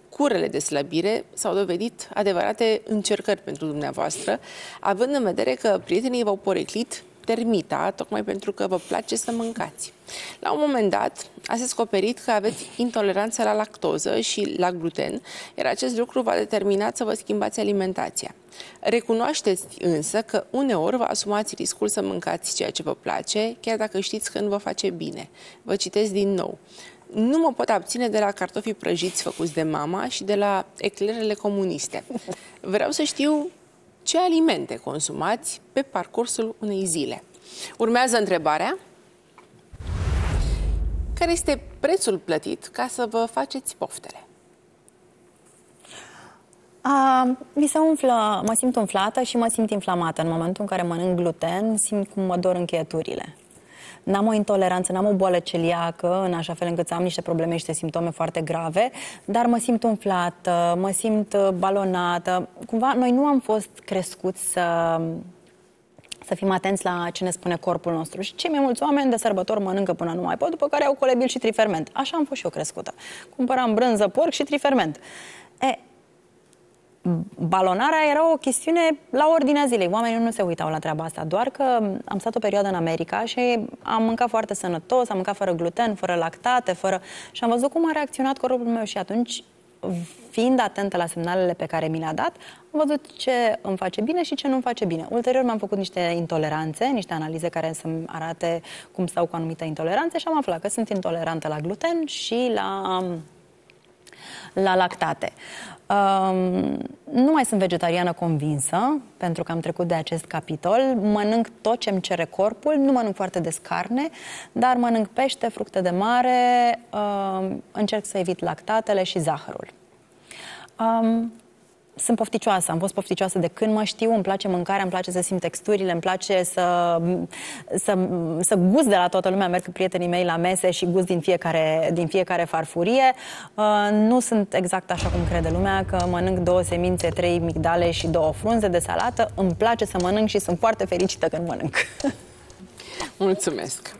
curele de slăbire s-au dovedit adevărate încercări pentru dumneavoastră, având în vedere că prietenii v-au poreclit termita, tocmai pentru că vă place să mâncați. La un moment dat, ați descoperit că aveți intoleranță la lactoză și la gluten, iar acest lucru va determina să vă schimbați alimentația. Recunoașteți însă că uneori vă asumați riscul să mâncați ceea ce vă place, chiar dacă știți că nu vă face bine. Vă citesc din nou. Nu mă pot abține de la cartofii prăjiți făcuți de mama și de la eclerele comuniste. Vreau să știu ce alimente consumați pe parcursul unei zile. Urmează întrebarea. Care este prețul plătit ca să vă faceți poftele? A, mi se umflă, mă simt umflată și mă simt inflamată. În momentul în care mănânc gluten, simt cum mă dor încheieturile. N-am o intoleranță, n-am o boală celiacă, în așa fel încât să am niște probleme, niște simptome foarte grave, dar mă simt umflată, mă simt uh, balonată. Cumva, noi nu am fost crescuți să să fim atenți la ce ne spune corpul nostru. Și cei mai mulți oameni de sărbători mănâncă până nu mai pot, după care au colebil și triferment. Așa am fost și eu crescută. Cumpăram brânză, porc și triferment. E, balonarea era o chestiune la ordinea zilei. Oamenii nu se uitau la treaba asta, doar că am stat o perioadă în America și am mâncat foarte sănătos, am mâncat fără gluten, fără lactate, fără... și am văzut cum a reacționat corpul meu și atunci fiind atentă la semnalele pe care mi le-a dat, am văzut ce îmi face bine și ce nu îmi face bine. Ulterior mi-am făcut niște intoleranțe, niște analize care să-mi arate cum stau cu anumite intoleranțe și am aflat că sunt intolerantă la gluten și la, la lactate. Um, nu mai sunt vegetariană convinsă, pentru că am trecut de acest capitol. Mănânc tot ce îmi cere corpul, nu mănânc foarte des carne, dar mănânc pește, fructe de mare, um, încerc să evit lactatele și zahărul. Um, sunt pofticioasă, am fost pofticioasă de când mă știu, îmi place mâncarea, îmi place să simt texturile, îmi place să, să, să gust de la toată lumea, merg cu prietenii mei la mese și gust din fiecare, din fiecare farfurie. Uh, nu sunt exact așa cum crede lumea, că mănânc două semințe, trei migdale și două frunze de salată. Îmi place să mănânc și sunt foarte fericită când mănânc. Mulțumesc!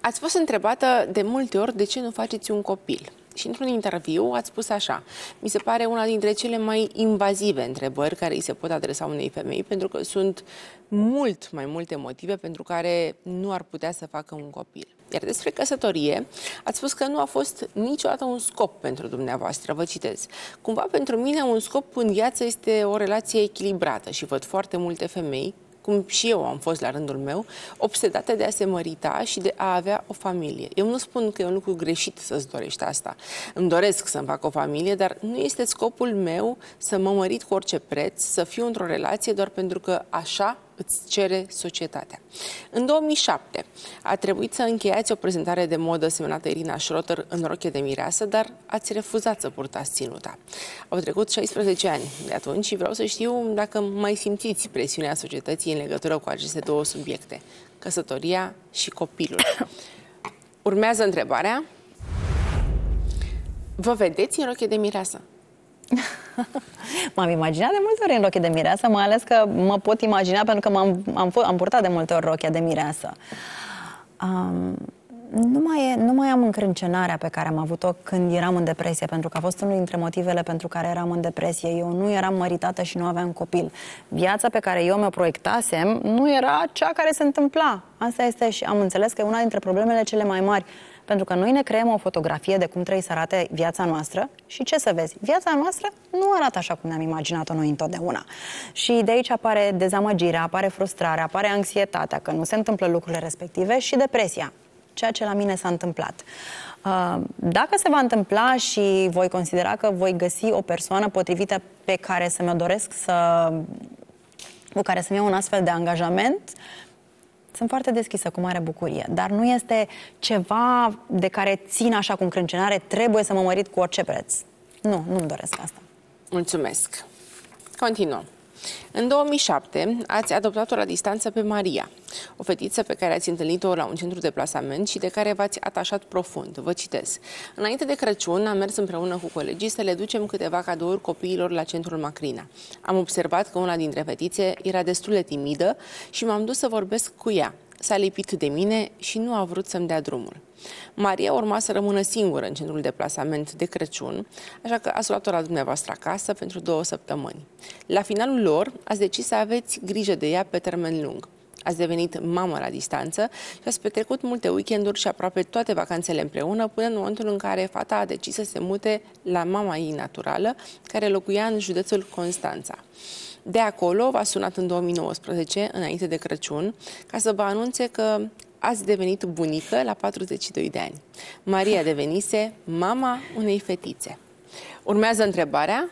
Ați fost întrebată de multe ori de ce nu faceți un copil. Și într-un interviu ați spus așa, mi se pare una dintre cele mai invazive întrebări care îi se pot adresa unei femei, pentru că sunt mult mai multe motive pentru care nu ar putea să facă un copil. Iar despre căsătorie, ați spus că nu a fost niciodată un scop pentru dumneavoastră, vă citez. Cumva pentru mine un scop în viață este o relație echilibrată și văd foarte multe femei cum și eu am fost la rândul meu, obsedate de a se mărita și de a avea o familie. Eu nu spun că e un lucru greșit să-ți dorești asta. Îmi doresc să-mi fac o familie, dar nu este scopul meu să mă mărit cu orice preț, să fiu într-o relație doar pentru că așa îți cere societatea. În 2007 a trebuit să încheiați o prezentare de modă semnată Irina Schrotter în roche de mireasă, dar ați refuzat să purtați ținuta. Au trecut 16 ani de atunci și vreau să știu dacă mai simțiți presiunea societății în legătură cu aceste două subiecte, căsătoria și copilul. Urmează întrebarea. Vă vedeți în roche de mireasă? m-am imaginat de multe ori în rochie de mireasă, mai ales că mă pot imagina pentru că m-am, am, am purtat de multe ori rochia de mireasă. Um, nu mai, e, nu mai am încrâncenarea pe care am avut-o când eram în depresie, pentru că a fost unul dintre motivele pentru care eram în depresie. Eu nu eram măritată și nu aveam copil. Viața pe care eu mi-o proiectasem nu era cea care se întâmpla. Asta este și am înțeles că e una dintre problemele cele mai mari pentru că noi ne creăm o fotografie de cum trebuie să arate viața noastră și ce să vezi? Viața noastră nu arată așa cum ne-am imaginat-o noi întotdeauna. Și de aici apare dezamăgirea, apare frustrarea, apare anxietatea, că nu se întâmplă lucrurile respective și depresia, ceea ce la mine s-a întâmplat. Uh, dacă se va întâmpla și voi considera că voi găsi o persoană potrivită pe care să mi-o doresc să cu care să-mi iau un astfel de angajament, sunt foarte deschisă, cu mare bucurie, dar nu este ceva de care țin așa cu încrâncenare, trebuie să mă mărit cu orice preț. Nu, nu-mi doresc asta. Mulțumesc. Continuăm. În 2007 ați adoptat-o la distanță pe Maria, o fetiță pe care ați întâlnit-o la un centru de plasament și de care v-ați atașat profund. Vă citez. Înainte de Crăciun am mers împreună cu colegii să le ducem câteva cadouri copiilor la centrul Macrina. Am observat că una dintre fetițe era destul de timidă și m-am dus să vorbesc cu ea. S-a lipit de mine și nu a vrut să-mi dea drumul. Maria urma să rămână singură în centrul de plasament de Crăciun, așa că ați luat-o la dumneavoastră acasă pentru două săptămâni. La finalul lor, ați decis să aveți grijă de ea pe termen lung. Ați devenit mamă la distanță și ați petrecut multe weekenduri și aproape toate vacanțele împreună, până în momentul în care fata a decis să se mute la mama ei naturală, care locuia în județul Constanța. De acolo v-a sunat în 2019, înainte de Crăciun, ca să vă anunțe că ați devenit bunică la 42 de ani. Maria devenise mama unei fetițe. Urmează întrebarea.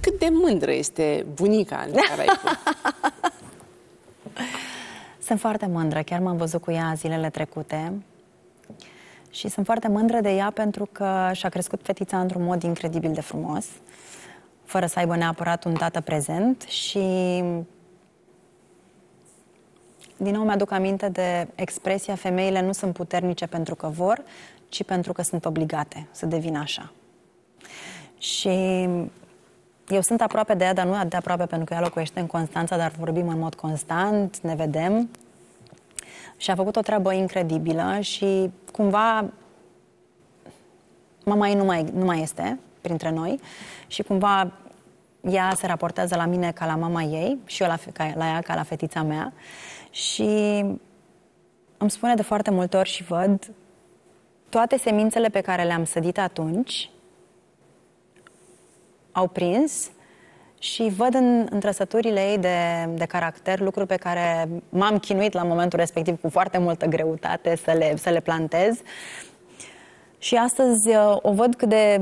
Cât de mândră este bunica în Caraibu? Sunt foarte mândră, chiar m-am văzut cu ea zilele trecute și sunt foarte mândră de ea pentru că și-a crescut fetița într-un mod incredibil de frumos, fără să aibă neapărat un tată prezent și din nou mi-aduc aminte de expresia femeile nu sunt puternice pentru că vor, ci pentru că sunt obligate să devină așa. Și eu sunt aproape de ea, dar nu atât de aproape pentru că ea locuiește în Constanța, dar vorbim în mod constant, ne vedem. Și a făcut o treabă incredibilă și cumva mama ei nu mai, nu mai este printre noi și cumva ea se raportează la mine ca la mama ei și eu la, ca, la ea ca la fetița mea și îmi spune de foarte multe ori și văd toate semințele pe care le-am sădit atunci au prins și văd în, în trăsăturile ei de, de caracter lucruri pe care m-am chinuit la momentul respectiv cu foarte multă greutate să le, să le plantez. Și astăzi uh, o văd cât de...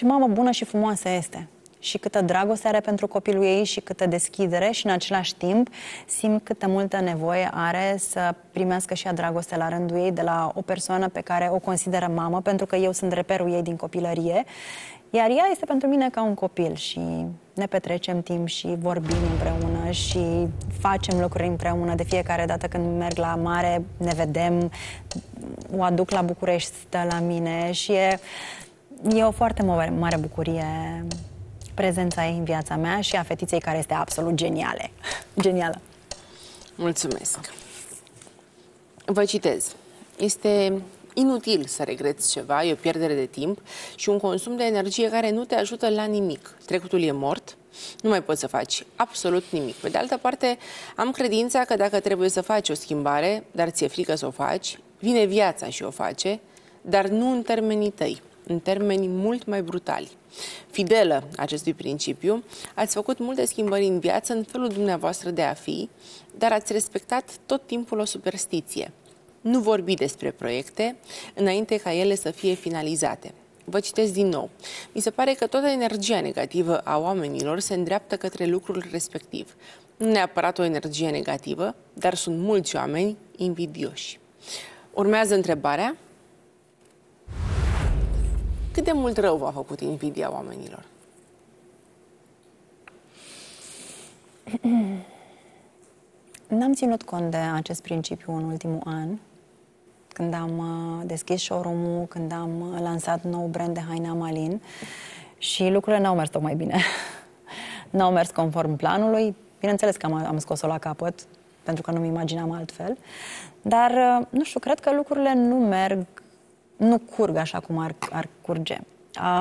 ce mamă bună și frumoasă este și câtă dragoste are pentru copilul ei și câtă deschidere și în același timp simt câtă multă nevoie are să primească și a dragoste la rândul ei de la o persoană pe care o consideră mamă, pentru că eu sunt reperul ei din copilărie, iar ea este pentru mine ca un copil și ne petrecem timp și vorbim împreună și facem lucruri împreună. De fiecare dată când merg la mare, ne vedem, o aduc la București, stă la mine și e, e o foarte mare, mare bucurie prezența ei în viața mea și a fetiței care este absolut geniale. Genială. Mulțumesc. Vă citez. Este inutil să regreți ceva, e o pierdere de timp și un consum de energie care nu te ajută la nimic. Trecutul e mort, nu mai poți să faci absolut nimic. Pe de altă parte, am credința că dacă trebuie să faci o schimbare, dar ți-e frică să o faci, vine viața și o face, dar nu în termenii tăi, în termeni mult mai brutali. Fidelă acestui principiu, ați făcut multe schimbări în viață în felul dumneavoastră de a fi, dar ați respectat tot timpul o superstiție. Nu vorbi despre proiecte înainte ca ele să fie finalizate. Vă citesc din nou. Mi se pare că toată energia negativă a oamenilor se îndreaptă către lucrul respectiv. Nu neapărat o energie negativă, dar sunt mulți oameni invidioși. Urmează întrebarea. Cât de mult rău v-a făcut invidia oamenilor? N-am ținut cont de acest principiu în ultimul an, când am uh, deschis showroom-ul, când am uh, lansat nou brand de haine Amalin și lucrurile n-au mers tocmai bine. n-au mers conform planului. Bineînțeles că am, am scos-o la capăt, pentru că nu-mi imaginam altfel. Dar, uh, nu știu, cred că lucrurile nu merg nu curg așa cum ar, ar curge.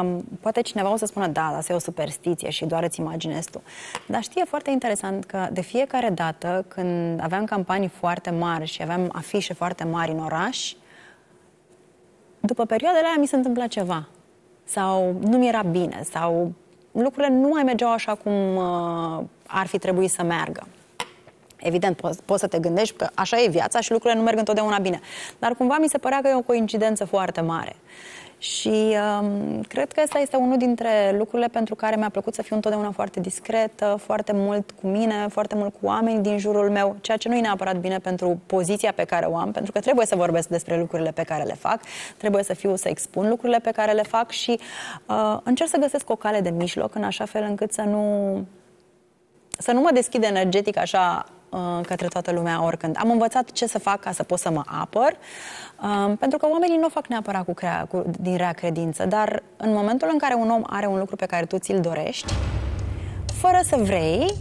Um, poate cineva o să spună, da, asta e o superstiție și doar îți imaginezi tu. Dar știe foarte interesant că de fiecare dată când aveam campanii foarte mari și aveam afișe foarte mari în oraș, după perioadele aia mi se întâmpla ceva. Sau nu mi era bine, sau lucrurile nu mai mergeau așa cum uh, ar fi trebuit să meargă. Evident, poți, poți să te gândești că așa e viața și lucrurile nu merg întotdeauna bine. Dar cumva mi se părea că e o coincidență foarte mare. Și um, cred că ăsta este unul dintre lucrurile pentru care mi-a plăcut să fiu întotdeauna foarte discretă, foarte mult cu mine, foarte mult cu oameni din jurul meu, ceea ce nu e neapărat bine pentru poziția pe care o am, pentru că trebuie să vorbesc despre lucrurile pe care le fac, trebuie să fiu să expun lucrurile pe care le fac și uh, încerc să găsesc o cale de mijloc în așa fel încât să nu să nu mă deschid energetic așa Uh, către toată lumea oricând. Am învățat ce să fac ca să pot să mă apăr, um, pentru că oamenii nu o fac neapărat cu crea, cu, din rea credință, dar în momentul în care un om are un lucru pe care tu ți-l dorești, fără să vrei,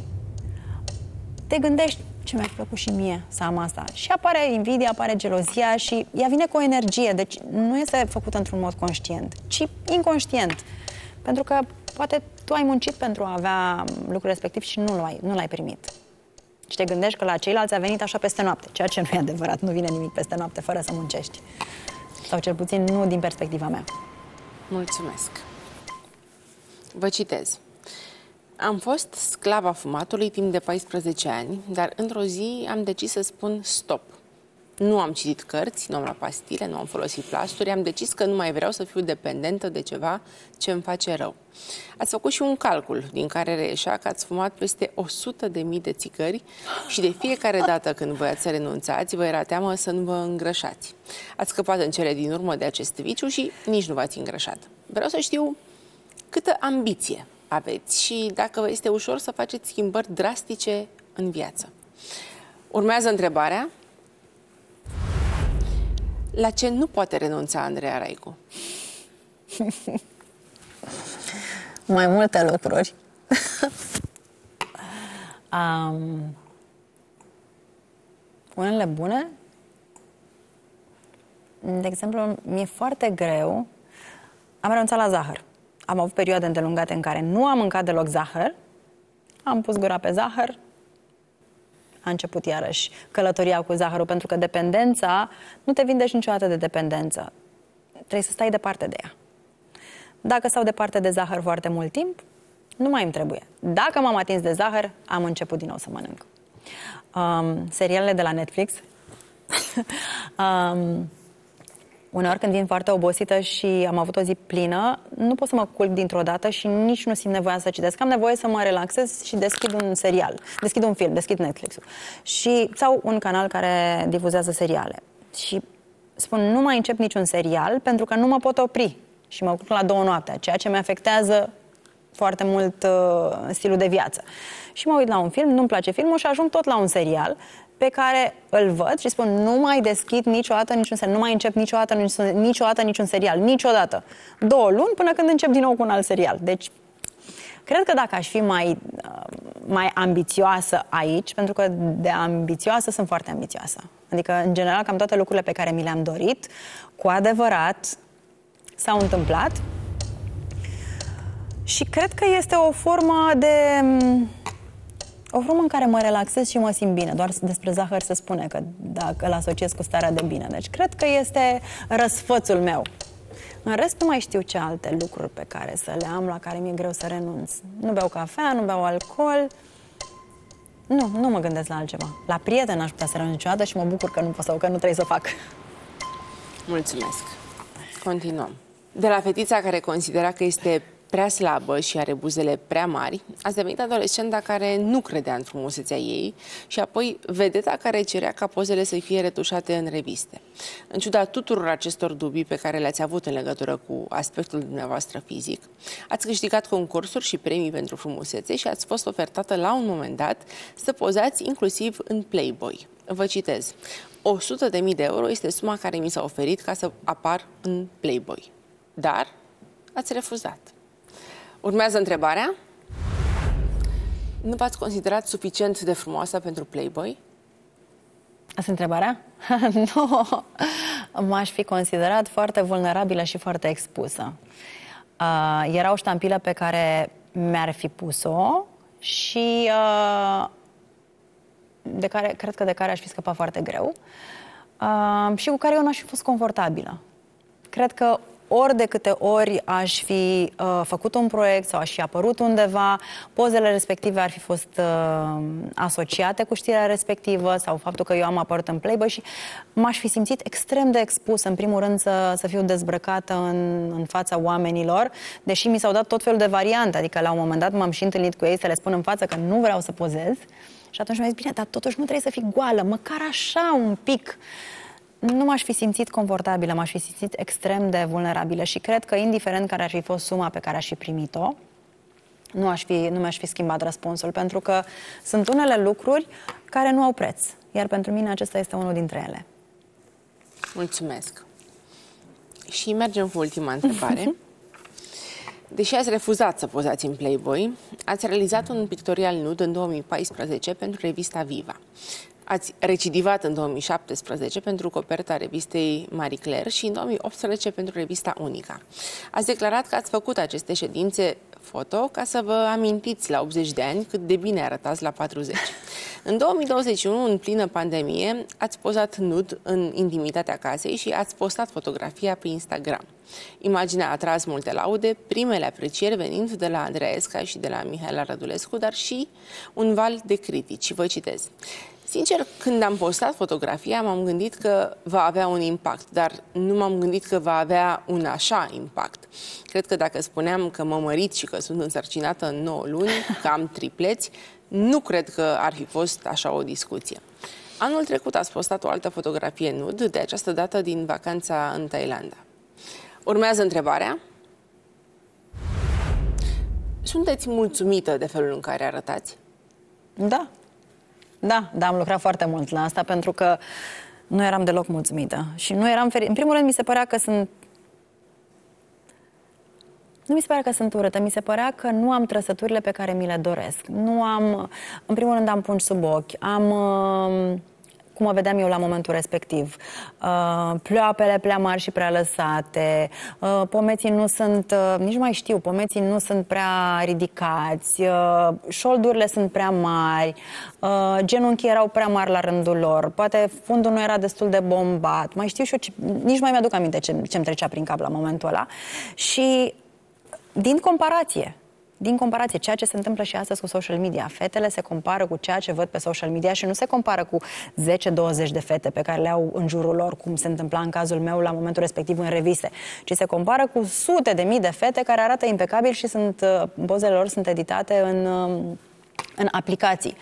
te gândești ce mi-ar plăcut și mie să am asta. Și apare invidia, apare gelozia și ea vine cu o energie, deci nu este făcută într-un mod conștient, ci inconștient. Pentru că poate tu ai muncit pentru a avea lucrul respectiv și nu l-ai, nu l-ai primit. Și te gândești că la ceilalți a venit așa peste noapte, ceea ce nu e adevărat, nu vine nimic peste noapte fără să muncești. Sau cel puțin nu din perspectiva mea. Mulțumesc. Vă citez. Am fost sclava fumatului timp de 14 ani, dar într-o zi am decis să spun stop. Nu am citit cărți, nu am luat pastile, nu am folosit plasturi, am decis că nu mai vreau să fiu dependentă de ceva ce îmi face rău. Ați făcut și un calcul din care reieșea că ați fumat peste 100 de mii de țigări și de fiecare dată când voiați să renunțați, vă era teamă să nu vă îngrășați. Ați scăpat în cele din urmă de acest viciu și nici nu v-ați îngrășat. Vreau să știu câtă ambiție aveți și dacă vă este ușor să faceți schimbări drastice în viață. Urmează întrebarea. La ce nu poate renunța Andreea Raicu? Mai multe lucruri. um, unele bune. De exemplu, mi-e foarte greu. Am renunțat la zahăr am avut perioade îndelungate în care nu am mâncat deloc zahăr, am pus gura pe zahăr, a început iarăși călătoria cu zahărul, pentru că dependența, nu te vindești niciodată de dependență. Trebuie să stai departe de ea. Dacă stau departe de zahăr foarte mult timp, nu mai îmi trebuie. Dacă m-am atins de zahăr, am început din nou să mănânc. Um, serialele de la Netflix um, Uneori când vin foarte obosită și am avut o zi plină, nu pot să mă culc dintr-o dată și nici nu simt nevoia să citesc. Am nevoie să mă relaxez și deschid un serial, deschid un film, deschid Netflix-ul. Și, sau un canal care difuzează seriale. Și spun, nu mai încep niciun serial pentru că nu mă pot opri și mă culc la două noaptea, ceea ce mi afectează foarte mult uh, stilul de viață. Și mă uit la un film, nu-mi place filmul și ajung tot la un serial pe care îl văd și spun nu mai deschid niciodată niciun serial, nu mai încep niciodată niciun, niciodată niciun serial, niciodată. Două luni până când încep din nou cu un alt serial. Deci, cred că dacă aș fi mai, uh, mai ambițioasă aici, pentru că de ambițioasă sunt foarte ambițioasă. Adică, în general, cam toate lucrurile pe care mi le-am dorit, cu adevărat, s-au întâmplat. Și cred că este o formă de o formă în care mă relaxez și mă simt bine. Doar despre zahăr se spune că dacă îl asociez cu starea de bine. Deci cred că este răsfățul meu. În rest nu mai știu ce alte lucruri pe care să le am, la care mi-e greu să renunț. Nu beau cafea, nu beau alcool. Nu, nu mă gândesc la altceva. La prieten aș putea să renunț niciodată și mă bucur că nu pot sau că nu trebuie să fac. Mulțumesc. Continuăm. De la fetița care considera că este prea slabă și are buzele prea mari, a devenit adolescenta care nu credea în frumusețea ei și apoi vedeta care cerea ca pozele să fie retușate în reviste. În ciuda tuturor acestor dubii pe care le-ați avut în legătură cu aspectul dumneavoastră fizic, ați câștigat concursuri și premii pentru frumusețe și ați fost ofertată la un moment dat să pozați inclusiv în Playboy. Vă citez. 100.000 de euro este suma care mi s-a oferit ca să apar în Playboy. Dar ați refuzat. Urmează întrebarea. Nu v-ați considerat suficient de frumoasă pentru Playboy? Asta întrebarea? nu. M-aș fi considerat foarte vulnerabilă și foarte expusă. Uh, era o ștampilă pe care mi-ar fi pus-o și uh, de care, cred că de care aș fi scăpat foarte greu uh, și cu care eu n-aș fi fost confortabilă. Cred că ori de câte ori aș fi uh, făcut un proiect sau aș fi apărut undeva, pozele respective ar fi fost uh, asociate cu știrea respectivă sau faptul că eu am apărut în Playboy și m-aș fi simțit extrem de expus, în primul rând să, să fiu dezbrăcată în, în fața oamenilor, deși mi s-au dat tot felul de variante, adică la un moment dat m-am și întâlnit cu ei să le spun în față că nu vreau să pozez și atunci mi-a zis, bine, dar totuși nu trebuie să fii goală, măcar așa un pic nu m-aș fi simțit confortabilă, m-aș fi simțit extrem de vulnerabilă și cred că indiferent care ar fi fost suma pe care aș fi primit-o, nu, aș fi, nu mi-aș fi schimbat răspunsul, pentru că sunt unele lucruri care nu au preț, iar pentru mine acesta este unul dintre ele. Mulțumesc. Și mergem cu ultima întrebare. Deși ați refuzat să pozați în Playboy, ați realizat un pictorial nud în 2014 pentru revista Viva. Ați recidivat în 2017 pentru coperta revistei Marie Claire și în 2018 pentru revista Unica. Ați declarat că ați făcut aceste ședințe foto ca să vă amintiți la 80 de ani cât de bine arătați la 40. În 2021, în plină pandemie, ați pozat nud în intimitatea casei și ați postat fotografia pe Instagram. Imaginea a atras multe laude, primele aprecieri venind de la Andreesca și de la Mihaela Rădulescu, dar și un val de critici. Vă citez. Sincer, când am postat fotografia, m-am gândit că va avea un impact, dar nu m-am gândit că va avea un așa impact. Cred că dacă spuneam că mă mărit și că sunt însărcinată în 9 luni, că am tripleți, nu cred că ar fi fost așa o discuție. Anul trecut ați postat o altă fotografie nud, de această dată din vacanța în Thailanda. Urmează întrebarea. Sunteți mulțumită de felul în care arătați? Da. Da, da, am lucrat foarte mult la asta pentru că nu eram deloc mulțumită. Și nu eram fericită. În primul rând, mi se părea că sunt nu mi se părea că sunt urâtă, mi se părea că nu am trăsăturile pe care mi le doresc. Nu am, în primul rând am pungi sub ochi, am uh, cum o vedeam eu la momentul respectiv. Uh, ploapele prea mari și prea lăsate, uh, pomeții nu sunt, uh, nici mai știu, pomeții nu sunt prea ridicați, uh, șoldurile sunt prea mari, uh, genunchii erau prea mari la rândul lor, poate fundul nu era destul de bombat, mai știu și eu, ce, nici mai mi-aduc aminte ce, ce-mi trecea prin cap la momentul ăla. Și din comparație, din comparație, ceea ce se întâmplă și astăzi cu social media. Fetele se compară cu ceea ce văd pe social media și nu se compară cu 10-20 de fete pe care le au în jurul lor, cum se întâmpla în cazul meu la momentul respectiv în reviste, ci se compară cu sute de mii de fete care arată impecabil și sunt, uh, pozele lor sunt editate în, um, în aplicații.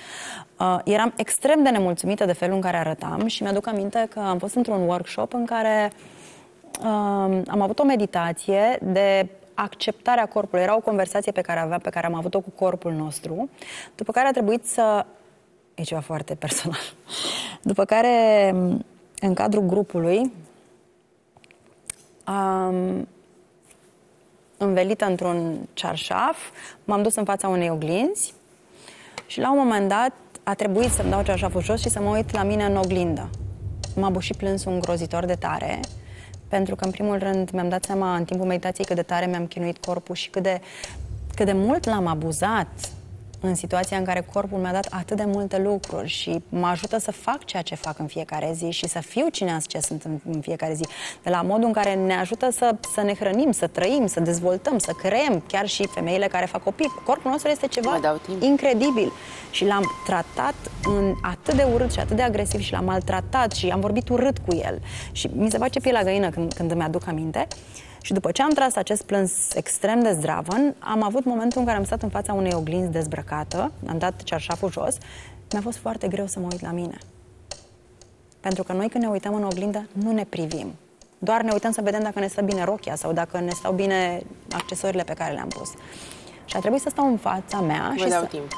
Uh, eram extrem de nemulțumită de felul în care arătam și mi-aduc aminte că am fost într-un workshop în care uh, am avut o meditație de acceptarea corpului. Era o conversație pe care, aveam, pe care am avut-o cu corpul nostru, după care a trebuit să... E ceva foarte personal. După care, în cadrul grupului, am învelită într-un cearșaf, m-am dus în fața unei oglinzi și la un moment dat a trebuit să-mi dau cearșaful jos și să mă uit la mine în oglindă. M-a bușit plânsul îngrozitor de tare pentru că, în primul rând, mi-am dat seama în timpul meditației cât de tare mi-am chinuit corpul și cât de, cât de mult l-am abuzat în situația în care corpul mi-a dat atât de multe lucruri și mă ajută să fac ceea ce fac în fiecare zi și să fiu cine ce sunt în, în fiecare zi. De la modul în care ne ajută să, să ne hrănim, să trăim, să dezvoltăm, să creăm, chiar și femeile care fac copii. Corpul nostru este ceva incredibil și l-am tratat în atât de urât și atât de agresiv și l-am maltratat și am vorbit urât cu el și mi se face pielea găină când, când îmi aduc aminte. Și după ce am tras acest plâns extrem de zdravăn, am avut momentul în care am stat în fața unei oglinzi dezbrăcată, am dat cearșaful jos, mi-a fost foarte greu să mă uit la mine. Pentru că noi când ne uităm în oglindă, nu ne privim. Doar ne uităm să vedem dacă ne stă bine rochia sau dacă ne stau bine accesoriile pe care le-am pus. Și a trebuit să stau în fața mea Vă și dau să, timp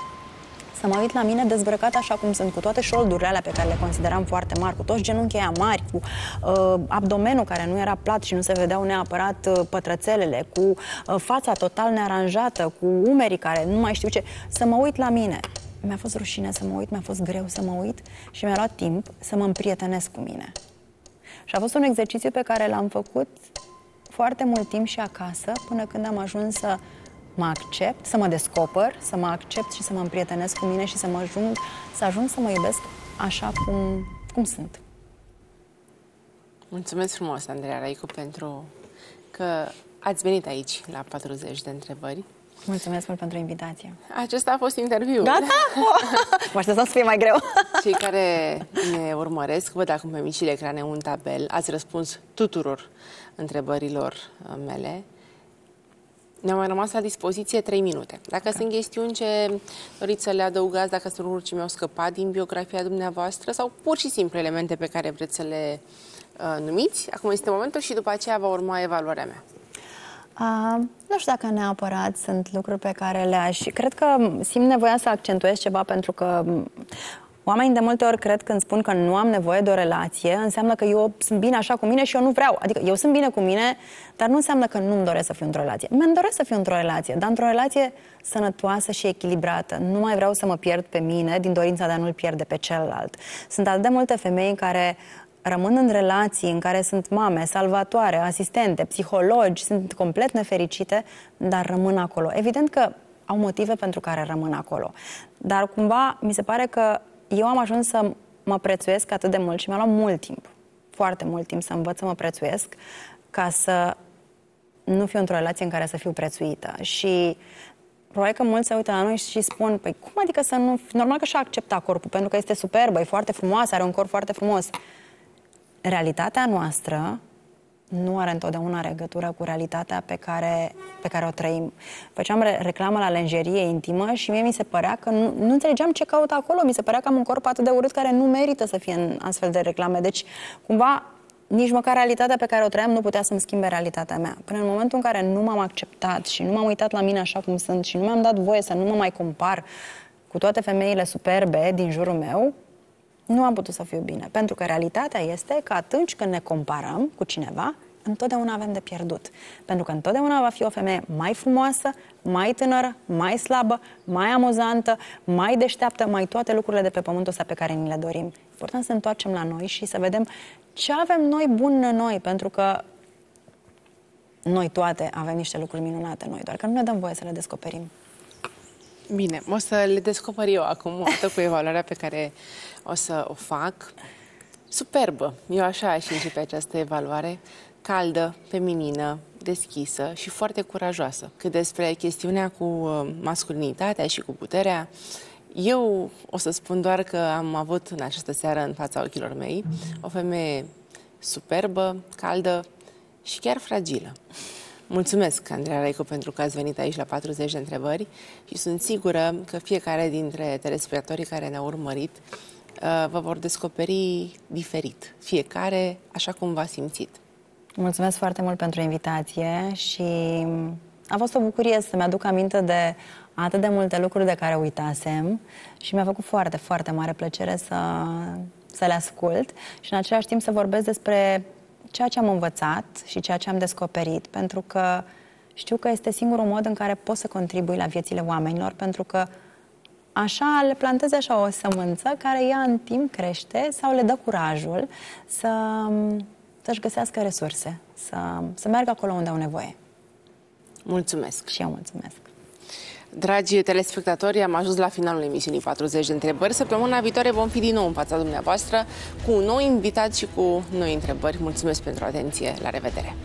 să mă uit la mine dezbrăcat așa cum sunt, cu toate șoldurile alea pe care le consideram foarte mari, cu toți genunchii aia mari, cu uh, abdomenul care nu era plat și nu se vedeau neapărat uh, pătrățelele, cu uh, fața total nearanjată, cu umerii care nu mai știu ce, să mă uit la mine. Mi-a fost rușine să mă uit, mi-a fost greu să mă uit și mi-a luat timp să mă împrietenesc cu mine. Și a fost un exercițiu pe care l-am făcut foarte mult timp și acasă, până când am ajuns să mă accept, să mă descoper, să mă accept și să mă împrietenesc cu mine și să mă ajung, să ajung să mă iubesc așa cum, cum sunt. Mulțumesc frumos, Andreea Raicu, pentru că ați venit aici la 40 de întrebări. Mulțumesc mult pentru invitație. Acesta a fost interviul. Gata? mă așteptam să fie mai greu. Cei care ne urmăresc, văd acum pe micile ecrane un tabel. Ați răspuns tuturor întrebărilor mele. Ne-au mai rămas la dispoziție 3 minute. Dacă okay. sunt chestiuni ce doriți să le adăugați, dacă sunt lucruri ce mi-au scăpat din biografia dumneavoastră sau pur și simplu elemente pe care vreți să le uh, numiți, acum este momentul și după aceea va urma evaluarea mea. Uh, nu știu dacă neapărat sunt lucruri pe care le-aș... Cred că simt nevoia să accentuez ceva pentru că Oamenii de multe ori cred când spun că nu am nevoie de o relație, înseamnă că eu sunt bine așa cu mine și eu nu vreau. Adică eu sunt bine cu mine, dar nu înseamnă că nu-mi doresc să fiu într-o relație. Mi-mi doresc să fiu într-o relație, dar într-o relație sănătoasă și echilibrată. Nu mai vreau să mă pierd pe mine din dorința de a nu-l pierde pe celălalt. Sunt atât de multe femei care rămân în relații în care sunt mame, salvatoare, asistente, psihologi, sunt complet nefericite, dar rămân acolo. Evident că au motive pentru care rămân acolo. Dar cumva mi se pare că eu am ajuns să mă prețuiesc atât de mult și mi-a luat mult timp, foarte mult timp să învăț să mă prețuiesc ca să nu fiu într-o relație în care să fiu prețuită. Și probabil că mulți se uită la noi și spun, păi cum adică să nu... Normal că și-a acceptat corpul, pentru că este superbă, e foarte frumoasă, are un corp foarte frumos. Realitatea noastră nu are întotdeauna legătură cu realitatea pe care, pe care o trăim. Făceam re- reclamă la lenjerie intimă și mie mi se părea că nu, nu înțelegeam ce caut acolo. Mi se părea că am un corp atât de urât care nu merită să fie în astfel de reclame. Deci, cumva, nici măcar realitatea pe care o trăiam nu putea să-mi schimbe realitatea mea. Până în momentul în care nu m-am acceptat și nu m-am uitat la mine așa cum sunt și nu mi-am dat voie să nu mă mai compar cu toate femeile superbe din jurul meu, nu am putut să fiu bine. Pentru că realitatea este că atunci când ne comparăm cu cineva, întotdeauna avem de pierdut. Pentru că întotdeauna va fi o femeie mai frumoasă, mai tânără, mai slabă, mai amuzantă, mai deșteaptă, mai toate lucrurile de pe pământul ăsta pe care ni le dorim. Important să întoarcem la noi și să vedem ce avem noi bun în noi, pentru că noi toate avem niște lucruri minunate noi, doar că nu ne dăm voie să le descoperim. Bine, o să le descoper eu acum, odată cu evaluarea pe care o să o fac. Superbă! Eu așa aș începe această evaluare. Caldă, feminină, deschisă și foarte curajoasă. Cât despre chestiunea cu uh, masculinitatea și cu puterea, eu o să spun doar că am avut în această seară în fața ochilor mei o femeie superbă, caldă și chiar fragilă. Mulțumesc, Andreea Raicu, pentru că ați venit aici la 40 de întrebări și sunt sigură că fiecare dintre telespectatorii care ne-au urmărit uh, vă vor descoperi diferit, fiecare așa cum v-a simțit. Mulțumesc foarte mult pentru invitație și a fost o bucurie să-mi aduc aminte de atât de multe lucruri de care uitasem și mi-a făcut foarte, foarte mare plăcere să, să le ascult și în același timp să vorbesc despre ceea ce am învățat și ceea ce am descoperit, pentru că știu că este singurul mod în care pot să contribui la viețile oamenilor, pentru că așa le plantezi așa o sămânță care ea în timp crește sau le dă curajul să, să-și găsească resurse, să, să meargă acolo unde au nevoie. Mulțumesc! Și eu mulțumesc! Dragi telespectatori, am ajuns la finalul emisiunii 40 de întrebări. Săptămâna viitoare vom fi din nou în fața dumneavoastră cu un nou invitat și cu noi întrebări. Mulțumesc pentru atenție. La revedere!